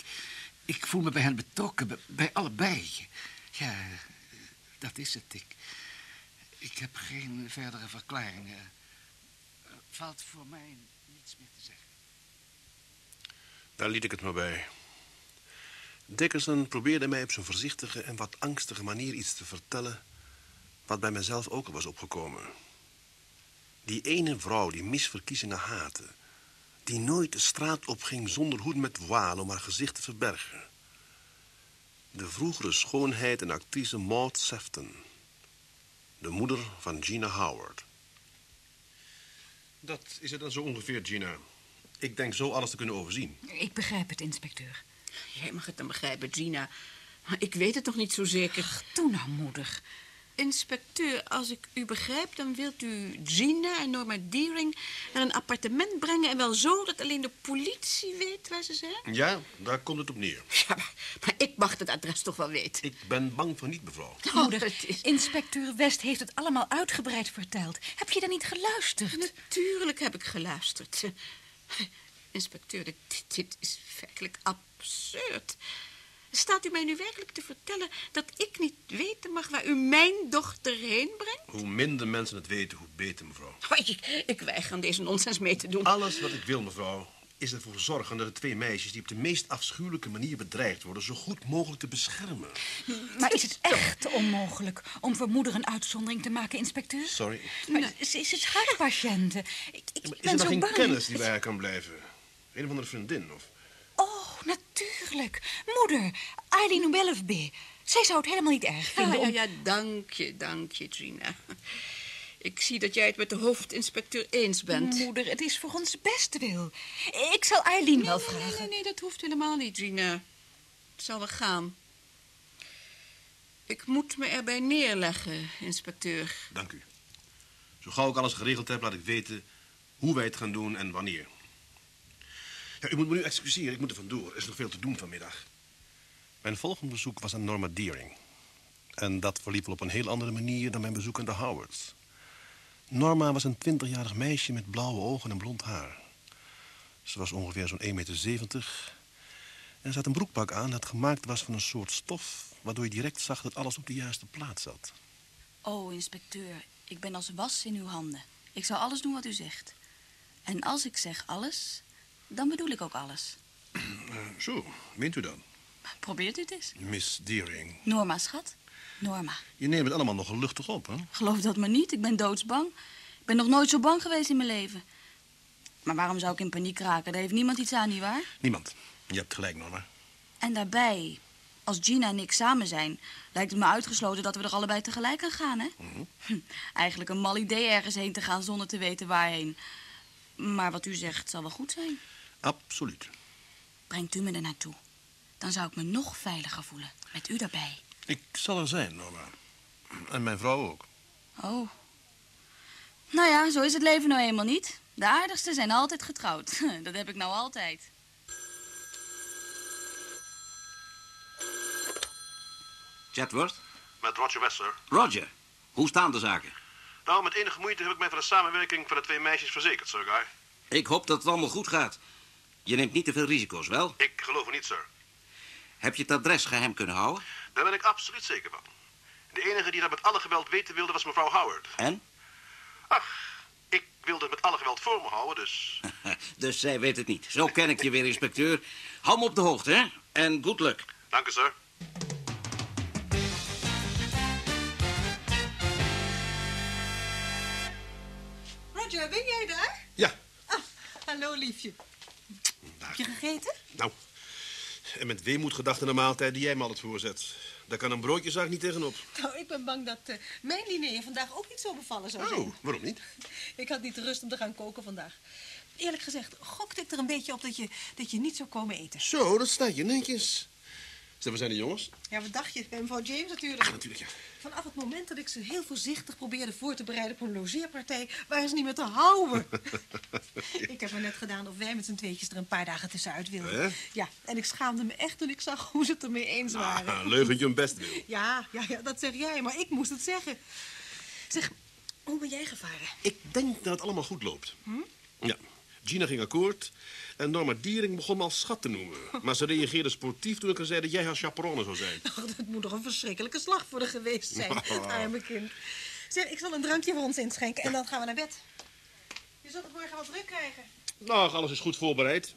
ik voel me bij hen betrokken, bij, bij allebei. Ja, dat is het. Ik, ik heb geen verdere verklaringen. Er valt voor mij niets meer te zeggen. Daar liet ik het maar bij. Dickerson probeerde mij op zijn voorzichtige en wat angstige manier iets te vertellen... wat bij mezelf ook al was opgekomen. Die ene vrouw die misverkiezingen haatte... die nooit de straat opging zonder hoed met voile om haar gezicht te verbergen. De vroegere schoonheid en actrice Maud Sefton. De moeder van Gina Howard. Dat is het dan zo ongeveer, Gina. Ik denk zo alles te kunnen overzien. Ik begrijp het, inspecteur. Jij mag het dan begrijpen, Gina. Maar ik weet het toch niet zo zeker. Ach, doe nou, moeder. Inspecteur, als ik u begrijp, dan wilt u Gina en Norma Deering naar een appartement brengen... en wel zo dat alleen de politie weet waar ze zijn? Ja, daar komt het op neer. Ja, maar, maar ik mag het adres toch wel weten. Ik ben bang voor niet, mevrouw. Moeder, het is- inspecteur West heeft het allemaal uitgebreid verteld. Heb je dan niet geluisterd? Natuurlijk heb ik geluisterd. Inspecteur, dit, dit is werkelijk absurd. Staat u mij nu werkelijk te vertellen dat ik niet weten mag waar u mijn dochter heen brengt? Hoe minder mensen het weten, hoe beter, mevrouw. Oh, ik, ik weiger aan deze nonsens mee te doen. Alles wat ik wil, mevrouw, is ervoor zorgen dat de twee meisjes... die op de meest afschuwelijke manier bedreigd worden... zo goed mogelijk te beschermen. Maar is het echt onmogelijk om voor moeder een uitzondering te maken, inspecteur? Sorry. Maar ze is het hartpatiënte. Ik, ik Maar is ben er zo geen bang. kennis die bij haar kan blijven? Een of andere vriendin, of... Oh, natuurlijk. Moeder, Eileen Willoughby. Zij zou het helemaal niet erg Ja, vinden ja, om... ja, dank je, dank je, Gina. Ik zie dat jij het met de hoofdinspecteur eens bent. Moeder, het is voor ons bestwil. Ik zal Eileen wel Nee, vragen. nee, nee, dat hoeft helemaal niet, Gina. Het zal wel gaan. Ik moet me erbij neerleggen, inspecteur. Dank u. Zo gauw ik alles geregeld heb, laat ik weten hoe wij het gaan doen en wanneer. Ja, u moet me nu excuseren, ik moet er vandoor. Er is nog veel te doen vanmiddag. Mijn volgende bezoek was aan Norma Deering. En dat verliep wel op een heel andere manier dan mijn bezoek aan de Howards. Norma was een twintigjarig meisje met blauwe ogen en blond haar. Ze was ongeveer zo'n 1,70 meter. En ze had een broekpak aan dat gemaakt was van een soort stof... waardoor je direct zag dat alles op de juiste plaats zat. Oh, inspecteur, ik ben als was in uw handen. Ik zal alles doen wat u zegt. En als ik zeg alles, dan bedoel ik ook alles. [clears throat] Eh, zo, meent u dan? Probeert u het eens. Miss Deering. Norma, schat. Norma, Je neemt het allemaal nogal luchtig op, hè? geloof dat maar niet. Ik ben doodsbang. Ik ben nog nooit zo bang geweest in mijn leven. Maar waarom zou ik in paniek raken? Daar heeft niemand iets aan, nietwaar? Niemand. Je hebt gelijk, Norma. En daarbij, als Gina en ik samen zijn... lijkt het me uitgesloten dat we er allebei tegelijk aan gaan, hè? Hm, Eigenlijk een mal idee ergens heen te gaan zonder te weten waarheen. Maar wat u zegt zal wel goed zijn. Absoluut. Brengt u me er naartoe. Dan zou ik me nog veiliger voelen. Met u daarbij. Ik zal er zijn, Norma. En mijn vrouw ook. Oh. Nou ja, zo is het leven nou eenmaal niet. De aardigsten zijn altijd getrouwd. [laughs] Dat heb ik nou altijd. Chatworth? Met Roger West, sir. Roger, hoe staan de zaken? Nou, met enige moeite heb ik mij van de samenwerking van de twee meisjes verzekerd, Sir Guy. Ik hoop dat het allemaal goed gaat. Je neemt niet te veel risico's, wel? Ik geloof er niet, sir. Heb je het adres geheim kunnen houden? Daar ben ik absoluut zeker van. De enige die dat met alle geweld weten wilde was mevrouw Howard. En? Ik wilde het met alle geweld voor me houden, dus... [laughs] dus zij weet het niet. Zo ken ik je weer, inspecteur. Hou me op de hoogte, hè? En good luck. Dank u, sir. Roger, ben jij daar? Ja. Ah, hallo, liefje. Heb je gegeten? Nou, en met weemoed gedacht aan de maaltijd die jij me altijd voorzet. Daar kan een broodjezak niet tegenop. Nou, ik ben bang dat eh, mijn diner vandaag ook niet zo bevallen zou zijn. Oh, waarom niet? [laughs] Ik had niet de rust om te gaan koken vandaag. Eerlijk gezegd, gokte ik er een beetje op dat je, dat je niet zou komen eten. Zo, dat staat je netjes. Zeg, waar zijn de jongens? Ja, wat dacht je? Bij mevrouw James natuurlijk. Ah, natuurlijk, ja. Vanaf het moment dat ik ze heel voorzichtig probeerde voor te bereiden op een logeerpartij, waren ze niet meer te houden. [laughs] ik heb er net gedaan of wij met z'n tweetjes er een paar dagen tussenuit wilden. Ja, en ik schaamde me echt toen ik zag hoe ze het ermee eens waren. Ah, leugentje een best wil. Ja, ja, ja, dat zeg jij, maar ik moest het zeggen. Zeg, hoe ben jij gevaren? Ik denk dat het allemaal goed loopt. Hm? Ja, Gina ging akkoord en Norma Diering begon me als schat te noemen. [laughs] Maar ze reageerde sportief toen ik haar zei dat jij haar chaperone zou zijn. Ach, [laughs] dat moet toch een verschrikkelijke slag voor haar geweest zijn, het arme kind. Zeg, ik zal een drankje voor ons inschenken en dan gaan we naar bed. Je zult het morgen wel druk krijgen. Nou, alles is goed voorbereid.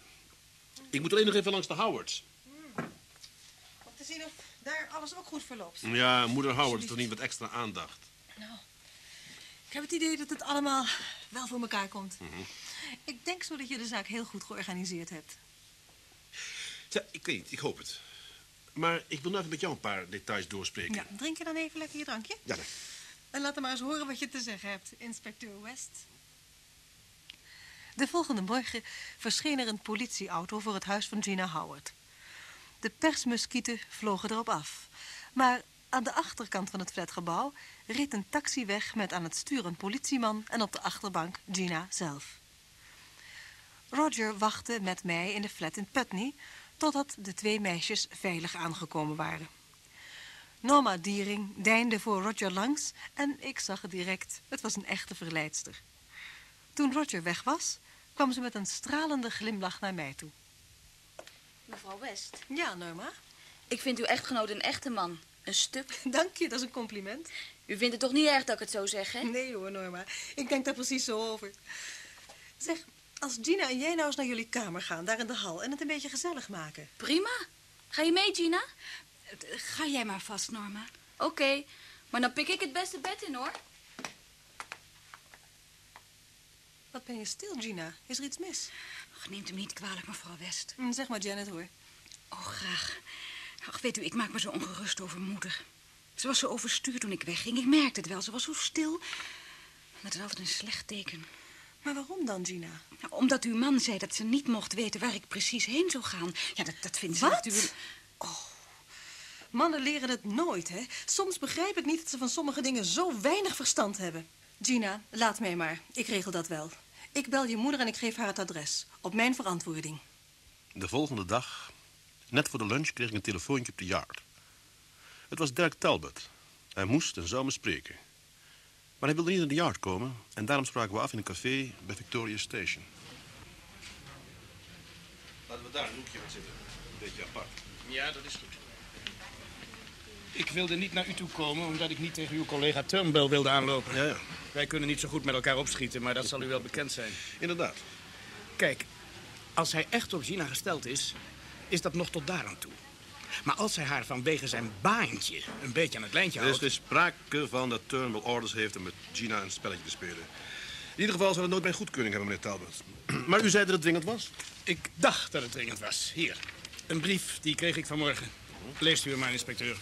Ik moet alleen nog even langs de Howards. Om te zien of daar alles ook goed verloopt. Ja, moeder Howard is toch niet wat extra aandacht? Nou, ik heb het idee dat het allemaal wel voor elkaar komt. Mhm. Ik denk zo dat je de zaak heel goed georganiseerd hebt. Ja, ik weet niet, ik hoop het. Maar ik wil nog even met jou een paar details doorspreken. Ja, drink je dan even lekker je drankje? Ja. En laat hem maar eens horen wat je te zeggen hebt, inspecteur West. De volgende morgen verscheen er een politieauto voor het huis van Gina Howard. De persmuskieten vlogen erop af. Maar aan de achterkant van het flatgebouw reed een taxi weg met aan het stuur een politieman en op de achterbank Gina zelf. Roger wachtte met mij in de flat in Putney totdat de twee meisjes veilig aangekomen waren. Norma Diering deinde voor Roger langs en ik zag het direct. Het was een echte verleidster. Toen Roger weg was, kwam ze met een stralende glimlach naar mij toe. Mevrouw West. Ja, Norma? Ik vind uw echtgenoot een echte man. Een stuk. [laughs] Dank je, dat is een compliment. U vindt het toch niet erg dat ik het zo zeg, hè? Nee hoor, Norma. Ik denk daar precies zo over. Zeg, als Gina en jij nou eens naar jullie kamer gaan, daar in de hal, en het een beetje gezellig maken. Prima. Ga je mee, Gina? Ga jij maar vast, Norma. Oké, maar dan pik ik het beste bed in, hoor. Wat ben je stil, Gina? Is er iets mis? Ach, neemt hem niet kwalijk, mevrouw West. Hm, Zeg maar, Janet, hoor. Oh, graag. Ach, weet u, ik maak me zo ongerust over moeder. Ze was zo overstuurd toen ik wegging. Ik merkte het wel. Ze was zo stil. Dat is altijd een slecht teken. Maar waarom dan, Gina? Nou, omdat uw man zei dat ze niet mocht weten waar ik precies heen zou gaan. Ja, dat, dat vindt ze Wat? natuurlijk... Mannen leren het nooit, hè? Soms begrijp ik niet dat ze van sommige dingen zo weinig verstand hebben. Gina, laat mij maar. Ik regel dat wel. Ik bel je moeder en ik geef haar het adres. Op mijn verantwoording. De volgende dag, net voor de lunch, kreeg ik een telefoontje op de yard. Het was Dirk Talbot. Hij moest en zou me spreken. Maar hij wilde niet naar de yard komen en daarom spraken we af in een café bij Victoria Station. Laten we daar een hoekje gaan zitten. Een beetje apart. Ja, dat is goed. Ik wilde niet naar u toe komen omdat ik niet tegen uw collega Turnbull wilde aanlopen. Ja, ja. Wij kunnen niet zo goed met elkaar opschieten, maar dat zal u wel bekend zijn. Inderdaad. Kijk, als hij echt op Gina gesteld is, is dat nog tot daar aan toe. Maar als hij haar vanwege zijn baantje een beetje aan het lijntje Er is houdt... dus sprake van dat Turnbull orders heeft om met Gina een spelletje te spelen. In ieder geval zal het nooit mijn goedkeuring hebben, meneer Talbot. [clears throat] Maar u zei dat het dringend was? Ik dacht dat het dringend was. Hier, een brief, die kreeg ik vanmorgen. Leest u hem maar, inspecteur.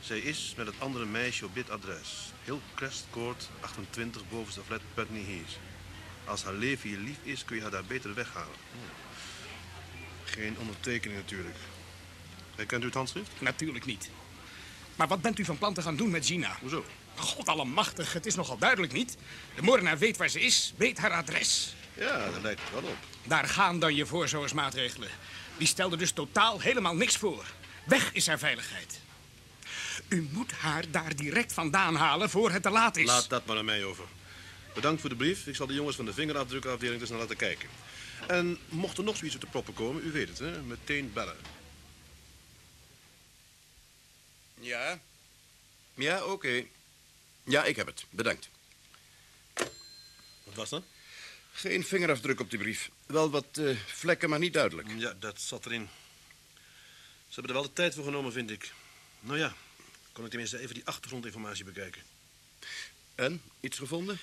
Zij is met het andere meisje op dit adres. Hillcrest Court, 28, bovenste flat Putney Heath. Als haar leven je lief is, kun je haar daar beter weghalen. Geen ondertekening natuurlijk. Herkent u het handschrift? Natuurlijk niet. Maar wat bent u van plan te gaan doen met Gina? Hoezo? God allemachtig, het is nogal duidelijk niet. De moordenaar weet waar ze is, weet haar adres. Ja, daar lijkt het wel op. Daar gaan dan je voorzorgsmaatregelen. Die stelden dus totaal helemaal niks voor. Weg is haar veiligheid. U moet haar daar direct vandaan halen voor het te laat is. Laat dat maar aan mij over. Bedankt voor de brief. Ik zal de jongens van de vingerafdrukafdeling dus naar laten kijken. En mocht er nog zoiets op de proppen komen, u weet het, hè? Meteen bellen. Ja? Ja, oké. Ja, ik heb het. Bedankt. Wat was dat? Geen vingerafdruk op die brief. Wel wat eh, vlekken, maar niet duidelijk. Ja, dat zat erin. Ze hebben er wel de tijd voor genomen, vind ik. Nou ja, kon ik tenminste even die achtergrondinformatie bekijken. En? Iets gevonden?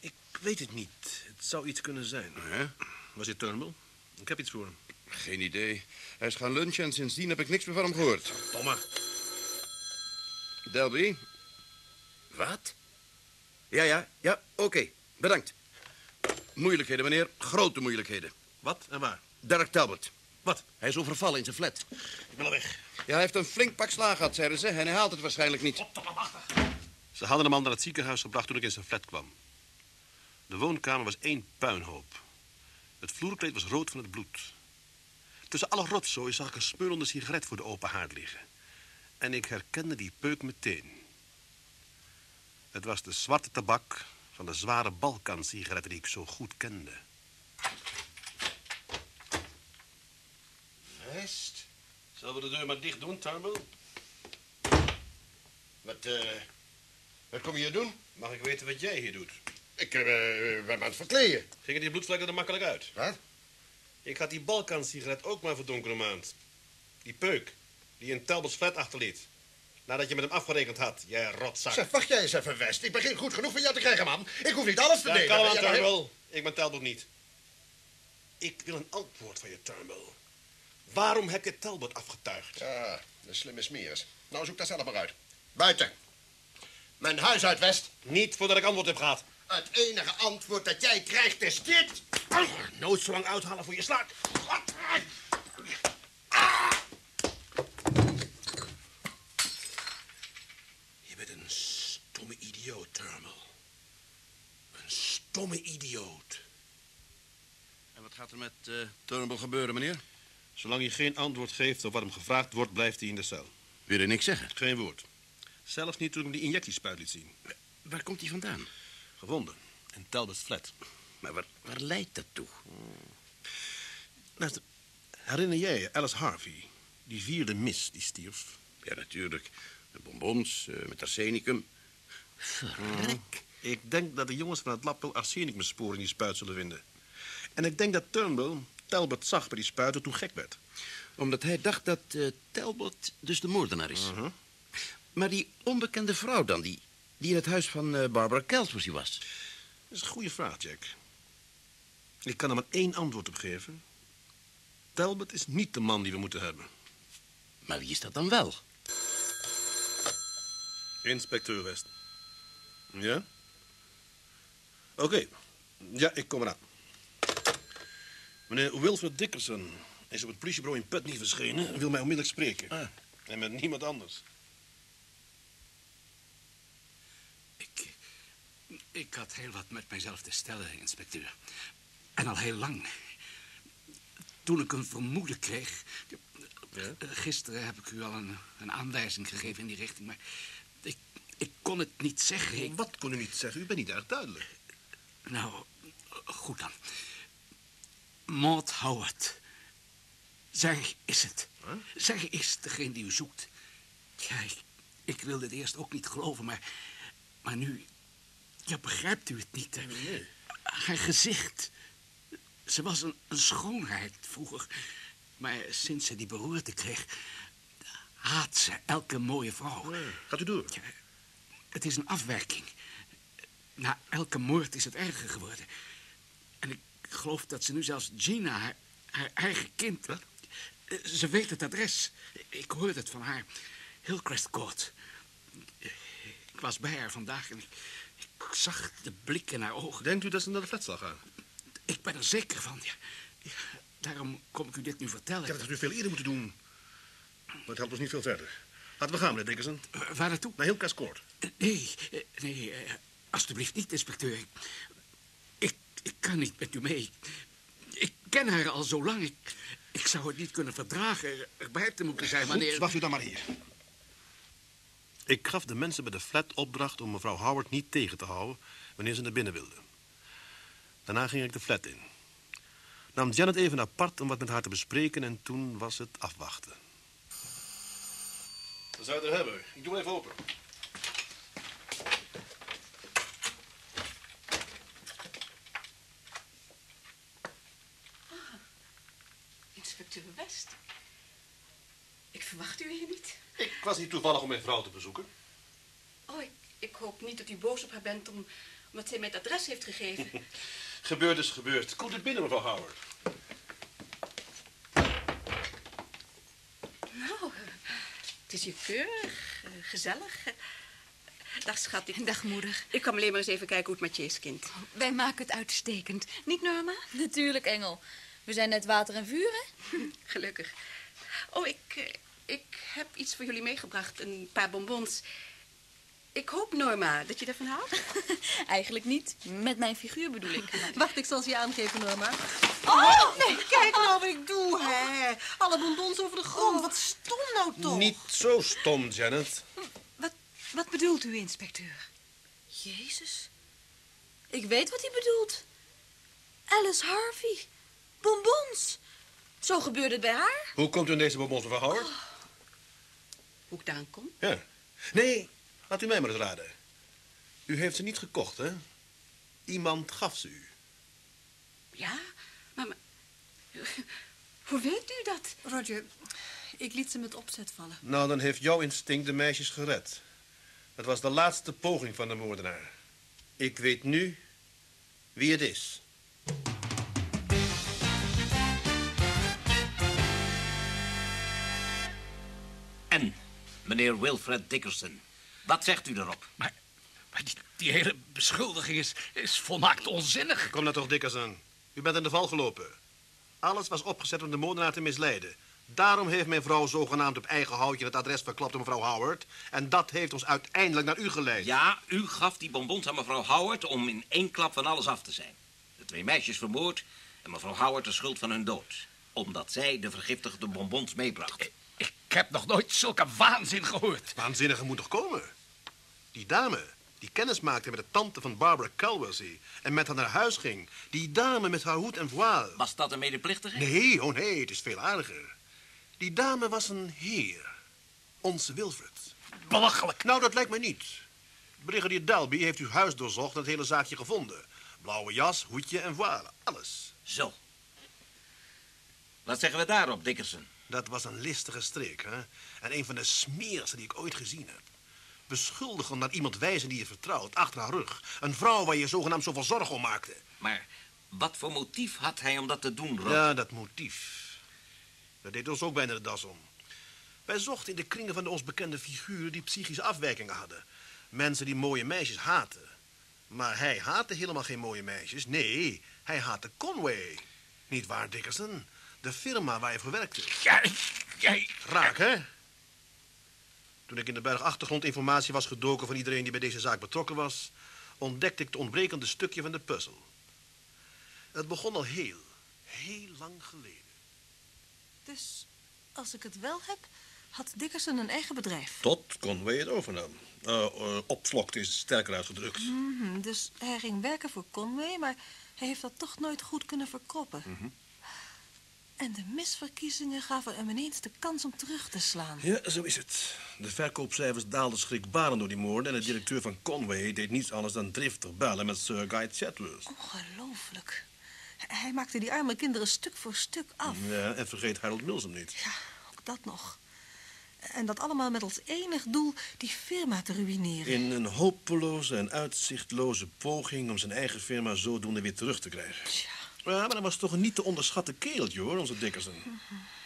Ik weet het niet. Het zou iets kunnen zijn. Ja? Was dit Turnbull? Ik heb iets voor hem. Geen idee. Hij is gaan lunchen en sindsdien heb ik niks meer van hem gehoord. Domme. Delby? Wat? Ja, ja, ja, oké. Bedankt. Moeilijkheden, meneer. Grote moeilijkheden. Wat en waar? Dirk Talbot. Wat? Hij is overvallen in zijn flat. Ik wil er weg. Ja, hij heeft een flink pak slaag gehad, zeiden ze. En hij haalt het waarschijnlijk niet. Ze hadden hem al naar het ziekenhuis gebracht toen ik in zijn flat kwam. De woonkamer was één puinhoop. Het vloerkleed was rood van het bloed. Tussen alle rotzooi zag ik een smeulende sigaret voor de open haard liggen. En ik herkende die peuk meteen. Het was de zwarte tabak van de zware Balkan-sigaretten die ik zo goed kende. West? Zullen we de deur maar dicht doen, Turnbull? Wat, eh... wat kom je hier doen? Mag ik weten wat jij hier doet? Ik eh, ben aan het verkleden. Gingen die bloedvlekken er makkelijk uit? Wat? Ik had die Balkan-sigaret ook maar voor donkere maand. Die peuk, die je in Talbots flat achterliet. Nadat je met hem afgerekend had, jij rotzak. Zeg, wacht jij eens even, West. Ik begin goed genoeg van jou te krijgen, man. Ik hoef niet alles te Ja, delen. kalm aan, Turnbull. Ik ben Talbot niet. Ik wil een antwoord van je, Turnbull. Waarom heb je Talbot afgetuigd? Ja, de slimme smeris. Nou, zoek dat zelf maar uit. Buiten. Mijn huis uit, West. Niet voordat ik antwoord heb gehad. Het enige antwoord dat jij krijgt is dit. Nooit zo lang uithalen voor je slaat. Je bent een stomme idioot, Turnbull. Een stomme idioot. En wat gaat er met eh Turnbull gebeuren, meneer? Zolang hij geen antwoord geeft op wat hem gevraagd wordt, blijft hij in de cel. Wil je niks zeggen? Geen woord. Zelfs niet toen ik hem die injectiespuit liet zien. Waar komt hij vandaan? Gevonden. In Talbot's flat. Maar waar, waar leidt dat toe? Luister, herinner jij je Alice Harvey? Die vierde mis die stierf. Ja, natuurlijk. De bonbons eh, met arsenicum. Verrek. Ik denk dat de jongens van het lab wel arsenicumsporen in die spuit zullen vinden. En ik denk dat Turnbull Talbot zag bij die spuiten toen gek werd. Omdat hij dacht dat eh, Talbot dus de moordenaar is. Maar die onbekende vrouw dan, die, die in het huis van eh, Barbara Kelsworthy was. Dat is een goede vraag, Jack. Ik kan er maar één antwoord op geven. Talbot is niet de man die we moeten hebben. Maar wie is dat dan wel? Inspecteur West. Ja? Oké. Ja, ik kom eraan. Meneer Wilfred Dickerson is op het politiebureau in Putney verschenen... en wil mij onmiddellijk spreken. En met niemand anders. Ik had heel wat met mijzelf te stellen, inspecteur. En al heel lang. Toen ik een vermoeden kreeg... eh, Gisteren heb ik u al een, een aanwijzing gegeven in die richting, maar... Ik, ik kon het niet zeggen. Ik... Wat kon u niet zeggen? U bent niet erg duidelijk. Nou, goed dan. Maud Howard. Zij is het. Zij is degene die u zoekt. Ja, ik, ik wilde het eerst ook niet geloven, maar... Maar nu... Ja, begrijpt u het niet? hè? Haar gezicht. Ze was een, een schoonheid vroeger. Maar sinds ze die beroerte kreeg... haat ze elke mooie vrouw. Gaat u door. Ja, het is een afwerking. Na elke moord is het erger geworden. En ik geloof dat ze nu zelfs Gina, haar, haar eigen kind... Eh, Ze weet het adres. Ik hoorde het van haar. Hillcrest Court. Ik was bij haar vandaag en ik, ik zag de blik in haar ogen. Denkt u dat ze naar de flat zal gaan? Ik ben er zeker van, ja. Ja, Daarom kom ik u dit nu vertellen. Ja, dat had u veel eerder moeten doen. Maar het helpt ons niet veel verder. Laten we gaan, meneer Dickerson. Waar naartoe? Naar Hillcrest Court. Nee, eh, nee, alstublieft niet, inspecteur. Ik, ik, kan niet met u mee. Ik ken haar al zo lang. Ik, ik zou het niet kunnen verdragen erbij te moeten zijn Goed, wanneer... wacht u dan maar hier. Ik gaf de mensen bij de flat opdracht om mevrouw Howard niet tegen te houden wanneer ze naar binnen wilde. Daarna ging ik de flat in. Nam Janet even apart om wat met haar te bespreken en toen was het afwachten. Dat zou je er hebben. Ik doe even open. Ik verwacht u hier niet. Ik was hier toevallig om mijn vrouw te bezoeken. Oh, ik, ik hoop niet dat u boos op haar bent om, omdat zij mij het adres heeft gegeven. [laughs] Gebeurd is gebeurd. Komt u binnen, mevrouw Howard. nou, eh, het is hier keurig, eh, gezellig. Dag, schat. Ik, Dag, moeder. ik kwam alleen maar eens even kijken hoe het met je is, kind. Wij maken het uitstekend. Niet, Norma? Natuurlijk, Engel. We zijn net water en vuur, hè? [laughs] Gelukkig. Oh, ik, eh, ik heb iets voor jullie meegebracht. Een paar bonbons. Ik hoop, Norma, dat je ervan houdt. [laughs] Eigenlijk niet. Met mijn figuur bedoel ik. [laughs] Wacht, ik zal ze je aangeven, Norma. Oh, nee, kijk nou wat ik doe, hè. Alle bonbons over de grond. Wat stom nou toch? Niet zo stom, Janet. Wat bedoelt u, inspecteur? Jezus. Ik weet wat hij bedoelt. Alice Harvey. Bonbons. Zo gebeurde het bij haar. Hoe komt u in deze bonbons, mevrouw Howard? Hoe ik daaraan kom? Ja. Nee, laat u mij maar eens raden. U heeft ze niet gekocht, hè? Iemand gaf ze u. Ja, maar... maar hoe weet u dat? Roger, ik liet ze met opzet vallen. Nou, dan heeft jouw instinct de meisjes gered. Het was de laatste poging van de moordenaar. Ik weet nu wie het is. En, meneer Wilfred Dickerson, wat zegt u erop? Maar, maar die, die hele beschuldiging is, is volmaakt onzinnig. Kom nou toch, Dickerson. U bent in de val gelopen. Alles was opgezet om de moordenaar te misleiden. Daarom heeft mijn vrouw zogenaamd op eigen houtje het adres verklapt aan mevrouw Howard. En dat heeft ons uiteindelijk naar u geleid. Ja, u gaf die bonbons aan mevrouw Howard om in één klap van alles af te zijn. De twee meisjes vermoord en mevrouw Howard de schuld van hun dood. Omdat zij de vergiftigde bonbons meebracht. Ik heb nog nooit zulke waanzin gehoord. Waanzinnige moet toch komen? Die dame die kennis maakte met de tante van Barbara Calversey... en met haar naar huis ging. Die dame met haar hoed en voile. Was dat een medeplichtige? Nee, oh nee, het is veel aardiger. Die dame was een heer. Onze Wilfred. Belachelijk. Nou, dat lijkt mij niet. Brigadier Dalby heeft uw huis doorzocht en het hele zaakje gevonden. Blauwe jas, hoedje en voile. Alles. Zo. Wat zeggen we daarop, Dickerson? Dat was een listige streek, hè? En een van de smerigste die ik ooit gezien heb. Beschuldigen naar iemand wijzen die je vertrouwt, achter haar rug. Een vrouw waar je zogenaamd zoveel zorgen om maakte. Maar wat voor motief had hij om dat te doen, Rob? Ja, dat motief. Dat deed ons ook bijna de das om. Wij zochten in de kringen van de ons bekende figuren die psychische afwijkingen hadden. Mensen die mooie meisjes haten. Maar hij haatte helemaal geen mooie meisjes. Nee, hij haatte Conway. Niet waar, Dickerson? De firma waar je voor werkte. Jij, jij... Raak, hè? Toen ik in de berg achtergrondinformatie was gedoken van iedereen die bij deze zaak betrokken was, ontdekte ik het ontbrekende stukje van de puzzel. Het begon al heel, heel lang geleden. Dus als ik het wel heb, had Dickerson een eigen bedrijf. Tot Conway het overnam. Uh, uh, opvlokt is sterker uitgedrukt. Mhm, dus hij ging werken voor Conway, maar hij heeft dat toch nooit goed kunnen verkroppen. Mhm. En de misverkiezingen gaven hem ineens de kans om terug te slaan. Ja, zo is het. De verkoopcijfers daalden schrikbarend door die moorden... en de directeur van Conway deed niets anders dan driftig bellen met Sir Guy Chatworth. Ongelooflijk. Hij maakte die arme kinderen stuk voor stuk af. Ja, en vergeet Harold Milsom niet. Ja, ook dat nog. En dat allemaal met als enig doel die firma te ruïneren. In een hopeloze en uitzichtloze poging om zijn eigen firma zodoende weer terug te krijgen. Tja. Ja, maar dat was toch een niet te onderschatten kereltje, hoor, onze Dickerson.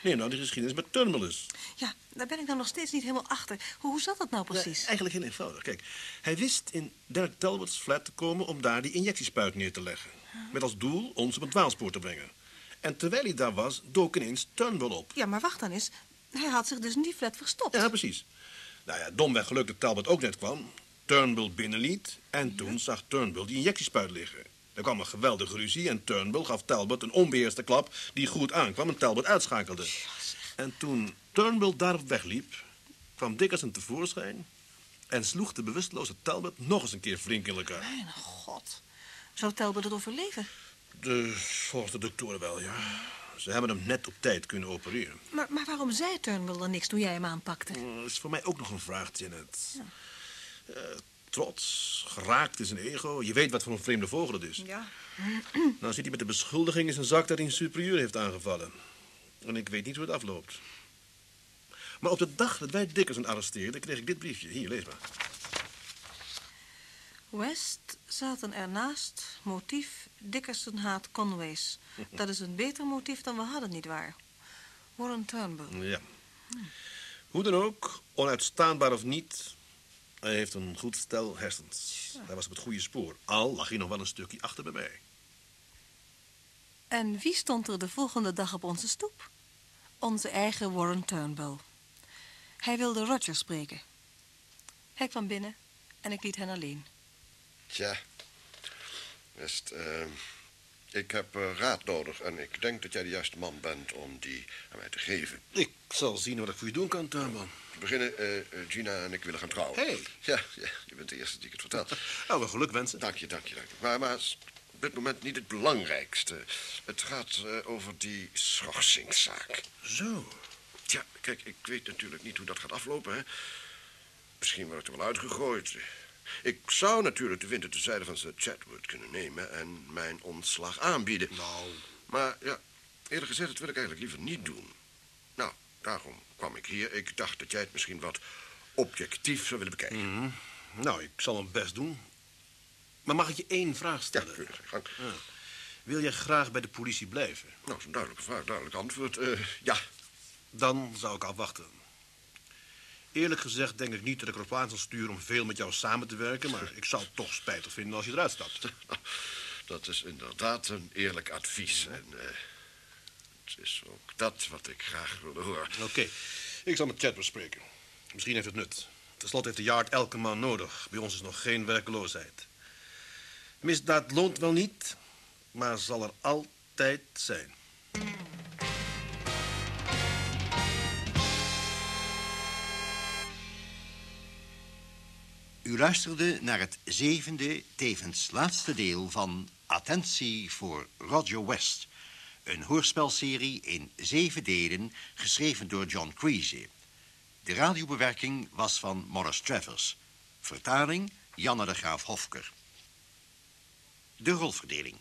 Nee, nou, die geschiedenis met Turnbull Ja, daar ben ik nou nog steeds niet helemaal achter. Hoe, hoe zat dat nou precies? Eigenlijk heel eenvoudig. Kijk, hij wist in Derek Talbot's flat te komen om daar die injectiespuit neer te leggen. Met als doel ons op het dwaalspoor te brengen. En terwijl hij daar was, dook ineens Turnbull op. Ja, maar wacht dan eens. Hij had zich dus in die flat verstopt. Ja, precies. Nou ja, domweg geluk dat Talbot ook net kwam. Turnbull binnenliet en toen zag Turnbull die injectiespuit liggen. Er kwam een geweldige ruzie en Turnbull gaf Talbot een onbeheerste klap... die goed aankwam en Talbot uitschakelde. En toen Turnbull daarop wegliep, kwam Dickerson tevoorschijn... en sloeg de bewusteloze Talbot nog eens een keer flink in elkaar. Mijn god. Zou Talbot het overleven? De, volgens de doktoren wel, ja. Ze hebben hem net op tijd kunnen opereren. Maar, maar waarom zei Turnbull dan niks toen jij hem aanpakte? Dat is voor mij ook nog een vraag, Janet. Eh, trots, geraakt in zijn ego. Je weet wat voor een vreemde vogel het is. Ja. Nou zit hij met de beschuldiging in zijn zak dat hij een superieur heeft aangevallen. En ik weet niet hoe het afloopt. Maar op de dag dat wij Dickerson arresteerden, kreeg ik dit briefje. Hier, lees maar. West zaten ernaast. Motief Dickerson haat Conways. [laughs] Dat is een beter motief dan we hadden, nietwaar? Warren Turnbull. Ja. Hoe dan ook, onuitstaanbaar of niet, hij heeft een goed stel hersens. Hij was op het goede spoor. Al lag hij nog wel een stukje achter bij mij. En wie stond er de volgende dag op onze stoep? Onze eigen Warren Turnbull. Hij wilde Roger spreken. Hij kwam binnen en ik liet hen alleen. Tja, West, eh, ik heb eh, raad nodig en ik denk dat jij de juiste man bent om die aan mij te geven. Ik zal zien wat ik voor je doen kan, Turnbull. Beginnen, eh, eh, Gina en ik willen gaan trouwen. Hey. Ja, ja, je bent de eerste die ik het vertel. Nou, wel geluk wensen. Dank je, dank je, dank je. Maar, maar op dit moment niet het belangrijkste. Het gaat eh, over die schorsingszaak. Zo. Tja, kijk, ik weet natuurlijk niet hoe dat gaat aflopen, hè. Misschien word ik er wel uitgegooid. Ik zou natuurlijk de winter te zijde van Sir Chatwood kunnen nemen en mijn ontslag aanbieden. Nou. Maar ja, eerlijk gezegd, dat wil ik eigenlijk liever niet doen. Nou, daarom kwam ik hier. Ik dacht dat jij het misschien wat objectief zou willen bekijken. Mhm. Nou, ik zal mijn best doen. Maar mag ik je één vraag stellen? Ja, gang. Ja. Wil jij graag bij de politie blijven? Nou, dat is een duidelijke vraag, duidelijk antwoord. Eh, ja. Dan zou ik afwachten. Eerlijk gezegd denk ik niet dat ik erop aan zal sturen om veel met jou samen te werken... maar ik zou het toch spijtig vinden als je eruit stapt. [laughs] Dat is inderdaad een eerlijk advies. En eh, is ook dat wat ik graag wilde horen. Oké, ik zal met Chad bespreken. Misschien heeft het nut. Ten slotte heeft de Yard elke man nodig. Bij ons is nog geen werkeloosheid. Misdaad loont wel niet, maar zal er altijd zijn. U luisterde naar het zevende, tevens laatste deel van Attentie voor Roger West. Een hoorspelserie in zeven delen, geschreven door John Creasy. De radiobewerking was van Morris Travers. Vertaling Janne de Graaf Hofker. De rolverdeling.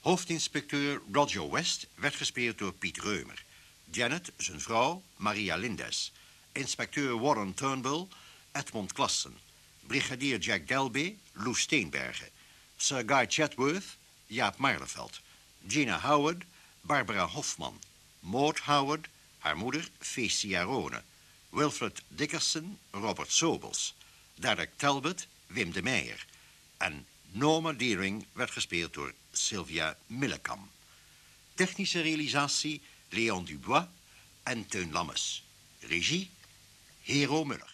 Hoofdinspecteur Roger West werd gespeeld door Piet Reumer. Janet, zijn vrouw, Maria Lindes. Inspecteur Warren Turnbull, Edmond Klassen. Brigadier Jack Delby, Lou Steenbergen. Sir Guy Chatworth, Jaap Marleveld. Gina Howard, Barbara Hofman. Maud Howard, haar moeder, Feestia Rone. Wilfred Dickerson, Robert Sobels. Derek Talbot, Wim de Meijer. En Norma Deering werd gespeeld door Sylvia Millekam. Technische realisatie Leon Dubois en Teun Lammes. Regie Hero Muller.